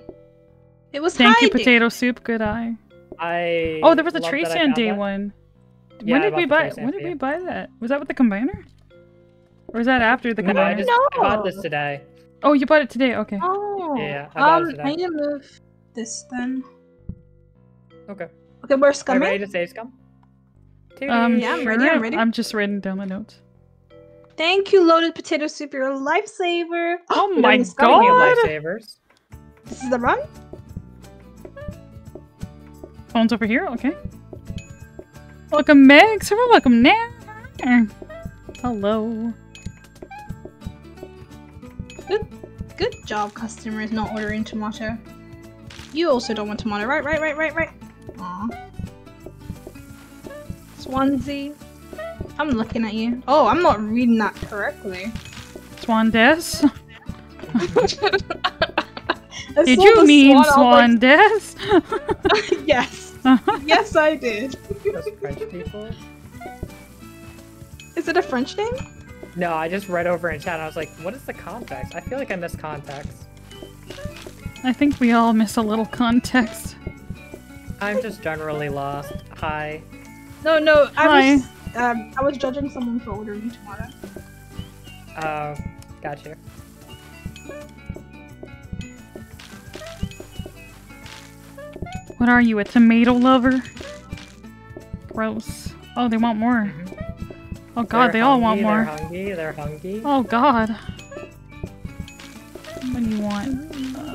it was Thank you, potato soup. Good eye. I Oh, there was a love Tracy on day that. one. Yeah, when did we buy? Tracy When did we buy that? Was that with the combiner? Or was that after the No, I combiner? just I bought this today. Oh, you bought it today. Okay. Oh. Yeah, I bought it um, today. I need to move this then. Okay. Okay, we're Are you scumming. ready to save scum? Um, Yeah, I'm sure. ready, I'm ready. I'm just writing down my notes. Thank you, loaded potato soup. You're a lifesaver. Oh [laughs] We're my doing scumming. Speaking God. lifesavers, This is the run. Phone's over here. Okay. Welcome, Meg. Server, welcome now. Hello. Good job, customers not ordering tomato. You also don't want tomato, right? Right, right, right, right. Aw. Swansea. I'm looking at you. Oh, I'm not reading that correctly. Swan Des. [laughs] [laughs] I Did you mean swan, I was Swan Des? [laughs] yes. [laughs] Yes, I did. French people. Is it a French name? No, I just read over in chat. And I was like, "What is the context?" I feel like I missed context. I think we all miss a little context. I'm just generally lost. Hi. No, no. I Hi. was um, I was judging someone for ordering tomato. Uh, got What are you, a tomato lover? Gross. Oh, they want more. Oh god, They're they all want more. They're hungry. They're hungry. Oh god. What do you want? Uh,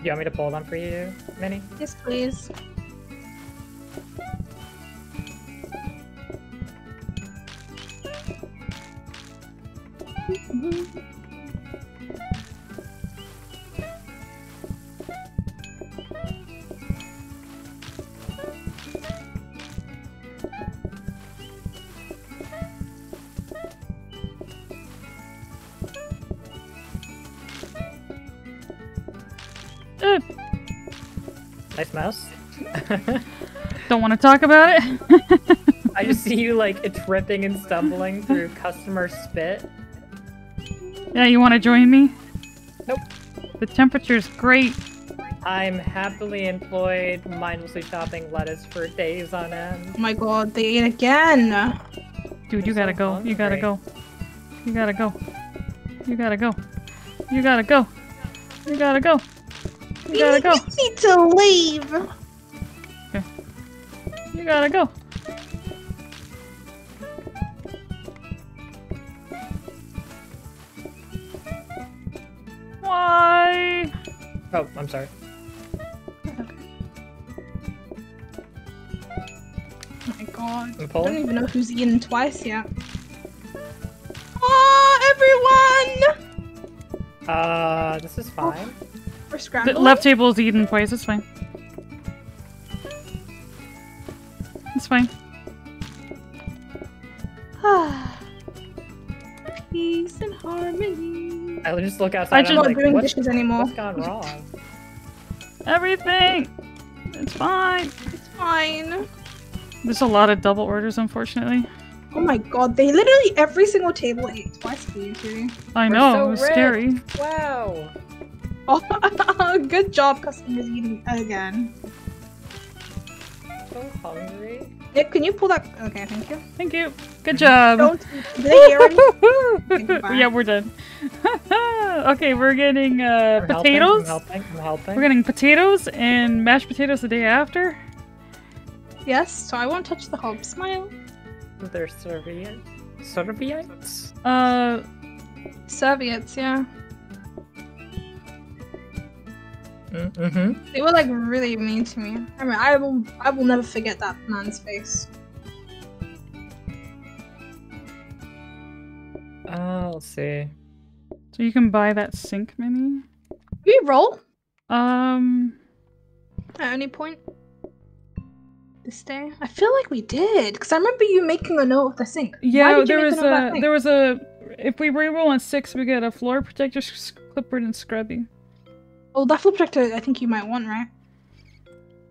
Do you want me to pull them for you, Minnie? Yes, please. Don't talk about it. [laughs] I just see you like tripping and stumbling through customer spit. yeah, you want to join me? Nope. The temperature's great. I'm happily employed, mindlessly chopping lettuce for days on end. Oh my god, they ate again. Dude, you I'm gotta so go. You gotta hungry. go. You gotta go. You gotta go. You gotta go. You gotta go. You gotta go. [laughs] You need to leave. You gotta go. Why? Oh, I'm sorry. Oh my god. I'm I don't even know who's eaten twice yet. Oh, everyone! Uh, this is fine. We're The scrambling. left table's eaten twice. It's fine. Just look outside. I and just- I'm I'm not like, doing what's, dishes anymore. what's gone wrong? [laughs] Everything. It's fine. It's fine. There's a lot of double orders, unfortunately. Oh my god, they literally every single table ate twice for you two. I We're know. so it was rich. scary. Wow. [laughs] Oh, good job, customers eating again. So hungry. Nick, can you pull that? Okay, thank you. Thank you. Good job. Don't. Do they hear me? Yeah, we're done. [laughs] [laughs] okay, we're getting uh, I'm helping, potatoes. I'm helping. I'm helping. We're getting potatoes and mashed potatoes the day after. Yes, so I won't touch the hob. Smile. They're serviette. Serviettes? Uh, Serviettes, yeah. Mm-hmm. They were like really mean to me. I mean, I will, I will never forget that man's face. Uh, let's see. So you can buy that sink Minnie. We roll Um, at any point this day? I feel like we did, because I remember you making a note of the sink. Why yeah, did you there make was note of a sink? there was a. If we reroll on six, we get a floor protector, s- clipboard, and scrubby. Oh, that floor protector, I think you might want, right?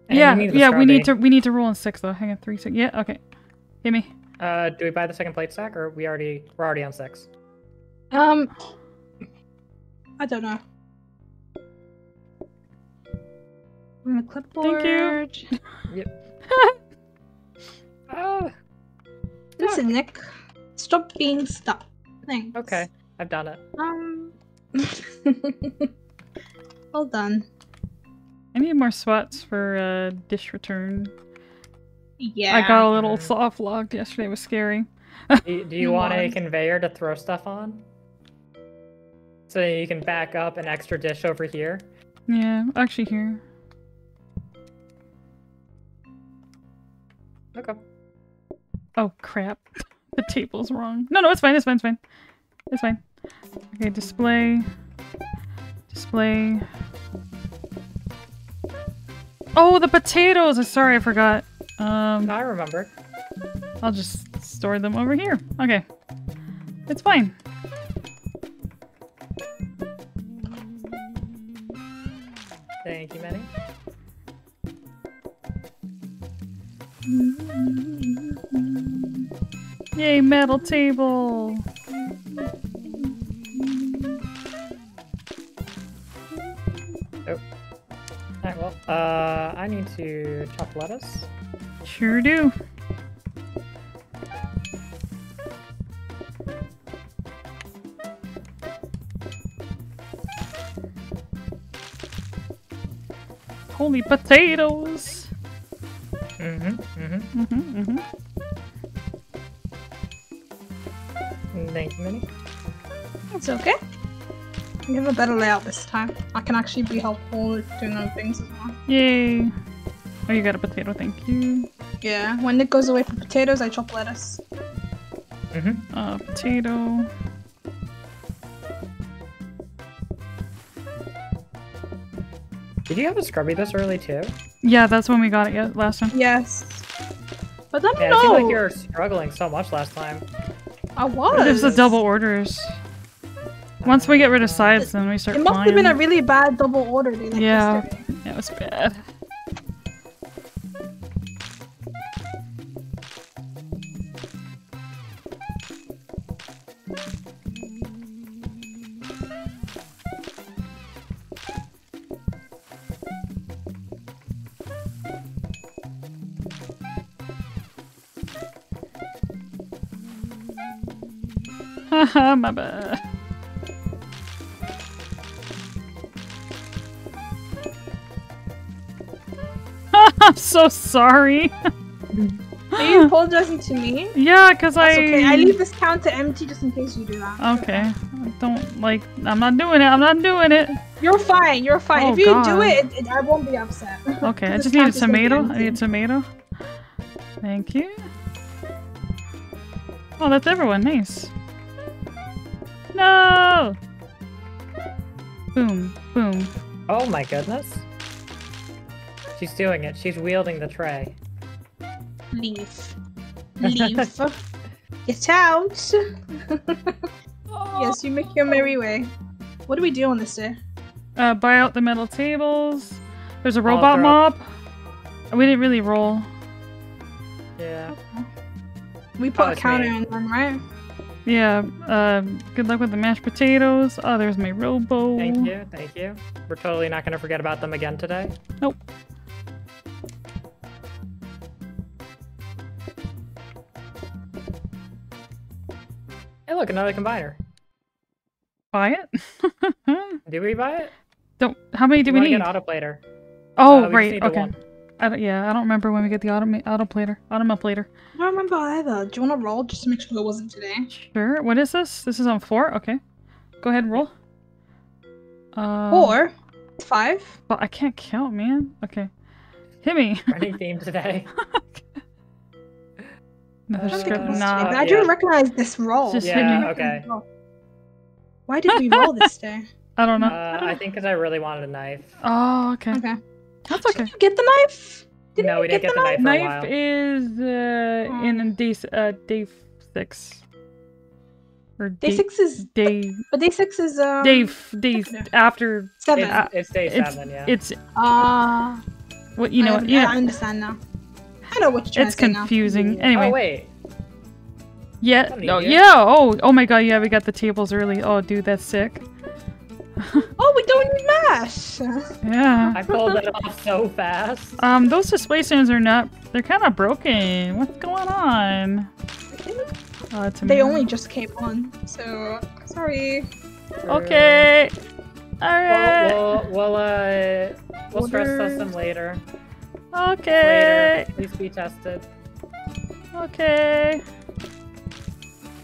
And yeah, you need the yeah, we need to we need to roll on six though. Hang on, three, six. Yeah, okay. Hit me. Uh, do we buy the second plate stack, or we already we're already on six? Um, I don't know. On the clipboard. Thank you. [laughs] Oh, Listen, Nick. Stop being stuck. Thanks. okay. I've done it. Um. [laughs] well done. I need more spots for uh, dish return. Yeah. I got a little soft locked yesterday. It was scary. Do, do you You [laughs] want a conveyor to throw stuff on? So you can back up an extra dish over here. Yeah, actually here. Okay. Oh crap. The table's wrong. No, no, it's fine, it's fine, it's fine. It's fine. Okay, display. Display. Oh, the potatoes! Sorry, I forgot. Um, I remember. I'll just store them over here. Okay. It's fine. Thank you, Manny. Yay, metal table! Oh. Alright, well, uh, I need to chop lettuce. Sure do. Holy potatoes! Mm-hmm, mm-hmm. hmm hmm Thank you, Manny. It's okay. You have a better layout this time. I can actually be helpful with doing other things as well. Yay! Oh, you got a potato, thank you. Yeah, when Nick goes away for potatoes, I chop lettuce. Mm-hmm. Uh, potato. Did you have a scrubby this early too? Yeah, that's when we got it last time. Yes. But I don't Yeah, it know. seemed like you were struggling so much last time. I was. There's the double orders. Once we get rid of sides, then we start It must flying. have been a really bad double order day like Yeah. yesterday. Yeah, it was bad. Haha, [laughs] my bad. [laughs] I'm so sorry. Are you apologizing to me? Yeah, cause I. okay. I leave this counter empty just in case you do that. Okay. I don't like. I'm not doing it. I'm not doing it. You're fine. You're fine. Oh, if you God. do it, it, it, I won't be upset. [laughs] Okay, I just need a counter's gonna be tomato. I need a tomato. Thank you. Oh, that's everyone. Nice. No. Boom. Boom. Oh my goodness. She's doing it. She's wielding the tray. Leave. [laughs] Leave. Get out. yes, you make your merry way. What do we do on this day? Uh, buy out the metal tables. There's a I'll robot throw- mob. We didn't really roll. Yeah. We put Oh, a counter me. in then, right? Yeah. Uh, good luck with the mashed potatoes. Oh, there's my robo. Thank you. Thank you. We're totally not going to forget about them again today. Nope. Hey, look, another combiner. Buy it. [laughs] do we buy it? Don't. How many do we wanna need? Get autoplater. Oh, Uh, we right. okay. One. I don't, yeah, I don't remember when we get the auto automa- autoplater. Automaplater. I don't remember either. Do you want to roll just to make sure it wasn't today? Sure. What is this? This is on four? Okay. Go ahead and roll. Uh, Or five. Well, I can't count, man. Okay. Hit me. [laughs] Running theme [laughs] today. Another I don't think script. it was Nah. today, but I yeah. do recognize this roll. Just hit Yeah, me. Okay. recognize the roll. Why did we roll this day? [laughs] I don't know. Uh, I think because I really wanted a knife. oh, okay. Okay. That's Did okay. you get the knife? Didn't no, we didn't get the knife for a Knife while. is uh, in day uh, day six. Or Day six is, Day but day six is um. day f- day after. seven. It's, uh, it's day it's- seven, yeah. It's Ah. what you know. I, what Yeah, I understand now. I know what you're it's to say now. confusing. Anyway, Oh wait, yeah. No, yeah. Oh, oh my god. Yeah, we got the tables early. Oh, dude, that's sick. [laughs] Oh, we don't need mash. Yeah. I pulled it off so fast. Um, those display stands are not. They're kind of broken. What's going on? It's a They mirror. only just came on, so sorry. Okay. All right. We'll, we'll, we'll, uh, we'll stress test Order. them later. Okay. Later. Please be tested. Okay.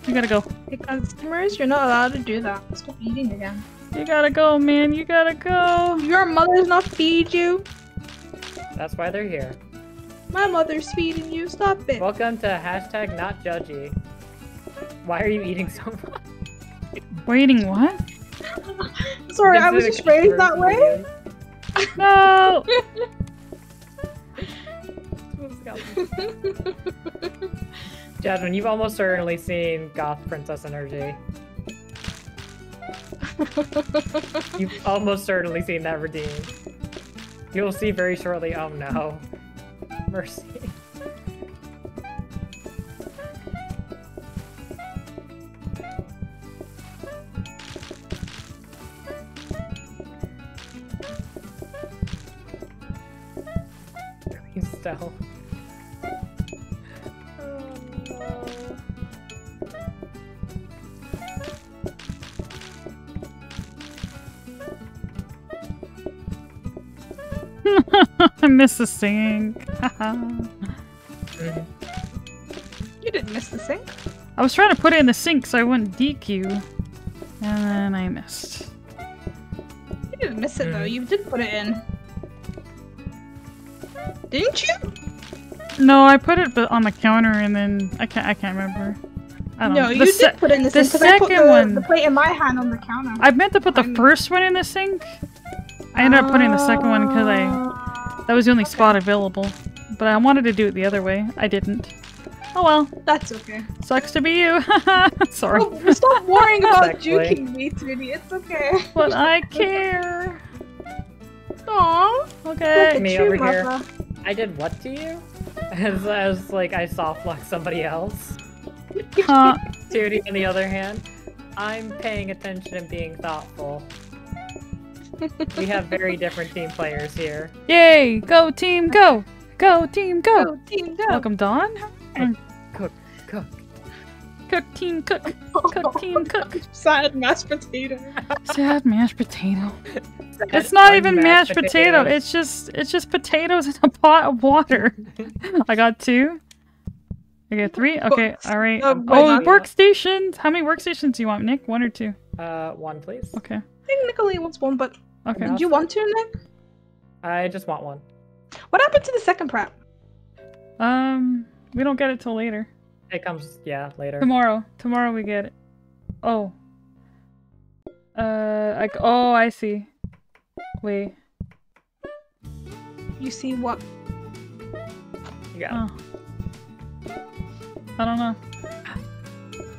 You gotta go. Hey, customers, you're not allowed to do that. Stop eating again. You gotta go, man. You gotta go. Your mother's not feed you. That's why they're here. My mother's feeding you. Stop it. Welcome to hashtag not judgy. Why are you eating so much? Waiting, what? Sorry, I was This is just raised that way. No. [laughs] Jasmine, you've almost certainly seen Goth Princess Energy. [laughs] You've almost certainly seen that redeemed. You'll see very shortly. Oh no. Mercy. Please. [laughs] I miss the sink. [laughs] You didn't miss the sink. I was trying to put it in the sink so I wouldn't DQ. And then I missed. You didn't miss it though. You did put it in. Didn't you? No, I put it bu- on the counter and then I can't I can't remember. I don't No, know. you The did put it in the the sink because I put second the, one- the plate in my hand on the counter. I meant to put the I'm- first one in the sink. I ended up putting the second one because I I. that was the only Okay. spot available. But I wanted to do it the other way. I didn't. Oh well. That's okay. Sucks to be you. [laughs] Sorry. Oh, stop worrying about Exactly. juking me, Tootie. It's okay. But I care. Aww. Okay. Me over here. I did what to you? [laughs] As, as like I soft lock somebody else. Huh. [laughs] Tootie, on the other hand, I'm paying attention and being thoughtful. [laughs] We have very different team players here. Yay! Go team, go! Go team, go! Go, team, go. Welcome, Dawn. Cook, cook. Cook team, cook. Cook team, cook. [laughs] Sad mashed potato. Sad mashed potato. It's not even mashed potato. It's just it's just potatoes in a pot of water. [laughs] I got two. I got three. Okay, Books. all right. Oh, Oh, workstations. How many workstations do you want, Nick? One or two? Uh, one, please. Okay. I think Nicolay wants one, but Okay. did you want to, Nick? I just want one. What happened to the second prep? Um, we don't get it till later. It comes, yeah, later. Tomorrow. Tomorrow we get it. Oh. Uh, like, oh, I see. Wait. You see what? You got. Oh. I don't know.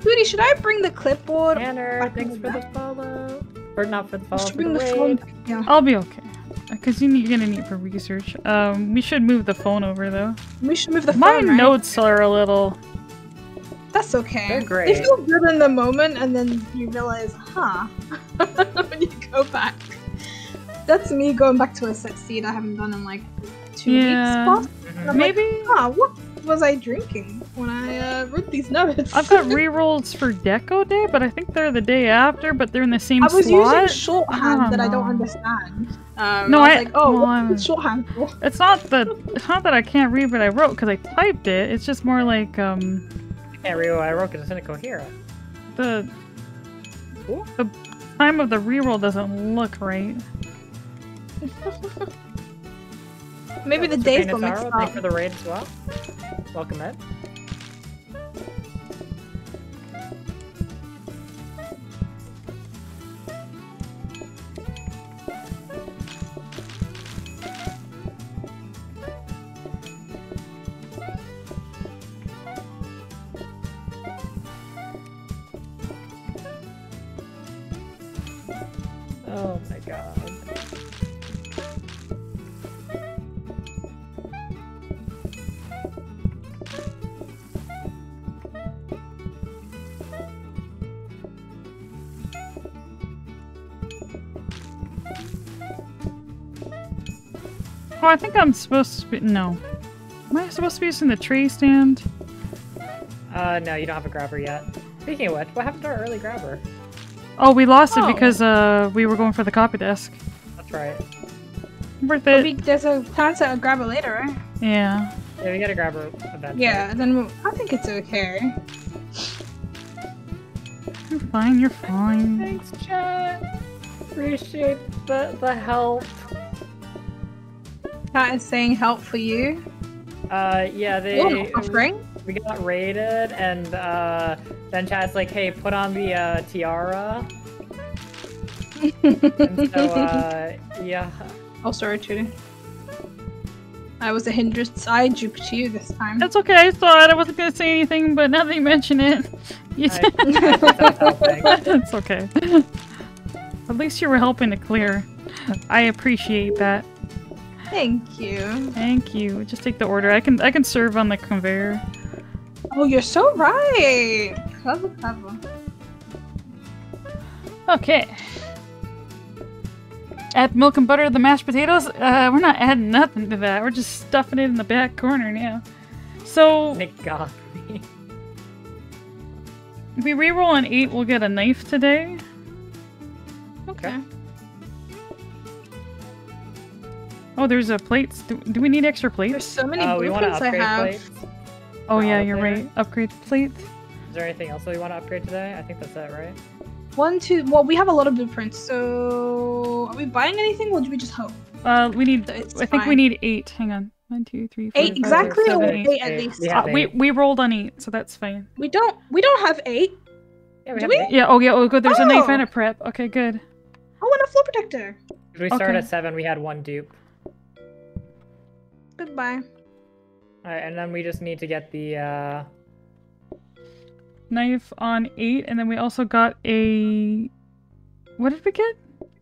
Tootie, should I bring the clipboard? Tanner, thanks for the the follow. Or not for the I follow, should for the bring the phone raid. back. Yeah. I'll be okay. Because you need, you're gonna need for research. Um, we should move the phone over though. We should move the My phone, right? notes are a little. That's okay. They're great. They feel good in the moment, and then you realize, huh? [laughs] when you go back. That's me going back to a set seed I haven't done in like two Yeah. weeks. Plus. I'm like, Maybe Huh, what was I drinking when I uh, wrote these notes? I've got [laughs] rerolls for Deco Day, but I think they're the day after, but they're in the same I was slot. using shorthand that I don't understand. Um, No, I was I- like, oh, well, what's I'm- shorthand? It's not that it's not that I can't read what I wrote because I typed it. It's just more like um I can't read what I wrote because it's incoherent. the Ooh. the time of the reroll doesn't look right. Maybe the Mr. days got Payne mixed up. Thank you for the raid as well. Welcome in. Oh my god. Oh, I think I'm supposed to be no. Am I supposed to be using the tree stand? Uh, no, you don't have a grabber yet. Speaking of which, what happened to our early grabber? Oh, we lost Oh. it because uh we were going for the copy desk. That's right. Worth But it. we, there's a chance to grab it later, right? Yeah. Yeah, we got a grabber eventually. Yeah, then we- I think it's okay. You're fine. You're fine. Thanks, chat. Appreciate the the help. Chat is saying help for you. Uh, yeah, they Oh, offering. We got raided, and uh, then chat's like, "Hey, put on the uh, tiara." And so, uh, [laughs] yeah. oh, sorry, Tootie. I was a hindrance. I juked you this time. That's okay. I thought I wasn't gonna say anything, but now that you mention it, you [laughs] I- I think [laughs] that's helping. it's okay. At least you were helping to clear. I appreciate that. Thank you. Thank you. Just take the order. I can I can serve on the conveyor. Oh, you're so right. Clever, clever. Okay. Add milk and butter to the mashed potatoes. Uh, we're not adding nothing to that. We're just stuffing it in the back corner now. So Nick got me. if we reroll an eight, we'll get a knife today. Okay. Oh, there's a plates. Do, do we need extra plates? There's so many Uh, we want to blueprints I have. plates. Oh yeah, you're there. right. Upgrade plates. Is there anything else that we want to upgrade today? I think that's it, right? One, two. Well, we have a lot of blueprints. So, are we buying anything, or do we just hope? Uh, we need. It's I think we need eight. Hang on. One, two, three, four, Eight five, exactly, six, or seven, eight, eight. at least. We Uh, we we rolled on eight, so that's fine. We don't. We don't have eight. Yeah, Do have we? eight. Yeah. Oh yeah. Oh good. There's a knife Oh. and a prep. Okay. Good. Oh, and a floor protector. If we started Okay. at seven, we had one dupe. Goodbye. Alright, and then we just need to get the, uh... Knife on eight, and then we also got a. What did we get?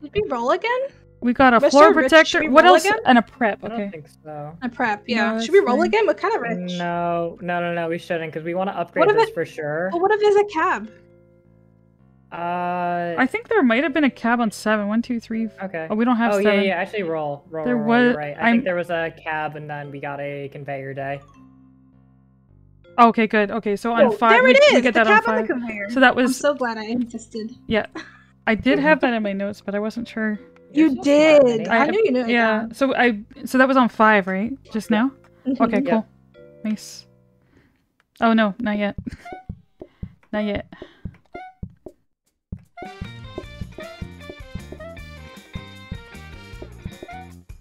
Did we roll again? We got a Mr. floor Rich, protector. we What roll else? again? And a prep. Okay. I don't think so. A prep. Yeah. No, Should we roll fine. again? We're kind of rich. No, no, no, no, we shouldn't, because we want to upgrade if this it- for sure. But what if there's a cab? Uh, I think there might have been a cab on seven. One, two, three. okay. Oh, we don't have Oh, seven. yeah, yeah, actually roll. Roll, There roll, roll, you're was- right. I I'm- think there was a cab, and then we got a conveyor day. Oh, okay. Good. Okay. So on Oh, five, there we, it is. we get the that on cab on five. the conveyor. So that was. I'm so glad I insisted. Yeah, I did have that in my notes, but I wasn't sure. You're You so did. I, I- knew you knew. it, Yeah. So I. So that was on five, right? Just now. Mhm. Okay. Yeah. Cool. Nice. Oh no, not yet. [laughs] not yet.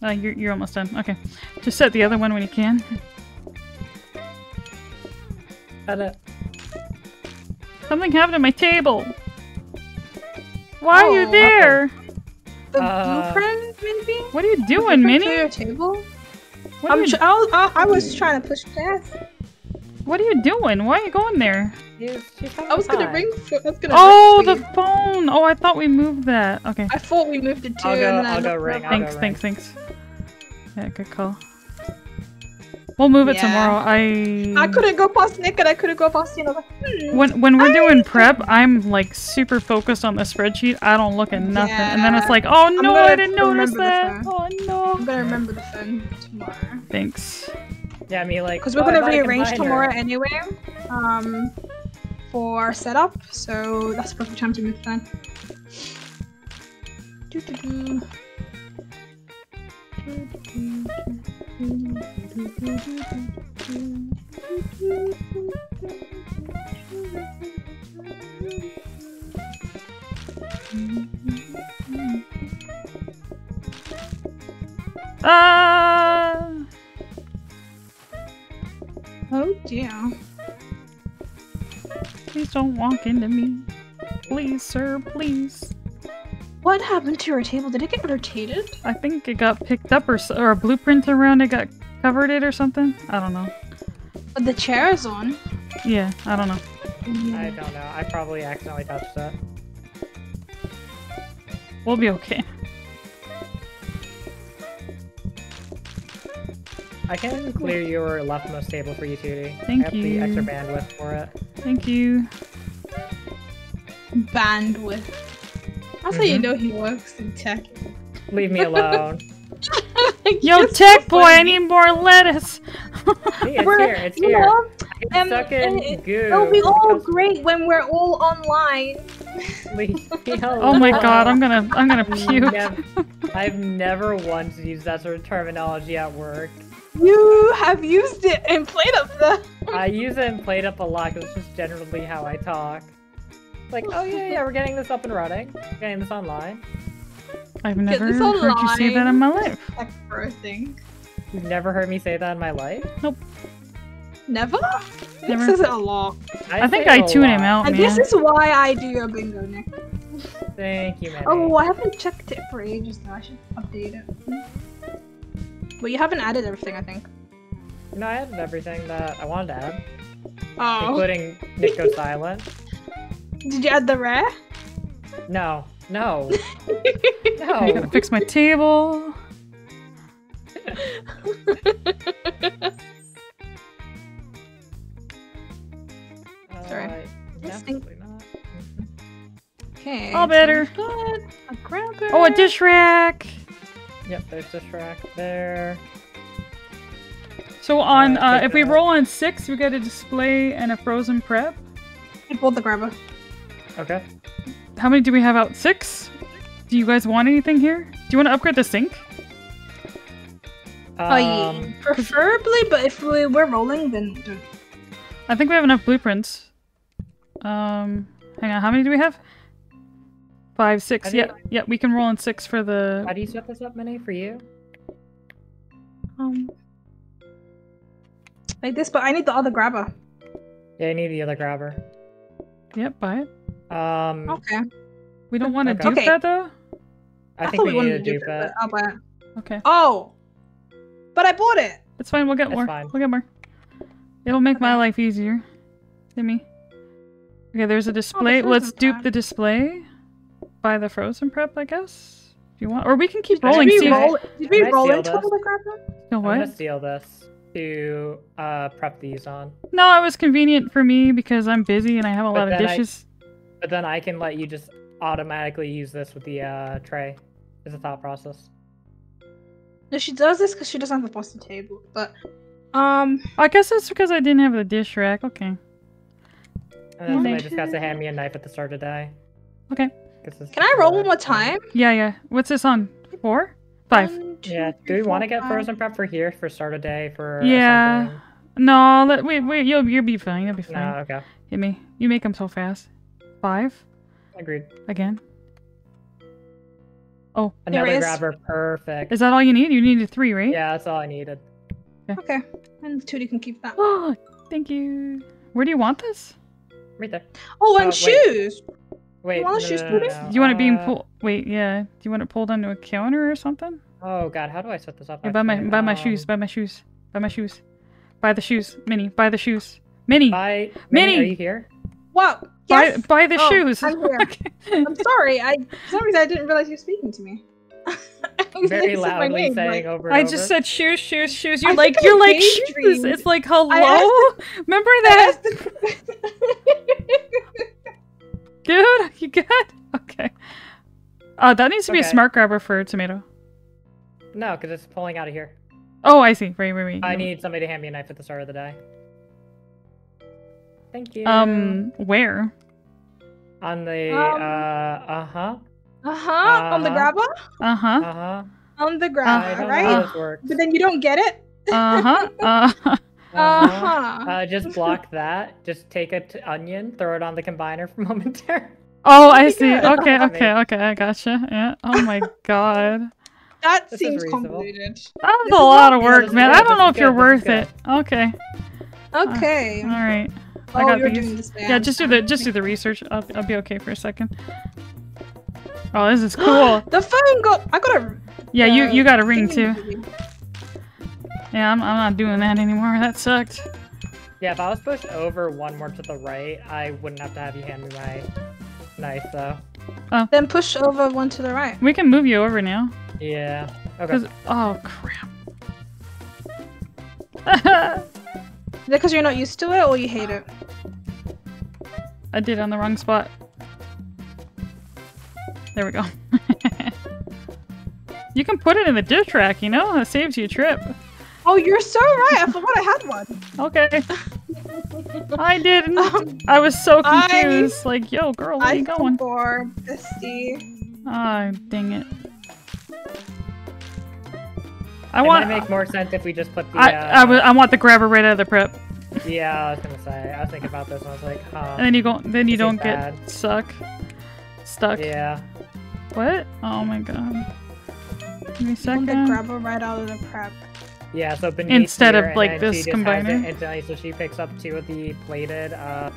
Uh, you're, you're almost done. Okay. Just set the other one when you can. Got it. Something happened to my table. Why are Oh, you there? The Uh, blueprint, maybe. What are you doing, Blueprint Minnie? For your table. What are, I'm you, I, was, I, I was trying to push past. What are you doing? Why are you going there? She's, she's I was gonna ring. For, I was gonna. Oh, ring the for phone. Oh, I thought we moved that. Okay. I thought we moved it too. I'll go- and then I'll I go ring, up. I'll Thanks, go thanks, thanks. Yeah, good call. We'll move it Yeah. tomorrow. I I couldn't go past Nick, and I couldn't go past you. And I was like, hmm. when when we're doing prep, I'm like super focused on the spreadsheet. I don't look at nothing, and then it's like, oh no, I didn't notice that. Oh no. I'm gonna remember the phone tomorrow. Thanks. Yeah, I mean, like... Because we're oh, gonna rearrange combiner. tomorrow anyway. Um, for our setup, so that's the perfect time to move the phone. Doo-doo-doo. Ah! Oh dear. Please don't walk into me. Please, sir, please. What happened to your table? Did it get rotated? I think it got picked up or, or a blueprint around it got covered it or something. I don't know. But the chair is on. Yeah, I don't know. I don't know. I probably accidentally touched that. We'll be okay. I can clear your leftmost table for you, Tootie. Thank I have the you. extra bandwidth for it. Thank you. Bandwidth. That's how you Mhm. know he works in tech. Leave me alone. [laughs] Yo, You're so tech boy, I need more lettuce. See, it's [laughs] We're- here. It's here. know, It's um, stuck in and goo. It'll be all because- great when we're all online. [laughs] Oh my god, I'm gonna I'm gonna puke. Nev- I've never once used that sort of terminology at work. You have used it and played up the. [laughs] I use it and played up a lot because it's just generally how I talk. Like, oh yeah, yeah, we're getting this up and running. Getting this online. I've never this heard you say that in my life. Tech for thing. You've never heard me say that in my life? Never? Never. This is a lot. I think I it tune lot. him out, And man. this is why I do your bingo, Nick. Thank you, man. Oh, I haven't checked it for ages now. I should update it. But you haven't added everything, I think. No, I added everything that I wanted to add, Oh. including Nick Go [laughs] Silent. Did you add the rare? No, no, [laughs] I gotta no. fix my table. [laughs] Sorry. Uh, This definitely not. Okay. All better. Good. A grabber. Oh, a dish rack. Yep, there's this rack there. So on, Uh, if we roll on six, we get a display and a frozen prep. I pulled the grabber. Okay. How many do we have out? Six? Do you guys want anything here? Do you want to upgrade the sink? Yeah. Um, Preferably, but if we, we're rolling, then. I think we have enough blueprints. Um, hang on. How many do we have? Five, How six. do you- Yeah, yeah. We can roll on six for the. How do you set this up, Minnie, for you? Um. Like this, but I need the other grabber. Yeah, I need the other grabber. Yep, buy it. Um, Okay. We don't want to Okay. dupe Okay. that though. I, think thought we, wanted need to do dupe but it. I'll buy it. Okay, Oh! But I bought it! it's fine. We'll get It's more. fine. We'll get more. It'll make my life easier. Give me. Okay, there's a display. Let's dupe prep. the display. Buy the frozen prep, I guess. If you want, or we can keep Did rolling. Did See we roll, did we roll into this? the grabber? No, what? I'm gonna steal this to uh, prep these on. No, it was convenient for me because I'm busy and I have a But lot of then I- dishes. But then I can let you just automatically use this with the uh, tray. Is a thought process. No, she does this because she doesn't have a busted table. But, um, I guess that's because I didn't have the dish rack. Okay. And then somebody just got to hand me a knife at the start of the day. Okay. 'Cause this can I roll one more time? Yeah, yeah. What's this on? Four? Five. One, two, Yeah. Do three, we want to get frozen prep for here for start of day for? Yeah. assembling? No, let, wait, wait. You'll you'll be fine. You'll be fine. No. Okay. Hit me. You make them so fast. Five Agreed. again. Oh, Another is- grabber. Perfect. is that all you need? You needed three, right? Yeah, that's all I needed. Okay. And Tootie can keep that. [gasps] Oh, thank you. Where do you want this? Right there. Oh, and Uh, shoes! Wait. Want no, the shoes, no, no, no, Do you want it being uh, pulled? Wait, yeah. Do you want it pulled onto a counter or something? Oh God, how do I set this up? Yeah, buy my buy my shoes. Um, Buy my shoes. Buy my shoes. Buy the shoes, Minnie. Buy the shoes, Minnie. Buy. Minnie! Minnie, are you here? What? Buy Yes! buy the Oh, shoes. I'm here. [laughs] Okay. I'm sorry. I for some reason I didn't realize you were speaking to me. [laughs] Very loudly name, saying like- over. And I over. just said shoes, shoes, shoes. You're I like you're like shoes. daydreamed. It's like hello. I Remember I that, asked the- [laughs] dude? You good? [laughs] Okay. Uh, that needs to be a smart grabber for tomato. No, because it's pulling out of here. Oh, I see. Right, right, right. I need somebody to hand me a knife at the start of the day. Thank you. Um, where? On the Um, uh uh huh uh-huh. On the Uh-huh. grabber? Uh huh. uh huh. on the I ground, know right? how this works. But then you don't get it. Uh-huh. [laughs] Uh, Uh Uh-huh. Uh, just block that. Just take a t- onion, throw it on the combiner for [laughs] momentary. oh, I see. good. Okay, okay, okay. I gotcha. Yeah. Oh my [laughs] god. that This seems reasonable. convoluted. That was This a lot not- of work, man. good, I don't know is if you're good, worth it. Okay. Okay. All right. I oh, got you're these. doing this. Yeah, just do the just do the research. I'll, I'll be okay for a second. Oh, this is [gasps] cool. the phone got. I got a. Yeah, you uh, you got a ring too. Thingy. Yeah, I'm I'm not doing that anymore. That sucked. Yeah, if I was pushed over one more to the right, I wouldn't have to have you hand me my knife, though. Oh. Then push over one to the right. We can move you over now. Yeah. Okay. 'Cause- oh crap. Is it because you're not used to it or you hate it? I did it on the wrong spot. There we go. [laughs] you can put it in the dish rack, you know? That saves you a trip. Oh, you're so right. I forgot I had one. Okay. I didn't. Um, I was so [laughs] I- confused. Like, yo, girl, where I you going? for bestie. Oh, dang it. I it want. might make more sense if we just put the. I, uh, I, w- I want the grabber right out of the prep, Yeah, I was gonna say. I was thinking about this, and I was like, huh. and then you go. Then you don't ain't get bad. stuck. Stuck. Yeah. What? Oh my god. Give me a One second. that grabber right out of the prep. Yeah, so beneath Instead of, here, and like, then this she just has combiner? it so she picks up two of the plated uh,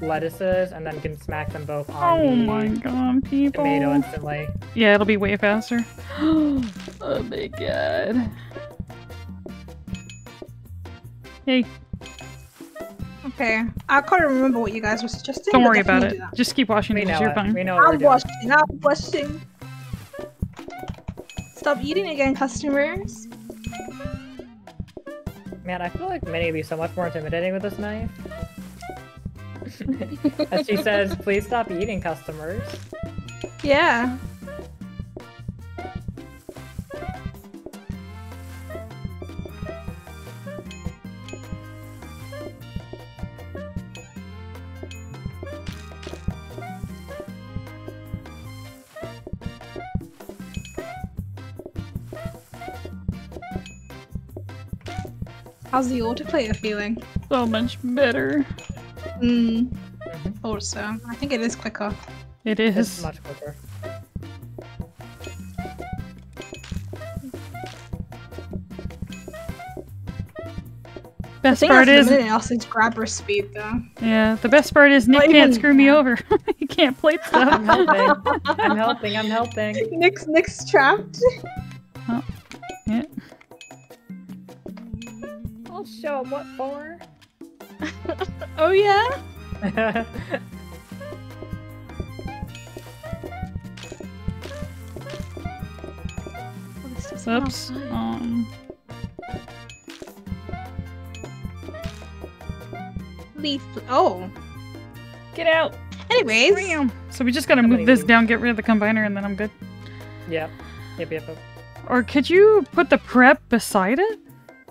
lettuces and then can smack them both on Oh the my god, people. tomato instantly. Yeah, it'll be way faster. [gasps] oh my god. Hey, Okay. I can't remember what you guys were suggesting. don't worry about it. Just keep washing We dishes, you're it. fine. We know I'm doing. washing. I'm washing. Stop eating again, customers. Man, I feel like Minnie would be so much more intimidating with this knife. [laughs] As she says, please stop eating, customers. Yeah. How's the autoplater feeling? So much better. Hmm. Mhm. Also, I think it is quicker. It It's much quicker. Best part that's is, limited else's grabber speed though. yeah, the best part is Nick Not can't even- screw me over. [laughs] he can't plate I'm helping. I'm [laughs] helping. I'm helping. Nick's Nick's trapped. yeah. I'll show him what for. [laughs] Oh yeah. Oh, this Oops. have- Um, Leaf. Oh. get out. Anyways. Bam. So we just gotta How move this we- down, get rid of the combiner, and then I'm good. yep. Yep, yep, yep. Or could you put the prep beside it?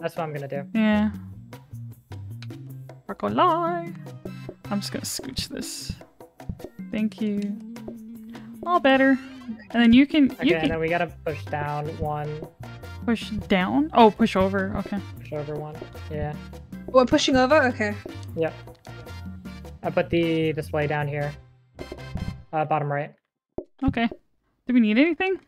That's what I'm gonna do. Yeah. Not gonna lie. I'm just gonna scooch this. Thank you. All better. And then you can Okay, you and can then we gotta push down one, push down. Oh, push over. Okay. push over one. Yeah. We're pushing over? Okay. Yep. I put the display down here. Uh, bottom right. Okay. Do we need anything?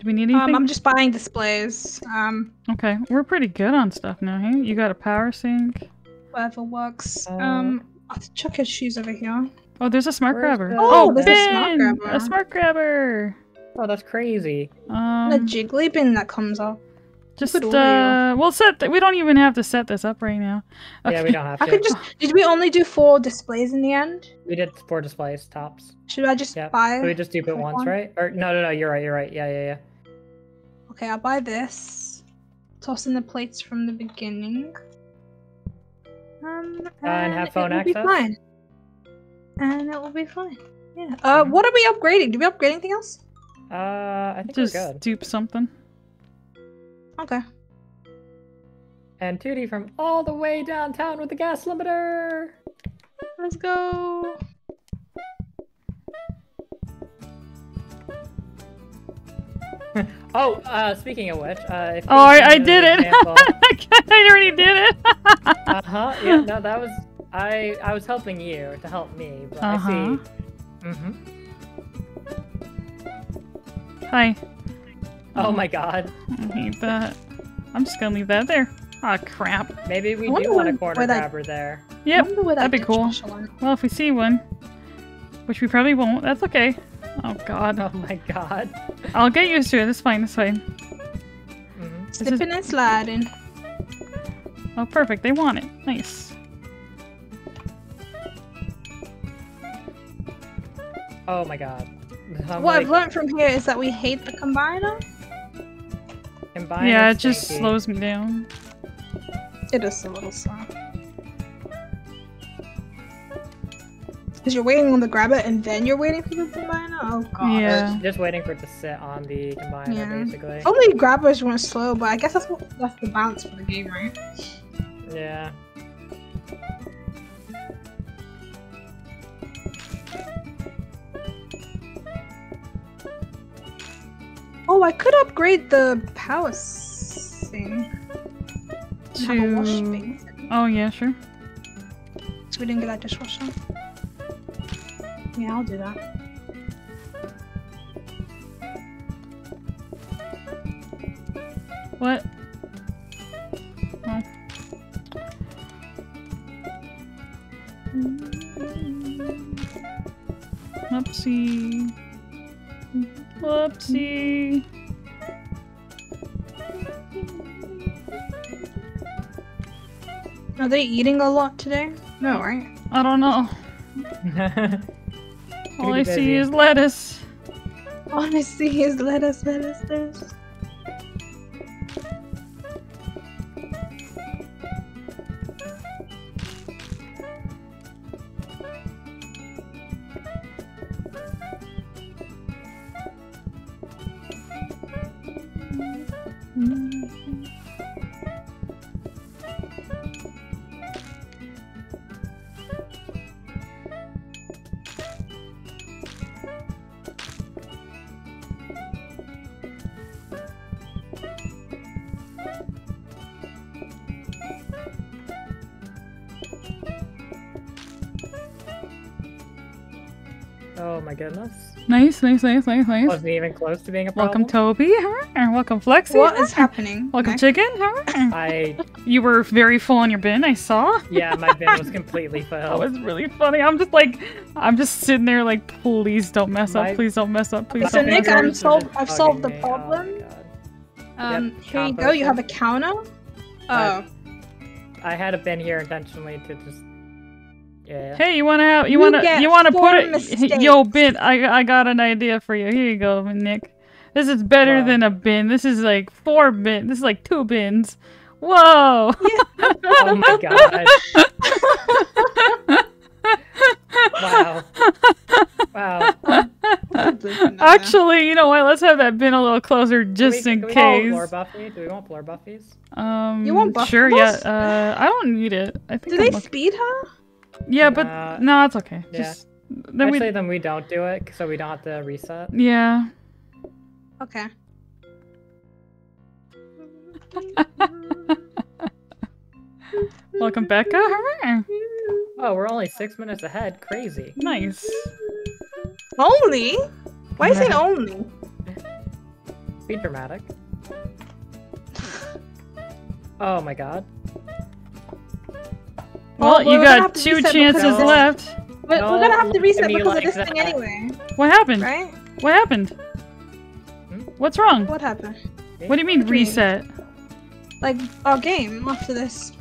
Do we need anything? Um, I'm just buying displays. Um, Okay, we're pretty good on stuff now. Hey, you got a power sink. whatever works. Uh, Um, I'll chuck his shoes over here. Oh, there's a smart Where's grabber. the- Oh, Oh, there's a smart grabber. A smart grabber. Oh, that's crazy. Um, the jiggly bin that comes up. just uh, we'll set. Th- we don't even have to set this up right now. Okay. Yeah, we don't have to. I could just. Did we only do four displays in the end? We did four displays, tops. Should I just Yeah. buy? So we just do it once, one. right? Or no, no, no. You're right. You're right. Yeah, yeah, yeah. Okay, I'll buy this. Toss in the plates from the beginning. Um, and have phone it will be access? fine. And it will be fine. Yeah. Uh, Mhm. what are we upgrading? Do we upgrade anything else? Uh, I think Just we're good. dupe something. Okay. And Tootie from all the way downtown with the gas limiter. Let's go. Oh, uh, speaking of which, uh, if Oh, I, I did it. example- [laughs] I already did it. uh huh. Yeah. No, [laughs] that was I. I was helping you to help me, but Uh-huh. I see. Mm-hmm. Hi. Oh my god. I hate that. I'm just gonna leave that there. Ah, crap. Maybe we I do want a where- corner where grabber there. Yep. that that'd be cool. Well, if we see one, which we probably won't, that's okay. Oh god. [laughs] Oh my god. I'll get used to it. It's fine. It's fine. hmm is- Slipping and sliding. Oh, perfect. They want it. Nice. Oh my god. I'm what like, I've learned from here is that we hate the combiner. combine yeah, and it just stinky. slows me down. It is a little slow. Because you're waiting on the grabber and then you're waiting for the combiner? Oh god. Yeah. Just, just waiting for it to sit on the combiner, Yeah. basically. Only grabbers weren't slow, but I guess that's what that's the balance for the game, right? Yeah. Oh, I could upgrade the power sink. and have a wash To. Oh yeah, sure. So we didn't get that dishwasher. Yeah, I'll do that. What? Oh. Whoopsie. Whoopsie. Are they eating a lot today? No, right? I don't know. [laughs] All I be see is lettuce. All I see is lettuce, lettuce, lettuce. My goodness. Nice, nice, nice, nice, nice. Wasn't even close to being a problem. Welcome, Toby. Huh? Welcome, Flexi. What is Huh? happening? Welcome, Nick? Chicken. Huh? I [laughs] You were very full on your bin, I saw. yeah, my bin was completely [laughs] full. That was really funny. I'm just like, I'm just sitting there like, please don't mess up. Please don't mess up. Please So, don't Nick. I'm solved- I've solved the me. Oh problem. Um, Yep, here you go. You have a counter. Uh, Oh, I had a bin here intentionally to just yeah. Hey, you wanna have, you, You wanna get you wanna put four it [laughs] yo bin I I got an idea for you. Here you go, Nick. This is better Wow. than a bin. This is like four bin. This is like two bins. Whoa. [laughs] Oh my [laughs] god. wow. Wow. Actually, you know what? Let's have that bin a little closer just we, in do we want case. floor buffy? Do we want floor buffies? Um, You want sure, yeah. buffaloes? Uh, I don't need it. I think do I'm they okay. speed her? Yeah, but Nah. no, it's okay. Yeah. Just then Actually, we. then we don't do it, so we don't have to reset. Yeah. Okay. Welcome, Becca. Hooray. Oh, we're only six minutes ahead. Crazy. Nice. Only? Why is it only? Be dramatic. Oh my god. Well, Oh, you got two chances because of this. left. But No, we're gonna have to reset because like of this thing anyway, What happened? right? What happened? Hmm? What's wrong? What happened? What do you mean What do you mean? reset? Like our game after this.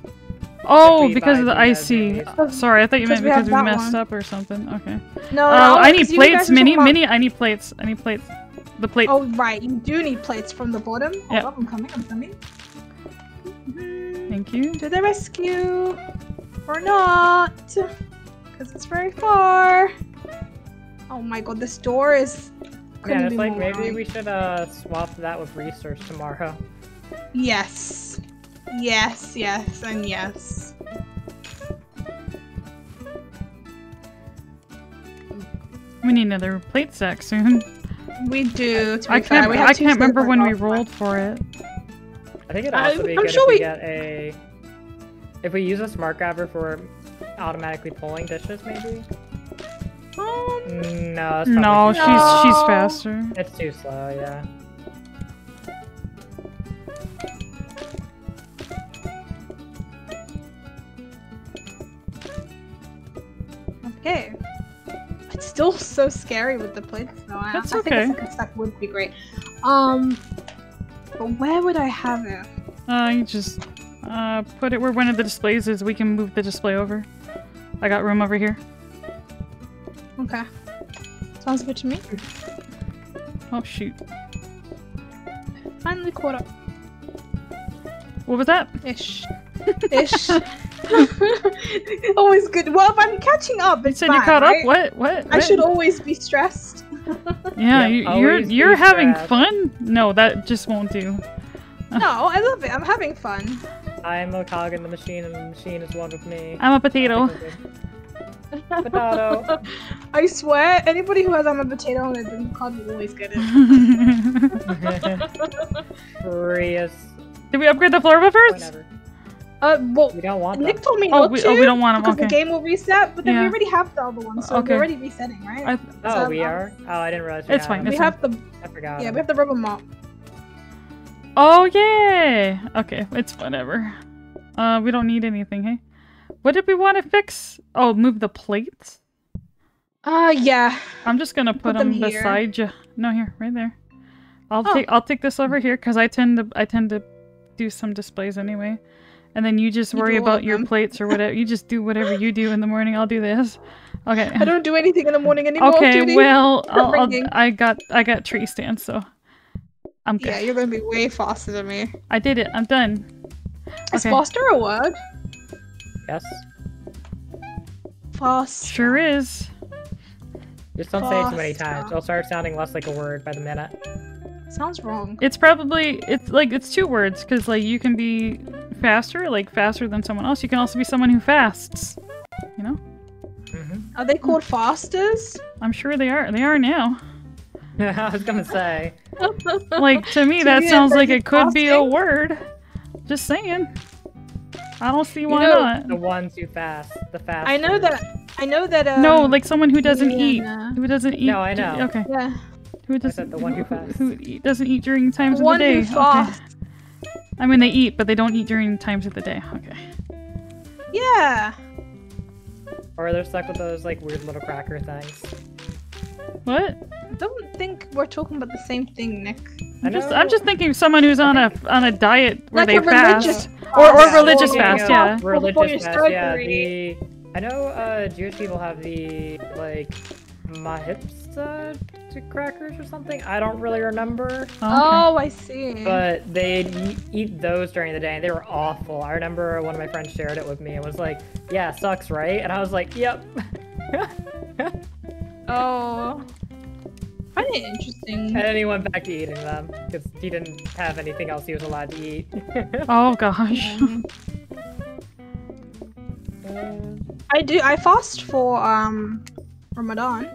Oh, because of the icy. the Sorry, I thought you meant Because we we messed one. up or something. Okay. No, Oh, no, I need plates, were Minnie, Minnie. I need plates. I need plates. The plate. Oh right, you do need plates from the bottom. Hold Yep. up, I'm coming. I'm coming. Thank you. To the rescue, or not? Because it's very far. Oh my god, this door is. Yeah, couldn't it's like maybe wrong. we should uh swap that with research tomorrow. Yes. Yes, yes, and yes. We need another plate sack soon. We do. To be I can't. We have I can't remember when we rolled for it. I think it'd I- also be I'm good sure if we, we- get a. If we use a smart grabber for automatically pulling dishes, maybe. Um, No, it's No, she's too she's faster. It's too slow, yeah. okay. It's still [laughs] so scary with the plates, though. I, That's I okay. think a second stack would be great. Um, but where would I have it? Uh, you just uh put it where one of the displays is. We can move the display over. I got room over here. Okay. Sounds good to me. Oh shoot. Finally caught up. What was that? Ish. [laughs] Ish. [laughs] always good. Well, if I'm catching up, You it's said you caught right? up. What? What? I what? should always be stressed. Yeah, [laughs] Yeah, you, you're you're having stressed. fun. No, that just won't do. no, I love it. I'm having fun. I am a cog in the machine, and the machine is one with me. I'm a potato. Potato. [laughs] I swear, anybody who has I'm a potato on their drink card will always get it. [laughs] Prius. Did we upgrade the floor buffers? Whatever. Uh, well, We don't want Nick them. told me Oh, not we, to oh, we don't want them. because Okay. the game will reset, but then we already have the other one, so Okay. we're already resetting, right? I, Oh, So, we um, are? Oh, I didn't realize we It's fine, them. we it's have the I forgot. yeah, them. we have the robot mop. Oh yay! Okay, it's whatever. Uh, we don't need anything, hey. What did we want to fix? Oh, move the plates. Uh, yeah. I'm just gonna put, Put them them beside you. No, here, right there. I'll Oh. take I'll take this over here because I tend to I tend to do some displays anyway, and then you just You worry about your plates or whatever. you just do whatever you do in the morning. I'll do this. Okay. I don't do anything in the morning anymore. Okay. Well, [laughs] I'll, I'll. I got I got tree stands, so I'm good. Yeah, you're gonna be way faster than me. I did it. I'm done. Is Okay. faster a word? Yes. Fast. Sure is. Just don't say it too many times. It'll start sounding less like a word by the minute. Sounds wrong. It's probably it's like it's two words because like you can be faster, like faster than someone else. You can also be someone who fasts. You know. hmm Are they called fasters? I'm sure they are. They are now. [laughs] I was gonna say. Like to me, [laughs] that me, sounds like it could be a word. Just saying. I don't see You why know, not. The ones who fast. The fast. I know that. I know that. Um, no, like someone who doesn't eat. Who doesn't eat. No, I know. Okay. Yeah. Who doesn't? said the one who fasts. Who eat, doesn't eat during times One of the day? who fasts. Okay. I mean, they eat, but they don't eat during times of the day. Okay. Yeah. Or they're stuck with those like weird little cracker things. What? I don't think we're talking about the same thing, Nick. I I'm just, I'm just thinking someone who's on a on a diet where Like they a religious fast. Or- or fast. religious Speaking fast, yeah. Religious fast, yeah. The I know uh, Jewish people have the like mahipsa crackers or something. I don't really remember, Oh, Oh, I see. but they eat, eat those during the day, and they were awful. I remember one of my friends shared it with me and was like, "Yeah, sucks, right?" And I was like, "Yep." [laughs] oh. I find it interesting. and then he went back to eating them because he didn't have anything else he was allowed to eat. [laughs] oh gosh. Um, I do. I fast for um Ramadan.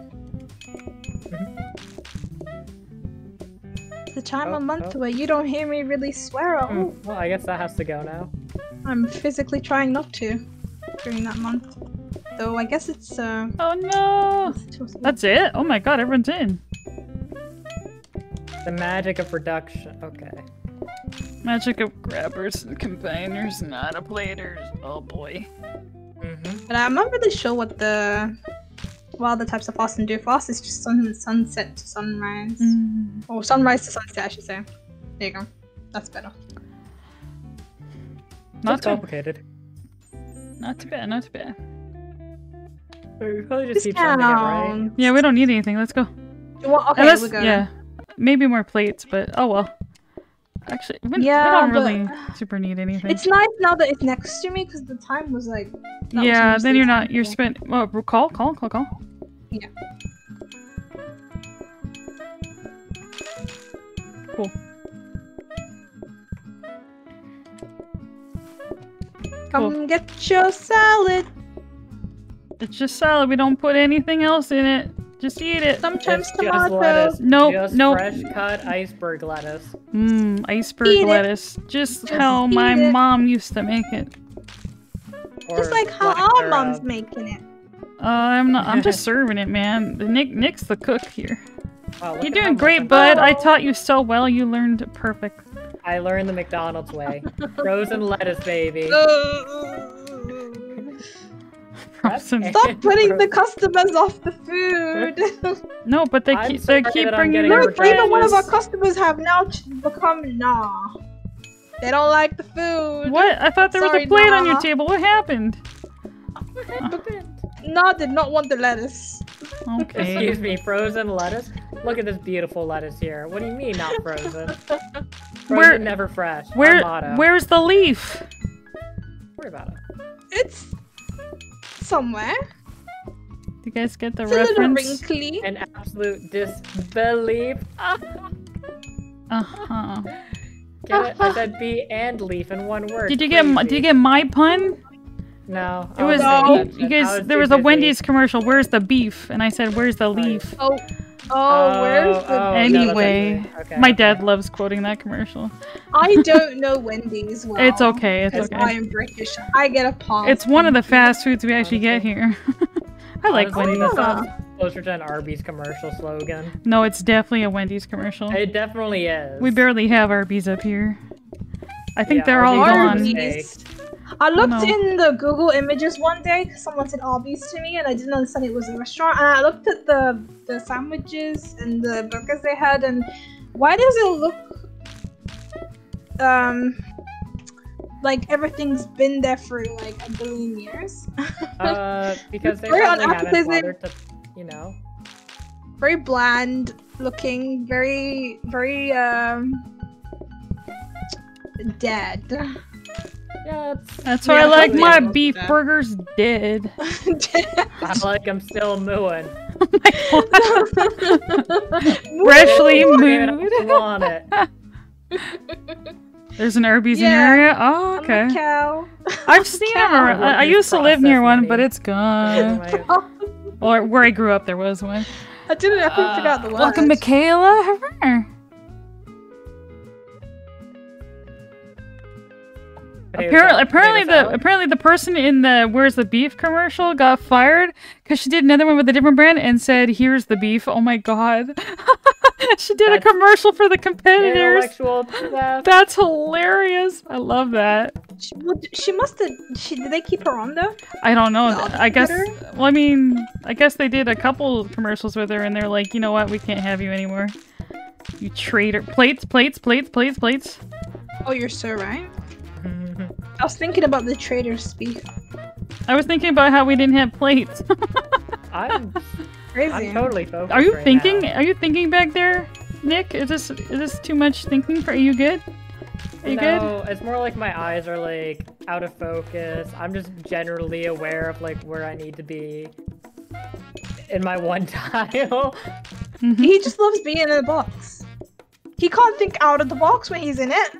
It's the time Oh, of month oh. where you don't hear me really swear at all. Hmm, well, I guess that has to go now. I'm physically trying not to during that month. Though I guess it's uh. Oh no. That's it? Oh my god, everyone's in. The magic of production. Okay. Magic of grabbers and combiners, not a platers. Oh boy. Mm-hmm. But I'm not really sure what the what other types of fasting do. Fast is just sun sunset to sunrise, Mm. or sunrise to sunset, I should say. There you go. That's better. Not It's too, complicated. not too bad, not too bad. We probably just keep sending it, right? Discount. Yeah, we don't need anything. Let's go. You want- okay, Unless, we go. yeah, maybe more plates, but oh well. Actually, we, we don't really super need anything. It's nice now that it's next to me because the time was like. that was yeah, then you're not. You're spent. Well, call, call, call, call. Yeah. Cool. Come get your salad. It's just salad. We don't put anything else in it. Just eat it. Sometimes It's just tomato. lettuce. Nope, Just nope. fresh cut iceberg lettuce. Mmm, iceberg Eat it. lettuce. Just, Just how my it. mom used to make it. Just like how our thereof. mom's making it. Uh, I'm not. I'm just [laughs] serving it, man. Nick, Nick's the cook here. Wow, You're doing great, bud. I Oh. taught you so well. You learned perfect. I learned the McDonald's way. [laughs] Frozen lettuce, baby. [laughs] Frozen. Stop putting the customers off the food. [laughs] No, but they I'm keep they keep bringing getting Look, even one of our customers have now become nah. They don't like the food. What? I thought there was a plate on your table. What happened? [laughs] Nah did not want the lettuce. Okay. Excuse me, frozen lettuce? Look at this beautiful lettuce here. What do you mean not frozen? [laughs] Frozen, Where- never fresh. Where? Where's the leaf? Don't worry about it. It's somewhere. Do you guys get the It's a reference? wrinkly. An absolute disbelief. [laughs] Uh huh. get it? I said bee and leaf in one word. Did you get? my- Did you get my pun? No. It was No. you, attention. you guys. There was a busy. Wendy's commercial. Where's the beef? And I said, "Where's the leaf?" Oh, oh, where's oh, the? oh, Anyway, okay. Okay, My dad loves quoting that commercial. I don't know Wendy's [laughs] well. It's okay. It's Because okay. I am British. I get a pass. It's one of the fast foods we actually get here. [laughs] I like Honestly, Wendy's. That sounds closer to an Arby's commercial slogan. No, it's definitely a Wendy's commercial. It definitely is. We barely have Arby's up here. I think Yeah, they're all Arby's gone. I looked no. in the Google images one day because someone said Arby's to me and I didn't understand it was a restaurant. And I looked at the the sandwiches and the burgers they had and why does it look um like everything's been there for like a billion years? Uh, [laughs] because they Very unappetizing. to, you know. very bland looking, very very um dead. [laughs] Yeah, That's why I like my beef that. burgers dead. [laughs] I like I'm still mooing. [laughs] Freshly And I moved. want it. [laughs] There's an Arby's in Yeah, your area? Oh, I'm okay. a cow. I've seen them around. I, I used to live near one, maybe. but it's gone. Or where I grew up, there was one. I didn't. I couldn't figure the Uh, word. Welcome, Michaela. Hurrah. Apparently, apparently the salad. apparently the person in the "Where's the Beef" commercial got fired because she did another one with a different brand and said, "Here's the beef." Oh my god, [laughs] she did a commercial for the competitors. Intellectual. That's hilarious. I love that. She, well, she must have. She did they keep her on though? I don't know. The I guess. Well, I mean, I guess they did a couple commercials with her, and they're like, you know what? We can't have you anymore. You traitor. Plates, plates, plates, plates, plates. Oh, you're so right. I was thinking about the trader speak. I was thinking about how we didn't have plates. [laughs] I'm, Crazy. I'm totally focused. Are you right thinking? now. Are you thinking back there, Nick? Is this is this too much thinking for? Are you good? Are you good? no, it's more like my eyes are like out of focus. I'm just generally aware of like where I need to be in my one [laughs] tile. Mhm. He just loves being in a box. He can't think out of the box when he's in it.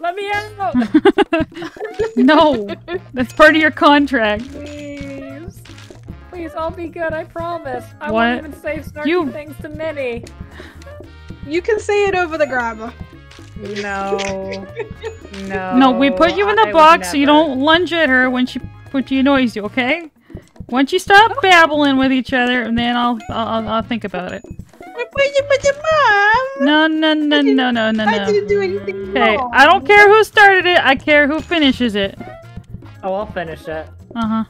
Let me out! [laughs] no, that's part of your contract. Please. Please, I'll be good, I promise. I What? won't even say snarky You- things to Minnie. You can say it over the grabber. No. No. No, we put you in the would box so you don't lunge at her when she when she annoys you. Okay? Once you stop babbling with each other, and then I'll I'll, I'll- I'll think about it. But you, but your mom. No, no, no, no, no, no, I didn't no. do anything Okay, wrong. I don't care who started it. I care who finishes it. Oh, I'll finish it. Uh huh.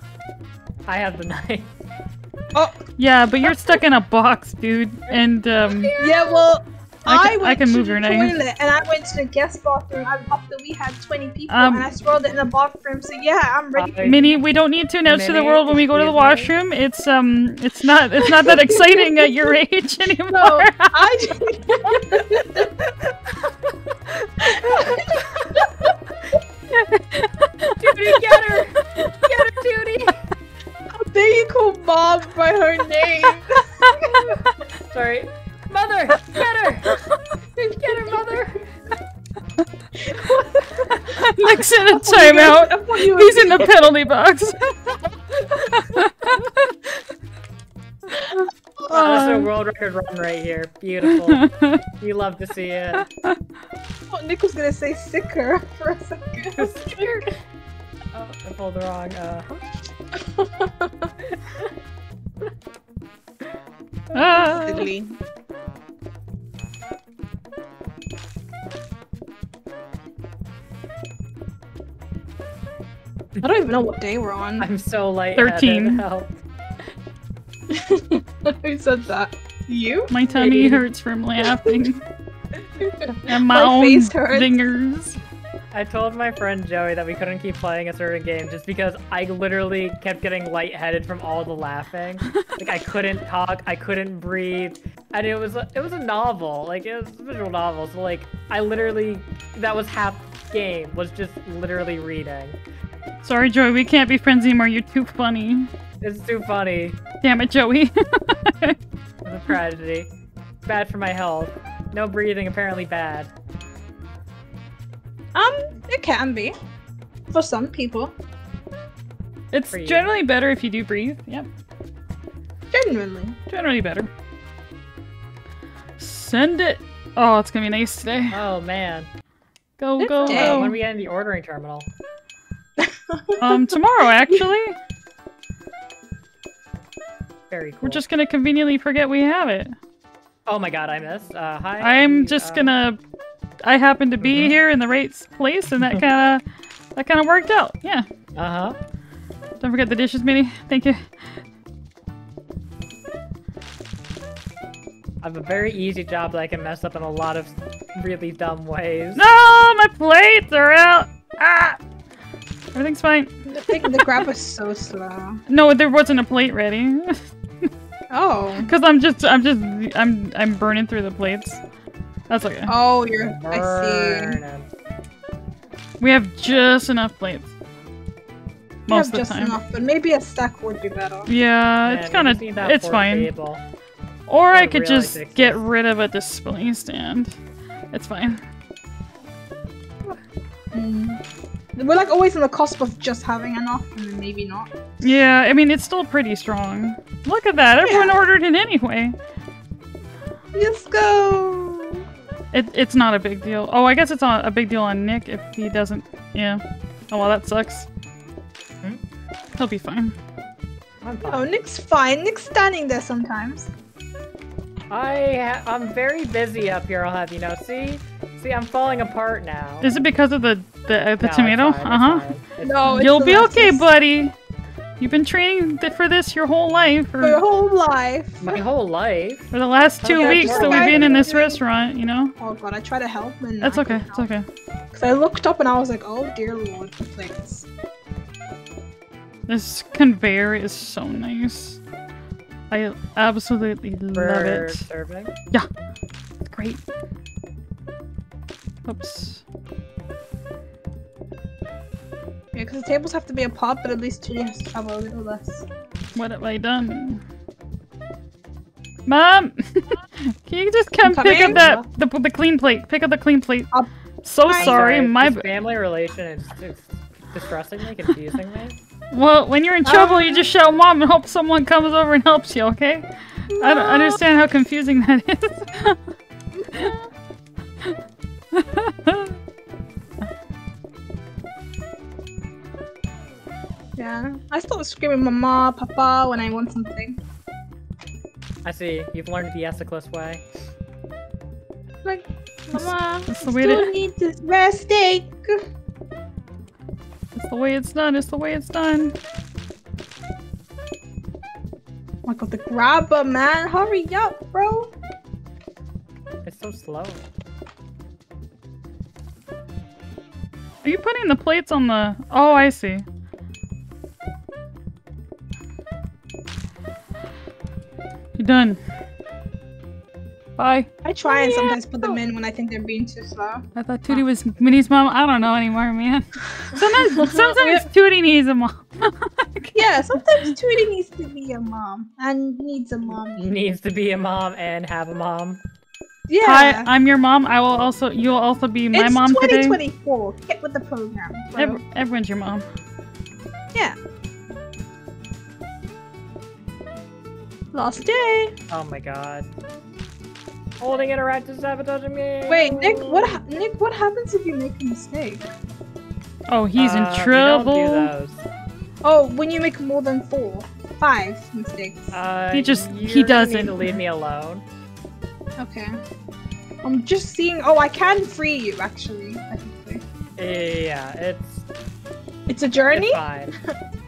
I have the knife. Oh, Yeah, but you're stuck in a box, dude. And um, yeah. Well, I I, can- I went can to move the your knife. toilet and I went to the guest bathroom after we had 20 people Um, and I swirled it in the bathroom. So yeah, I'm ready. I- Minnie, we don't need to announce to the world when we go to the excuse me? washroom. It's um, it's not it's not that exciting at your [laughs] age anymore. No, I [laughs] Tootie, get her! Get her, Tootie! How dare you call mom by her name? [laughs] Sorry. Mother! Get her! Get her, mother! Nick's in a timeout. thought you were- He's in the penalty box. [laughs] Oh, that's a world record run right here. Beautiful. [laughs] you love to see it. Oh, Nick was gonna say sicker for a second. [laughs] Oh, I pulled the wrong. Uh, Ah. I don't even know what day we're on. I'm so late. 13. [laughs] Help. Who said that? You? My tummy hurts from laughing. [laughs] And my, My own face hurts. fingers. I told my friend Joey that we couldn't keep playing a certain game just because I literally kept getting lightheaded from all the laughing. like I couldn't talk, I couldn't breathe, and it was it was a novel, like it was a visual novel. So like I literally that was half game was just literally reading. Sorry, Joey, we can't be friends anymore. You're too funny. It's too funny. Damn it, Joey. [laughs] It's a tragedy. Bad for my health. No breathing, apparently bad. Um, it can be. For some people. it's For generally better if you do breathe. Yep, Generally. generally better. Send it. Oh, it's gonna be nice today. Oh man. Go, Good go, day. Go. when we get in the ordering terminal. Um, tomorrow, actually. Very cool. We're just gonna conveniently forget we have it. Oh my god, I missed. Uh, hi. I'm just uh, gonna. I happen to be Mhm. here in the right place, and that kind of [laughs] that kind of worked out. Yeah. Uh huh. Don't forget the dishes, Minnie. Thank you. I have a very easy job that I can mess up in a lot of really dumb ways. No, my plates are out. Ah. Everything's fine. The, thing, the grab is so slow. No, there wasn't a plate ready. [laughs] Oh. Cause I'm just, I'm just, I'm, I'm burning through the plates. That's okay. Oh, you're. I see. We have just enough plates. You Most have of the just time. enough, but maybe a stack would be better. Yeah, Man, it's we kind of, that it's fine. table. Or I could really just fix get this. rid of a display stand. It's fine. Mm. We're like always on the cusp of just having enough, and then maybe not. Yeah, I mean, it's still pretty strong. Look at that. Everyone Yeah. ordered it anyway. Let's go. It, it's not a big deal. Oh, I guess it's on, a big deal on Nick if he doesn't. Yeah. Oh, well, that sucks. Hmm? He'll be fine. I'm fine. Oh, Nick's fine. Nick's standing there sometimes. I ha- I'm very busy up here. I'll have you know. See, see, I'm falling apart now. Is it because of the the, uh, the No, tomato? Uh huh. No, You'll the be okay, buddy. You've been training th- for this your whole life, For your whole life. my whole life. for the last two Okay, weeks it's that we've been in this restaurant. You know, Oh god, I try to help and that's I okay. couldn't It's help. okay. Cause I looked up and I was like, oh dear lord, the plates. This conveyor is so nice. I absolutely love it. serving. It's great. Oops. Yeah, because the tables have to be apart, but at least two just have a little less. What have I done? Mom! [laughs] Can you just come pick up that the, the clean plate? Pick up the clean plate. I'll- so Fine. sorry, my this family relation is is distressing me, confusing me. Well. When you're in trouble, you just shout "mom" and hope someone comes over and helps you. Okay? I don't understand how confusing that is. [laughs] Yeah. I start screaming mama, papa when I want something. I see. You've learned the Esiclus way. Like, mama, that's I way still to- need this rest steak. It's the way it's done. It's the way it's done. Oh my god, the grabber, man. Hurry up, bro. It's so slow. Are you putting the plates on the? Oh, I see. You're done. Bye. I try and sometimes put them oh. in when I think they're being too slow. I thought Tootie was Minnie's mom. I don't know anymore, man. [laughs] Sometimes, sometimes Tootie needs a mom. [laughs] Yeah, sometimes Tootie needs to be a mom and needs a mom. Needs to be a mom and have a mom. Yeah. Hi, I'm your mom. I will also. You will also be my it's mom today. 2024. Get with the program. bro. Ev- everyone's your mom. Yeah. Last day. Oh my god. Holding interactive sabotaging me. Wait, Nick. What? Ha- Nick, what happens if you make a mistake? Oh, he's Uh, in we don't do trouble. those. Oh, when you make more than four, five mistakes. Uh, He just- you're he doesn't. Need to leave me alone. Okay. I'm just seeing. Oh, I can free you actually. Technically. Yeah, it's It's a journey. It's fine. [laughs]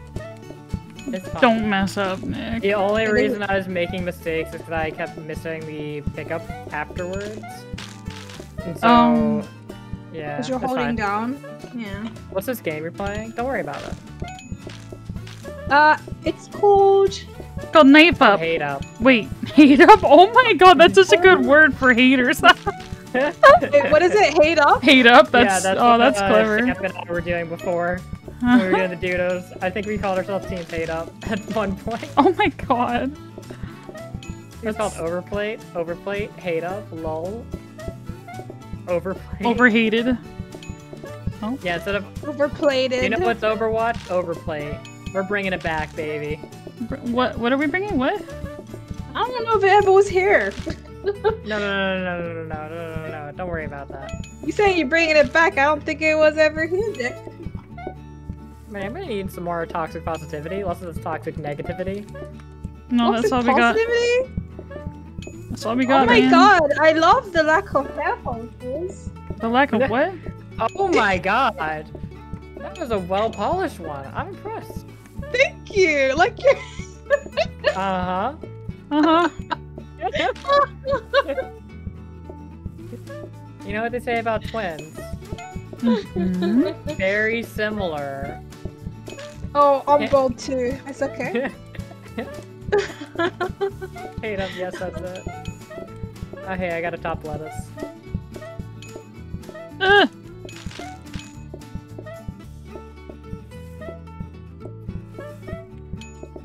It's fine. Don't mess up, Nick. The only reason I was making mistakes is because I kept missing the pickup afterwards. And so, Um, yeah, Because you're holding fine. down. Yeah. What's this game you're playing? Don't worry about it. Uh, it's called. It's called knife up. Hate up. Wait, [laughs] hate up? Oh my god, that's such a good word for haters. [laughs] Wait, what is it? Hate up? hate up? yeah, That's, that's oh, what, that's uh, clever. Champ and I were doing before [laughs] we were doing the Dudos. I think we called ourselves Team Hate Up [laughs] at one point. oh my god. It was called That's- Overplate, Overplate, Hate Up, LOL. Overplate. Overhated. Oh. Yeah, instead of Overplated. you know what's Overwatch? Overplate. We're bringing it back, baby. Br- What? What are we bringing? What? I don't know if it ever was here. No, no, no, no, no, no, no, no, no, no, no. Don't worry about that. You saying you're bringing it back? I don't think it was ever here, Nick. Man, I'm gonna need some more toxic positivity, less of this toxic negativity. No, What's that's all we got. That's all we got. Oh my man. god, I love the lack of hair follicles. The lack of [laughs] what? Oh my god! That was a well polished one. I'm impressed. Thank you. Like you're. [laughs] Uh huh. Uh huh. You know what they say about twins? Mhm. Very similar. oh, I'm Yeah. bald too. It's okay. [laughs] [laughs] Hate up, yes, that's it. Oh, hey, I got a top lettuce. Ugh.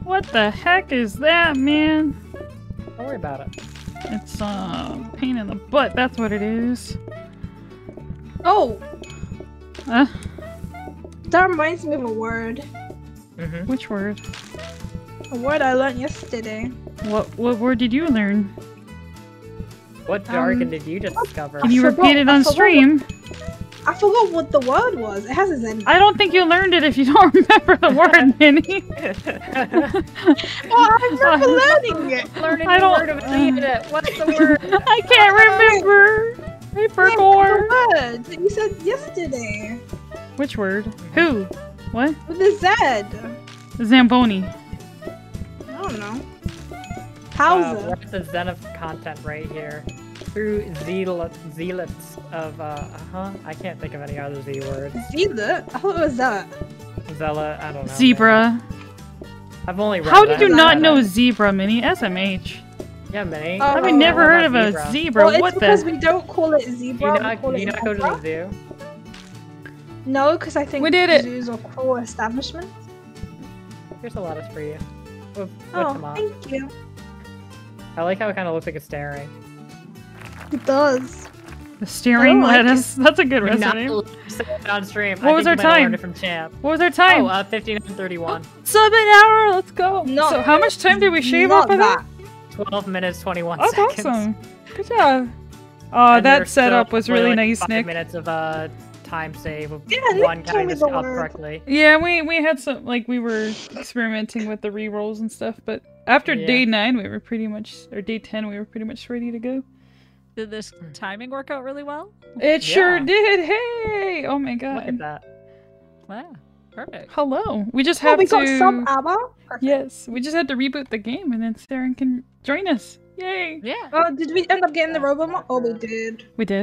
What the heck is that, man? Don't worry about it. It's uh, pain in the butt. That's what it is. oh, Uh, that reminds me of a word. Mm-hmm. which word? A word I learned yesterday. What what word did you learn? What jargon Um, did you just discover? Can you repeat it on forgot stream? I forgot what the word was. It has a Z. I don't think you learned it if you don't [laughs] remember the word, [laughs] Minnie. Oh, I'm never [laughs] learning it. Learning I don't- word of it. What's the word? I can't remember. Paper Yeah, gore. the word that you said yesterday. Which word? Who? What? With a Z. Zamboni. I don't know. Uh, Hauser. we're the zen of content right here. Through zealot, zealots of, uh, uh-huh. I can't think of any other Z words. Zeta? I thought was that. Zella, I don't know. man. Zebra. I've only read How did you not don't know zebra, Minnie? SMH. Yeah, Minnie. Oh, I've Oh, never heard about of a zebra? zebra. Well, it's because the? we don't call it Do you zebra. not, do you not go to the zoo? No, because I think We did it. zoos are cool establishments. Here's a lettuce for you. With, with Oh, thank you. I like how it kind of looks like it's staring. It does. The steering like lettuce. That's a good recipe. not on stream. What I was our you might have time? from Champ. What was our time? Oh, uh, 59.31. Sub [gasps] an hour. Let's go. No. So how much time did we shave off of that? 12 minutes, 21 That's seconds. awesome. Good job. Oh, And that setup was really like nice, five Nick. minutes of uh, time save Yeah, one guy just up correctly. Yeah, we we had some like we were experimenting with the re-rolls and stuff, but after Yeah. day nine we were pretty much or day ten we were pretty much ready to go. Did this hmm. timing work out really well? It sure did. Hey! Oh my god. Look at god. that. Wow, perfect. Hello. We just Oh, have we to got some ABBA. Perfect. Yes, we just had to reboot the game and then Saren can join us. Yay! Yeah. Oh, did we end up getting the robot? Oh, we did. We did.